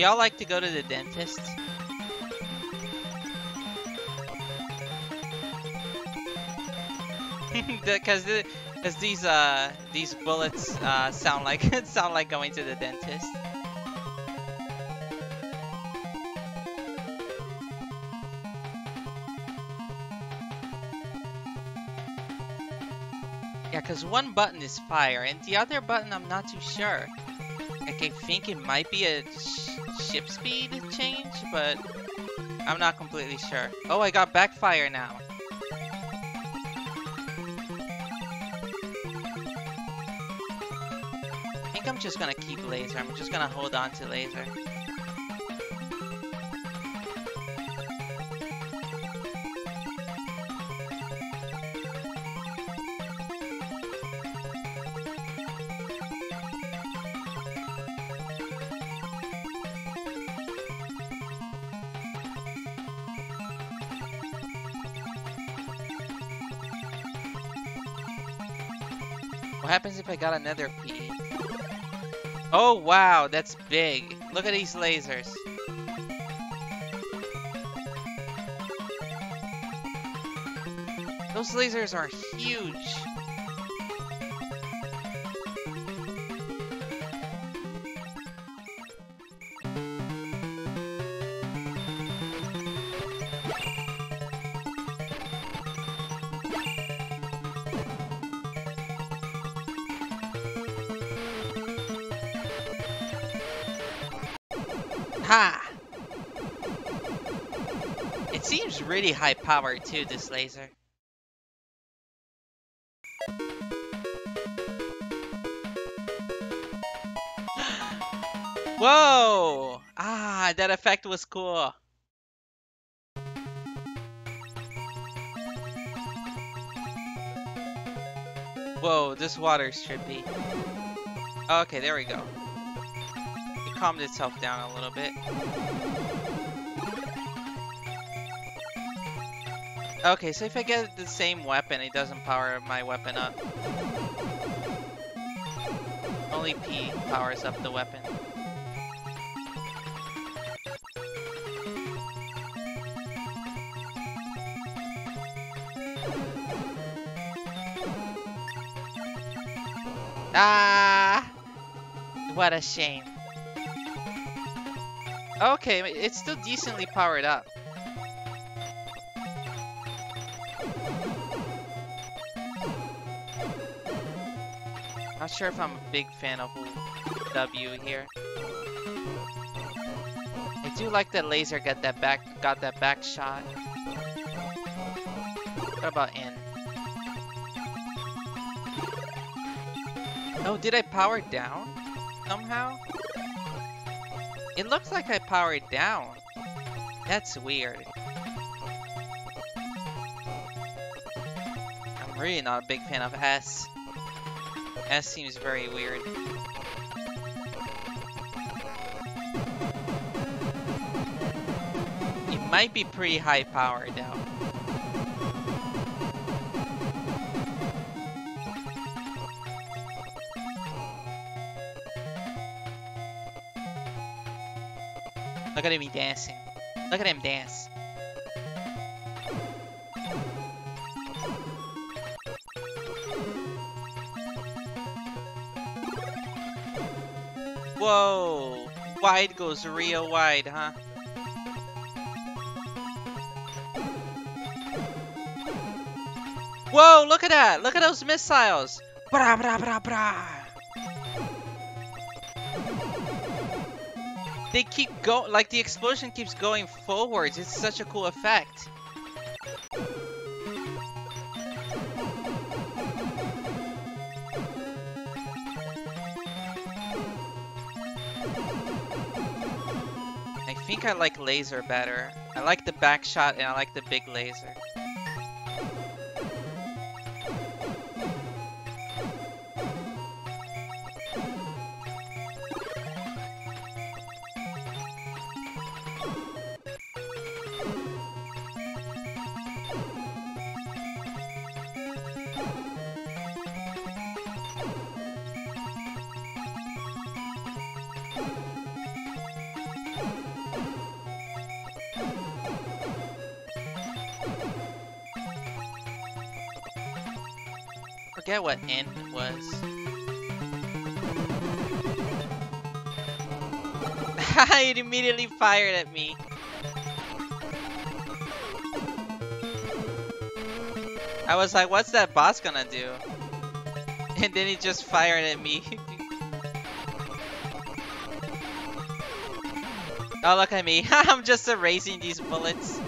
A: Do y'all like to go to the dentist? Because the, cause these uh these bullets uh sound like sound like going to the dentist. Yeah, cause one button is fire, and the other button I'm not too sure. Like I think it might be a ship speed change, but I'm not completely sure. Oh, I got backfire now. I think I'm just gonna keep laser. I'm just gonna hold on to laser. If I got another P? Oh wow, that's big. Look at these lasers. Those lasers are huge. Really high powered too, this laser. Whoa! Ah, that effect was cool. Whoa, this water's trippy. Okay, there we go. It calmed itself down a little bit. Okay, so if I get the same weapon, it doesn't power my weapon up. Only P powers up the weapon. Ah! What a shame. Okay, it's still decently powered up. Sure if I'm a big fan of W here. I do like that laser got that back got that back shot. What about N? Oh, did I power down somehow? It looks like I powered down. That's weird. I'm really not a big fan of S. S seems very weird. It might be pretty high powered though. Look at me dancing. Look at him dance. Wide goes real wide, huh? Whoa, look at that! Look at those missiles! Bra bra bra bra! They keep go like the explosion keeps going forwards. It's such a cool effect. Think I like laser better. I like the back shot and I like the big laser. Forget what N was. it immediately fired at me. I was like, what's that boss gonna do? And then he just fired at me. oh, look at me. I'm just erasing these bullets.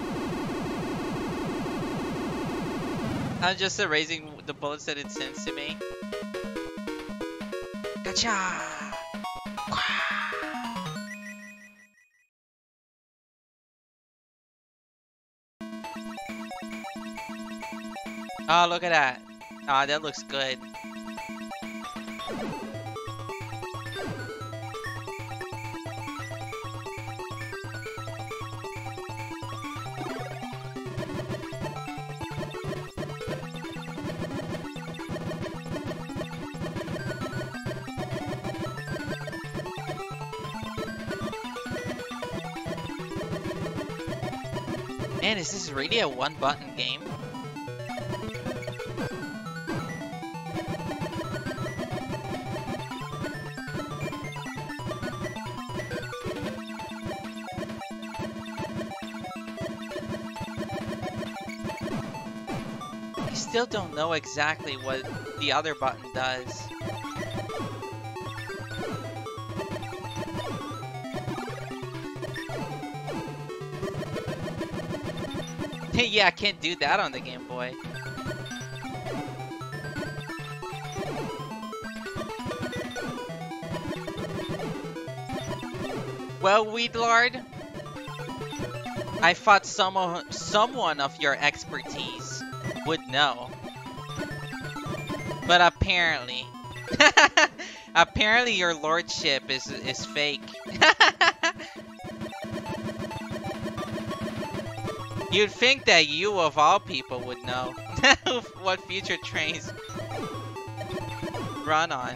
A: I'm just erasing the bullets that it sends to me. Gotcha! Oh, look at that. Ah, oh, that looks good. Really a one-button game? I still don't know exactly what the other button does. yeah, I can't do that on the Game Boy. Well, Weedlard, I thought some someone of your expertise would know. But apparently, apparently your lordship is is fake. You'd think that you of all people would know what future trains run on.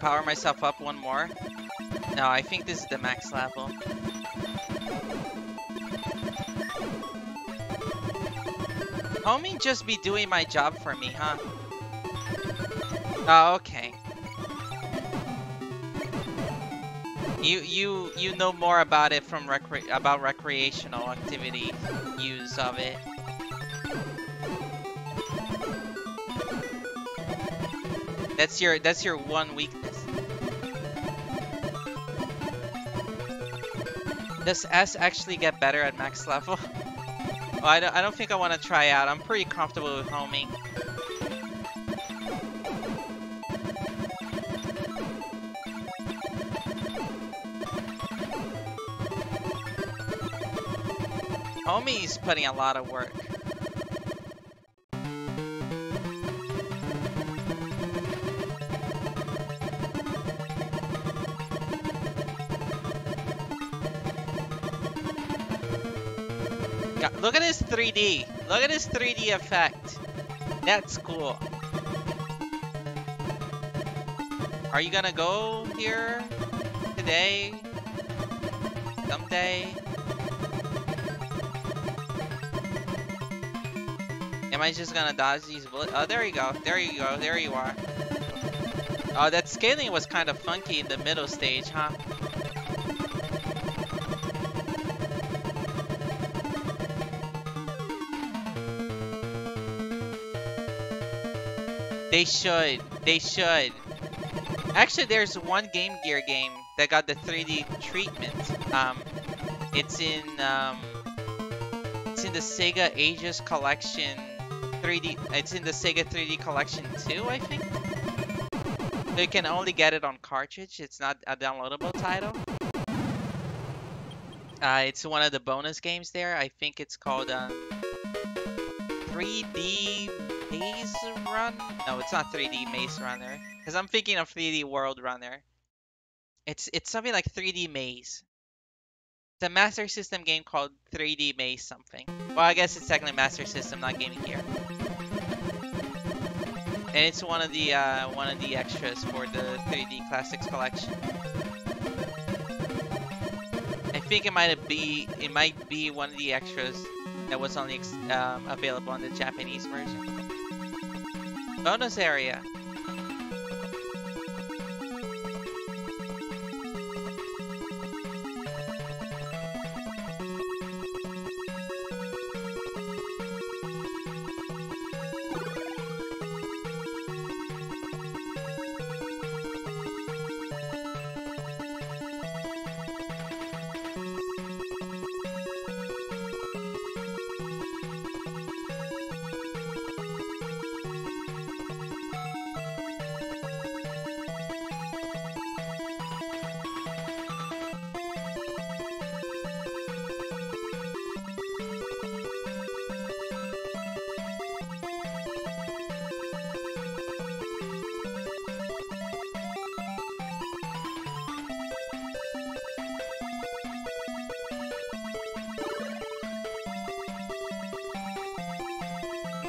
A: Power myself up one more? No, I think this is the max level. Homie just be doing my job for me, huh? Oh, okay. You you you know more about it from recre about recreational activity use of it. That's your that's your one weakness. Does S actually get better at max level? well, I don't, I don't think I want to try out. I'm pretty comfortable with homing. Homie's putting a lot of work. 3D. Look at this 3D effect. That's cool. Are you gonna go here today? Someday? Am I just gonna dodge these bullets? Oh, there you go. There you go. There you are. Oh, that scaling was kind of funky in the middle stage, huh? They should. They should. Actually, there's one Game Gear game that got the 3D treatment. Um, it's in um, it's in the Sega Ages Collection 3D. It's in the Sega 3D Collection 2, I think. You can only get it on cartridge. It's not a downloadable title. Uh, it's one of the bonus games there. I think it's called uh, 3D Maze Run. No, it's not 3D Maze Runner. Because I'm thinking of 3D World Runner. It's it's something like 3D Maze. It's a Master System game called 3D Maze something. Well, I guess it's technically Master System, not Gaming Gear. And it's one of the uh, one of the extras for the 3D Classics collection. I think it might be it might be one of the extras that was only um, available on the Japanese version. Bonus area.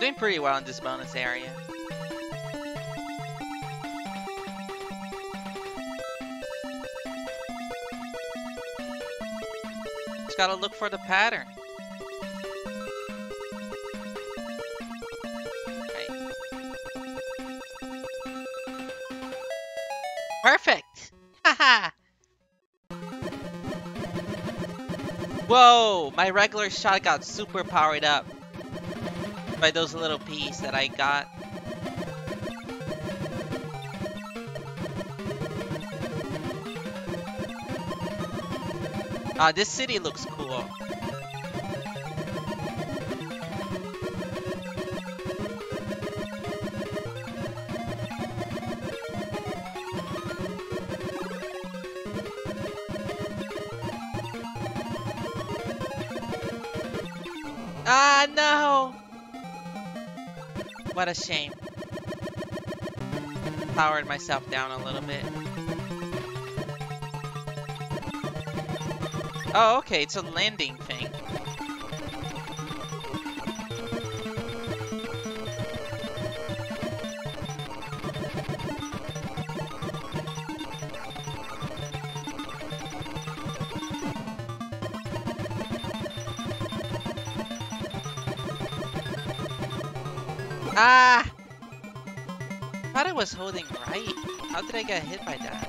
A: Doing pretty well in this bonus area. Just gotta look for the pattern. Perfect! Haha! Whoa! My regular shot got super powered up by those little peas that I got. Ah, this city looks cool. What a shame. Powered myself down a little bit. Oh, okay, it's a landing thing. Was holding right. How did I get hit by that?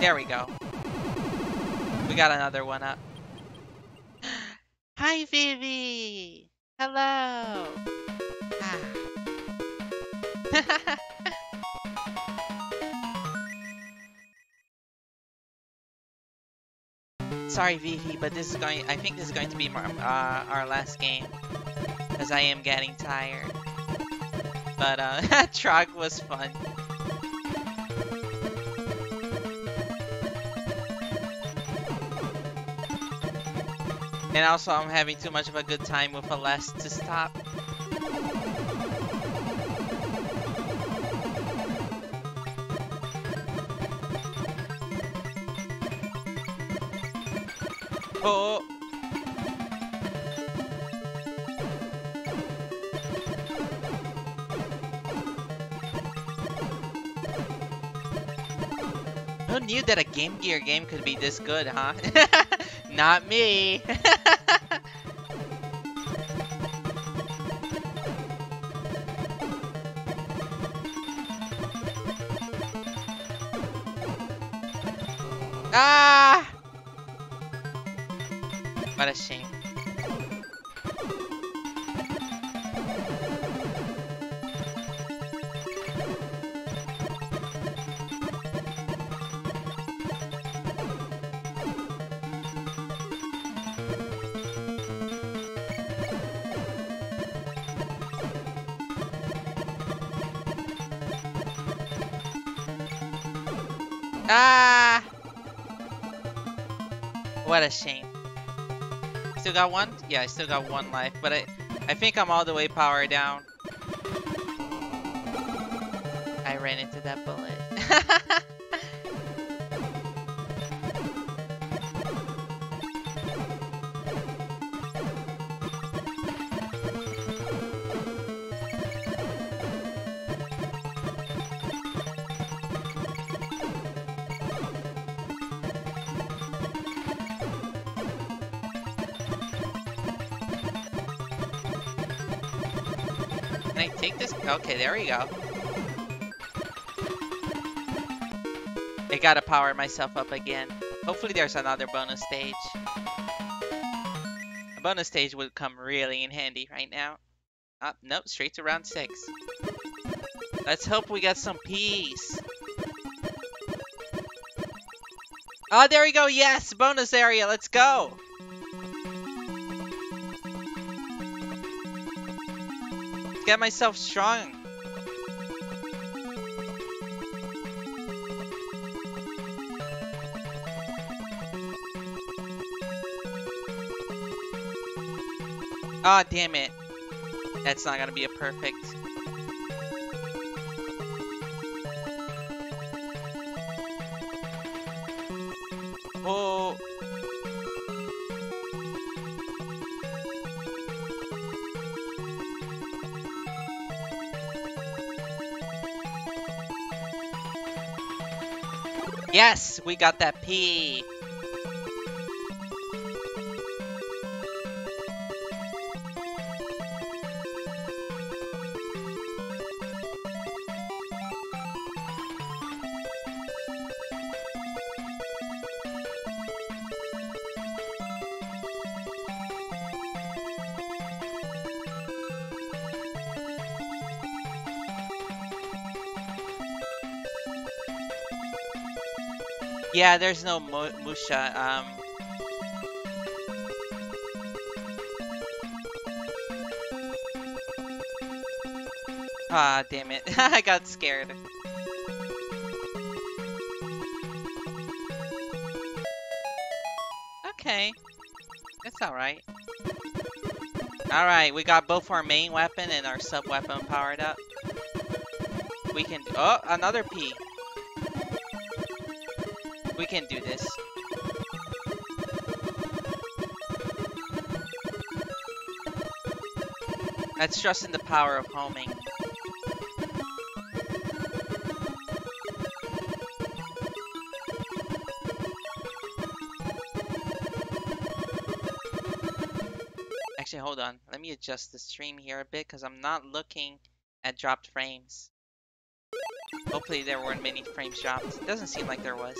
A: There we go. We got another one up. Vivi, but this is going. I think this is going to be our, uh, our last game, because I am getting tired. But uh, that track was fun. And also, I'm having too much of a good time with Aleste to stop. Oh! Who knew that a Game Gear game could be this good, huh? Not me! shame. Still got one? Yeah, I still got one life, but I, I think I'm all the way powered down. I ran into that bullet. Okay, there we go. I gotta power myself up again. Hopefully there's another bonus stage. A bonus stage would come really in handy right now. Ah, nope, straight to round 6. Let's hope we get some peace. Oh, there we go, yes! Bonus area, let's go! Get myself strong. Ah, damn it. That's not gonna be a perfect. We got that P. Yeah, there's no Mu Musha. Um, ah, damn it! I got scared. Okay, that's all right. All right, we got both our main weapon and our sub weapon powered up. We can. Oh, another P. We can do this. Let's trust in the power of homing. Actually, hold on. Let me adjust the stream here a bit because I'm not looking at dropped frames. Hopefully there weren't many frames dropped. Doesn't seem like there was.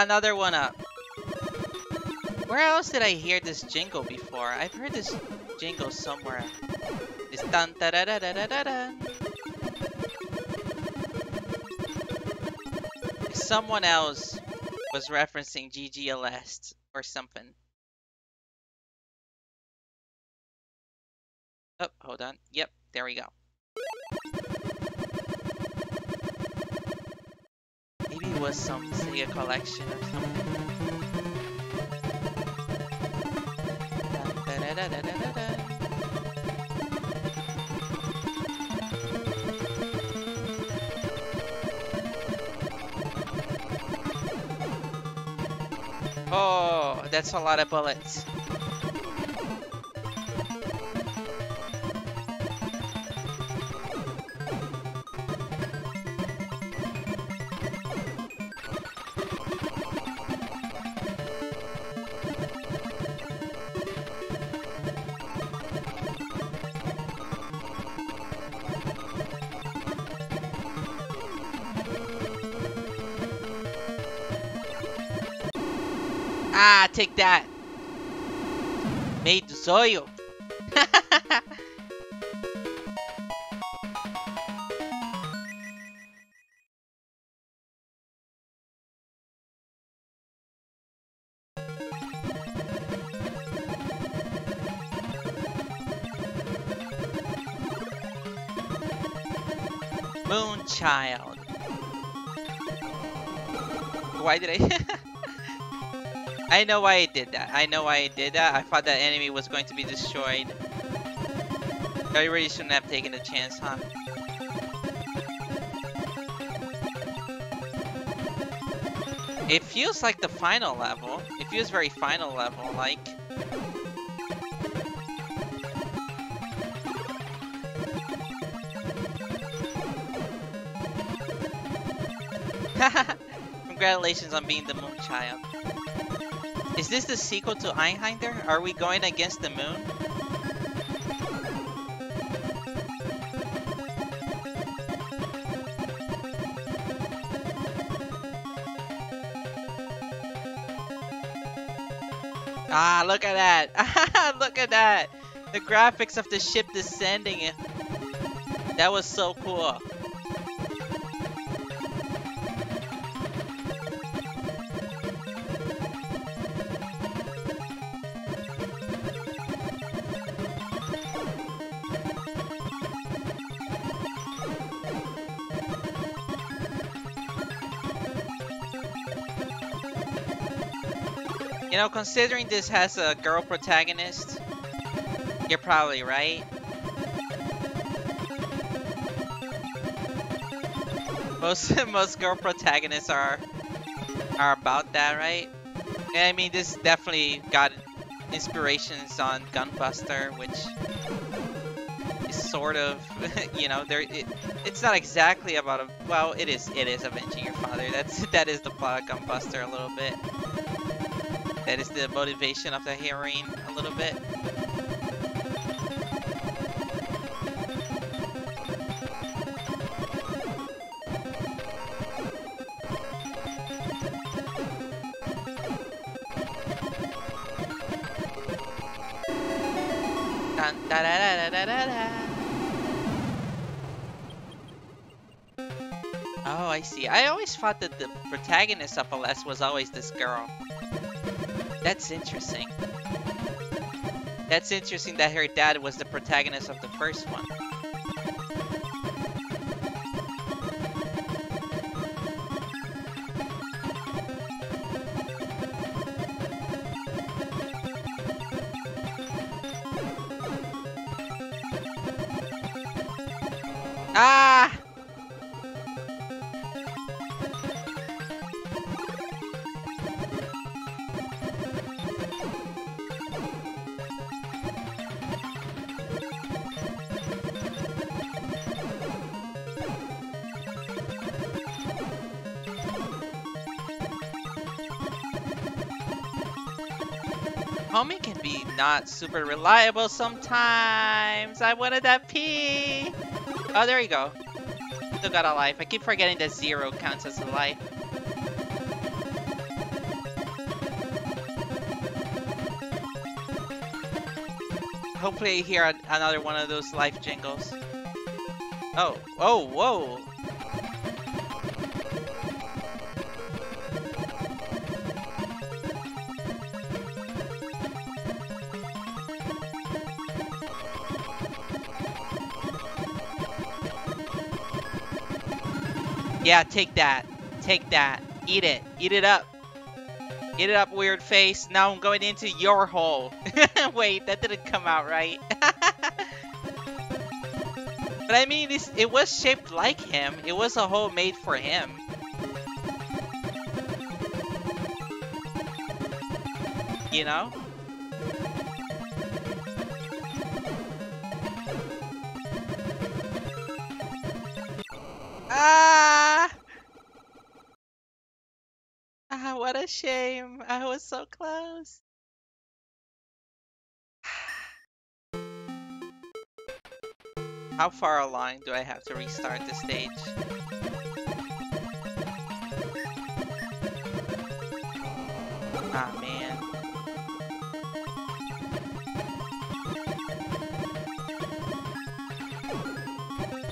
A: Another one up. Where else did I hear this jingle before? I've heard this jingle somewhere. This dun da da da da da da da. Someone else was referencing GG Aleste or something. Collection. Oh, that's a lot of bullets. Take that. Made the soil. Moonchild. I know why I did that. I know why I did that. I thought that enemy was going to be destroyed. I really shouldn't have taken the chance, huh? It feels like the final level. It feels very final level, like. Congratulations on being the moon child. Is this the sequel to Einhänder? Are we going against the moon? Ah, look at that! look at that! The graphics of the ship descending. That was so cool. You know, considering this has a girl protagonist, you're probably right. Most most girl protagonists are are about that, right? And I mean, this definitely got inspirations on Gunbuster, which is sort of, you know, there. It, it's not exactly about a. Well, it is. It is avenging your father. That's that is the plot of Gunbuster a little bit. That is the motivation of the heroine a little bit. Oh, I see. I always thought that the protagonist of Aleste was always this girl. That's interesting. That's interesting that her dad was the protagonist of the first one. Ah! Not super reliable sometimes. I wanted that P. Oh, there you go. Still got a life. I keep forgetting that zero counts as a life. Hopefully I hear another one of those life jingles. Oh, oh, whoa. Yeah, take that. Take that. Eat it. Eat it up. Eat it up, weird face. Now I'm going into your hole. Wait, that didn't come out right. but I mean, it was shaped like him. It was a hole made for him. You know? Ah! Shame. I was so close. How far along do I have to restart the stage? Ah, man.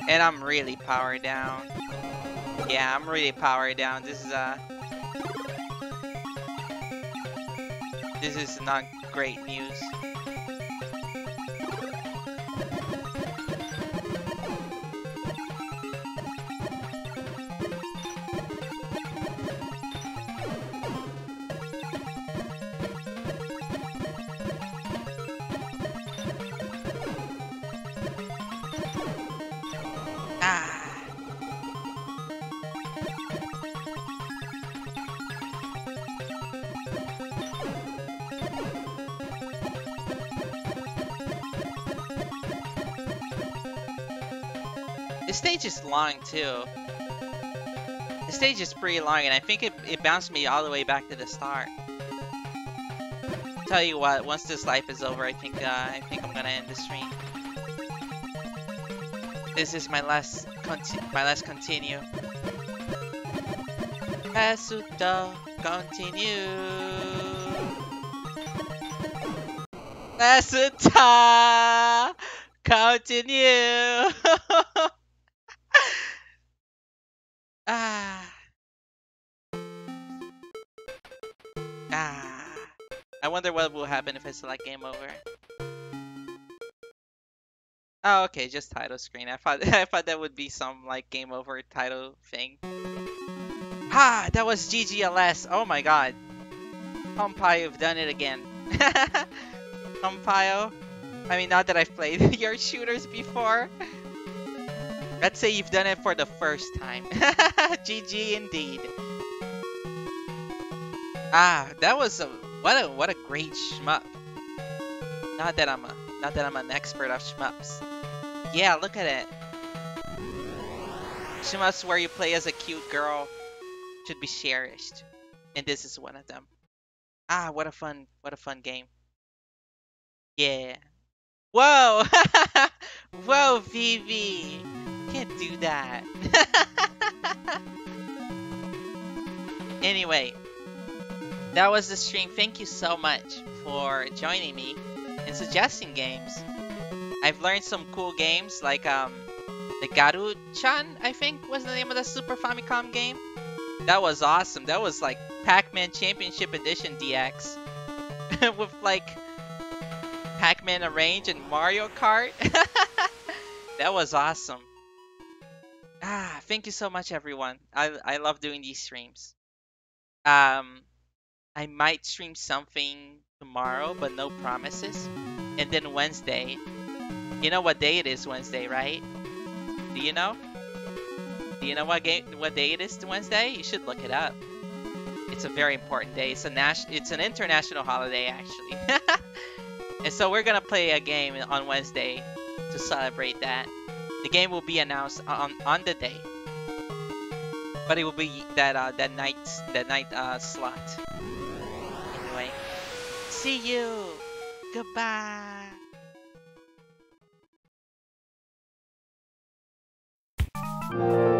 A: And I'm really powered down. Yeah, I'm really powered down. This is uh This is not great news. Is long too. The stage is pretty long and I think it, it bounced me all the way back to the start. Tell you what, once this life is over, I think uh, I think I'm gonna end the stream. This is my last my last continue. Pasuto continue. Pasuta continue. what will happen if I select game over. Oh, okay, just title screen. I thought I thought that would be some like game over title thing. Ha! That was GG Aleste. Oh my god. Pompeo, you've done it again. Pompeo. I mean, not that I've played your shooters before. Let's say you've done it for the first time. GG indeed. Ah, that was a what a what a great shmup. Not that I'm a not that I'm an expert of shmups. Yeah, look at it. Shmups where you play as a cute girl should be cherished. And this is one of them. Ah, what a fun what a fun game. Yeah. Whoa! Whoa, Vivi! Can't do that. anyway, that was the stream. Thank you so much for joining me and suggesting games. I've learned some cool games like um the Garu-chan, I think was the name of the Super Famicom game. That was awesome. That was like Pac-Man Championship Edition DX with like Pac-Man Arrange and Mario Kart. that was awesome. Ah, thank you so much everyone. I I love doing these streams. Um I might stream something tomorrow, but no promises. And then Wednesday. You know what day it is Wednesday, right? Do you know? Do you know what game what day it is Wednesday? You should look it up. It's a very important day. It's a nas- it's an international holiday actually. and so we're gonna play a game on Wednesday to celebrate that. The game will be announced on on the day, but it will be that uh, that night that night uh, slot. Anyway, See you. Goodbye.
B: you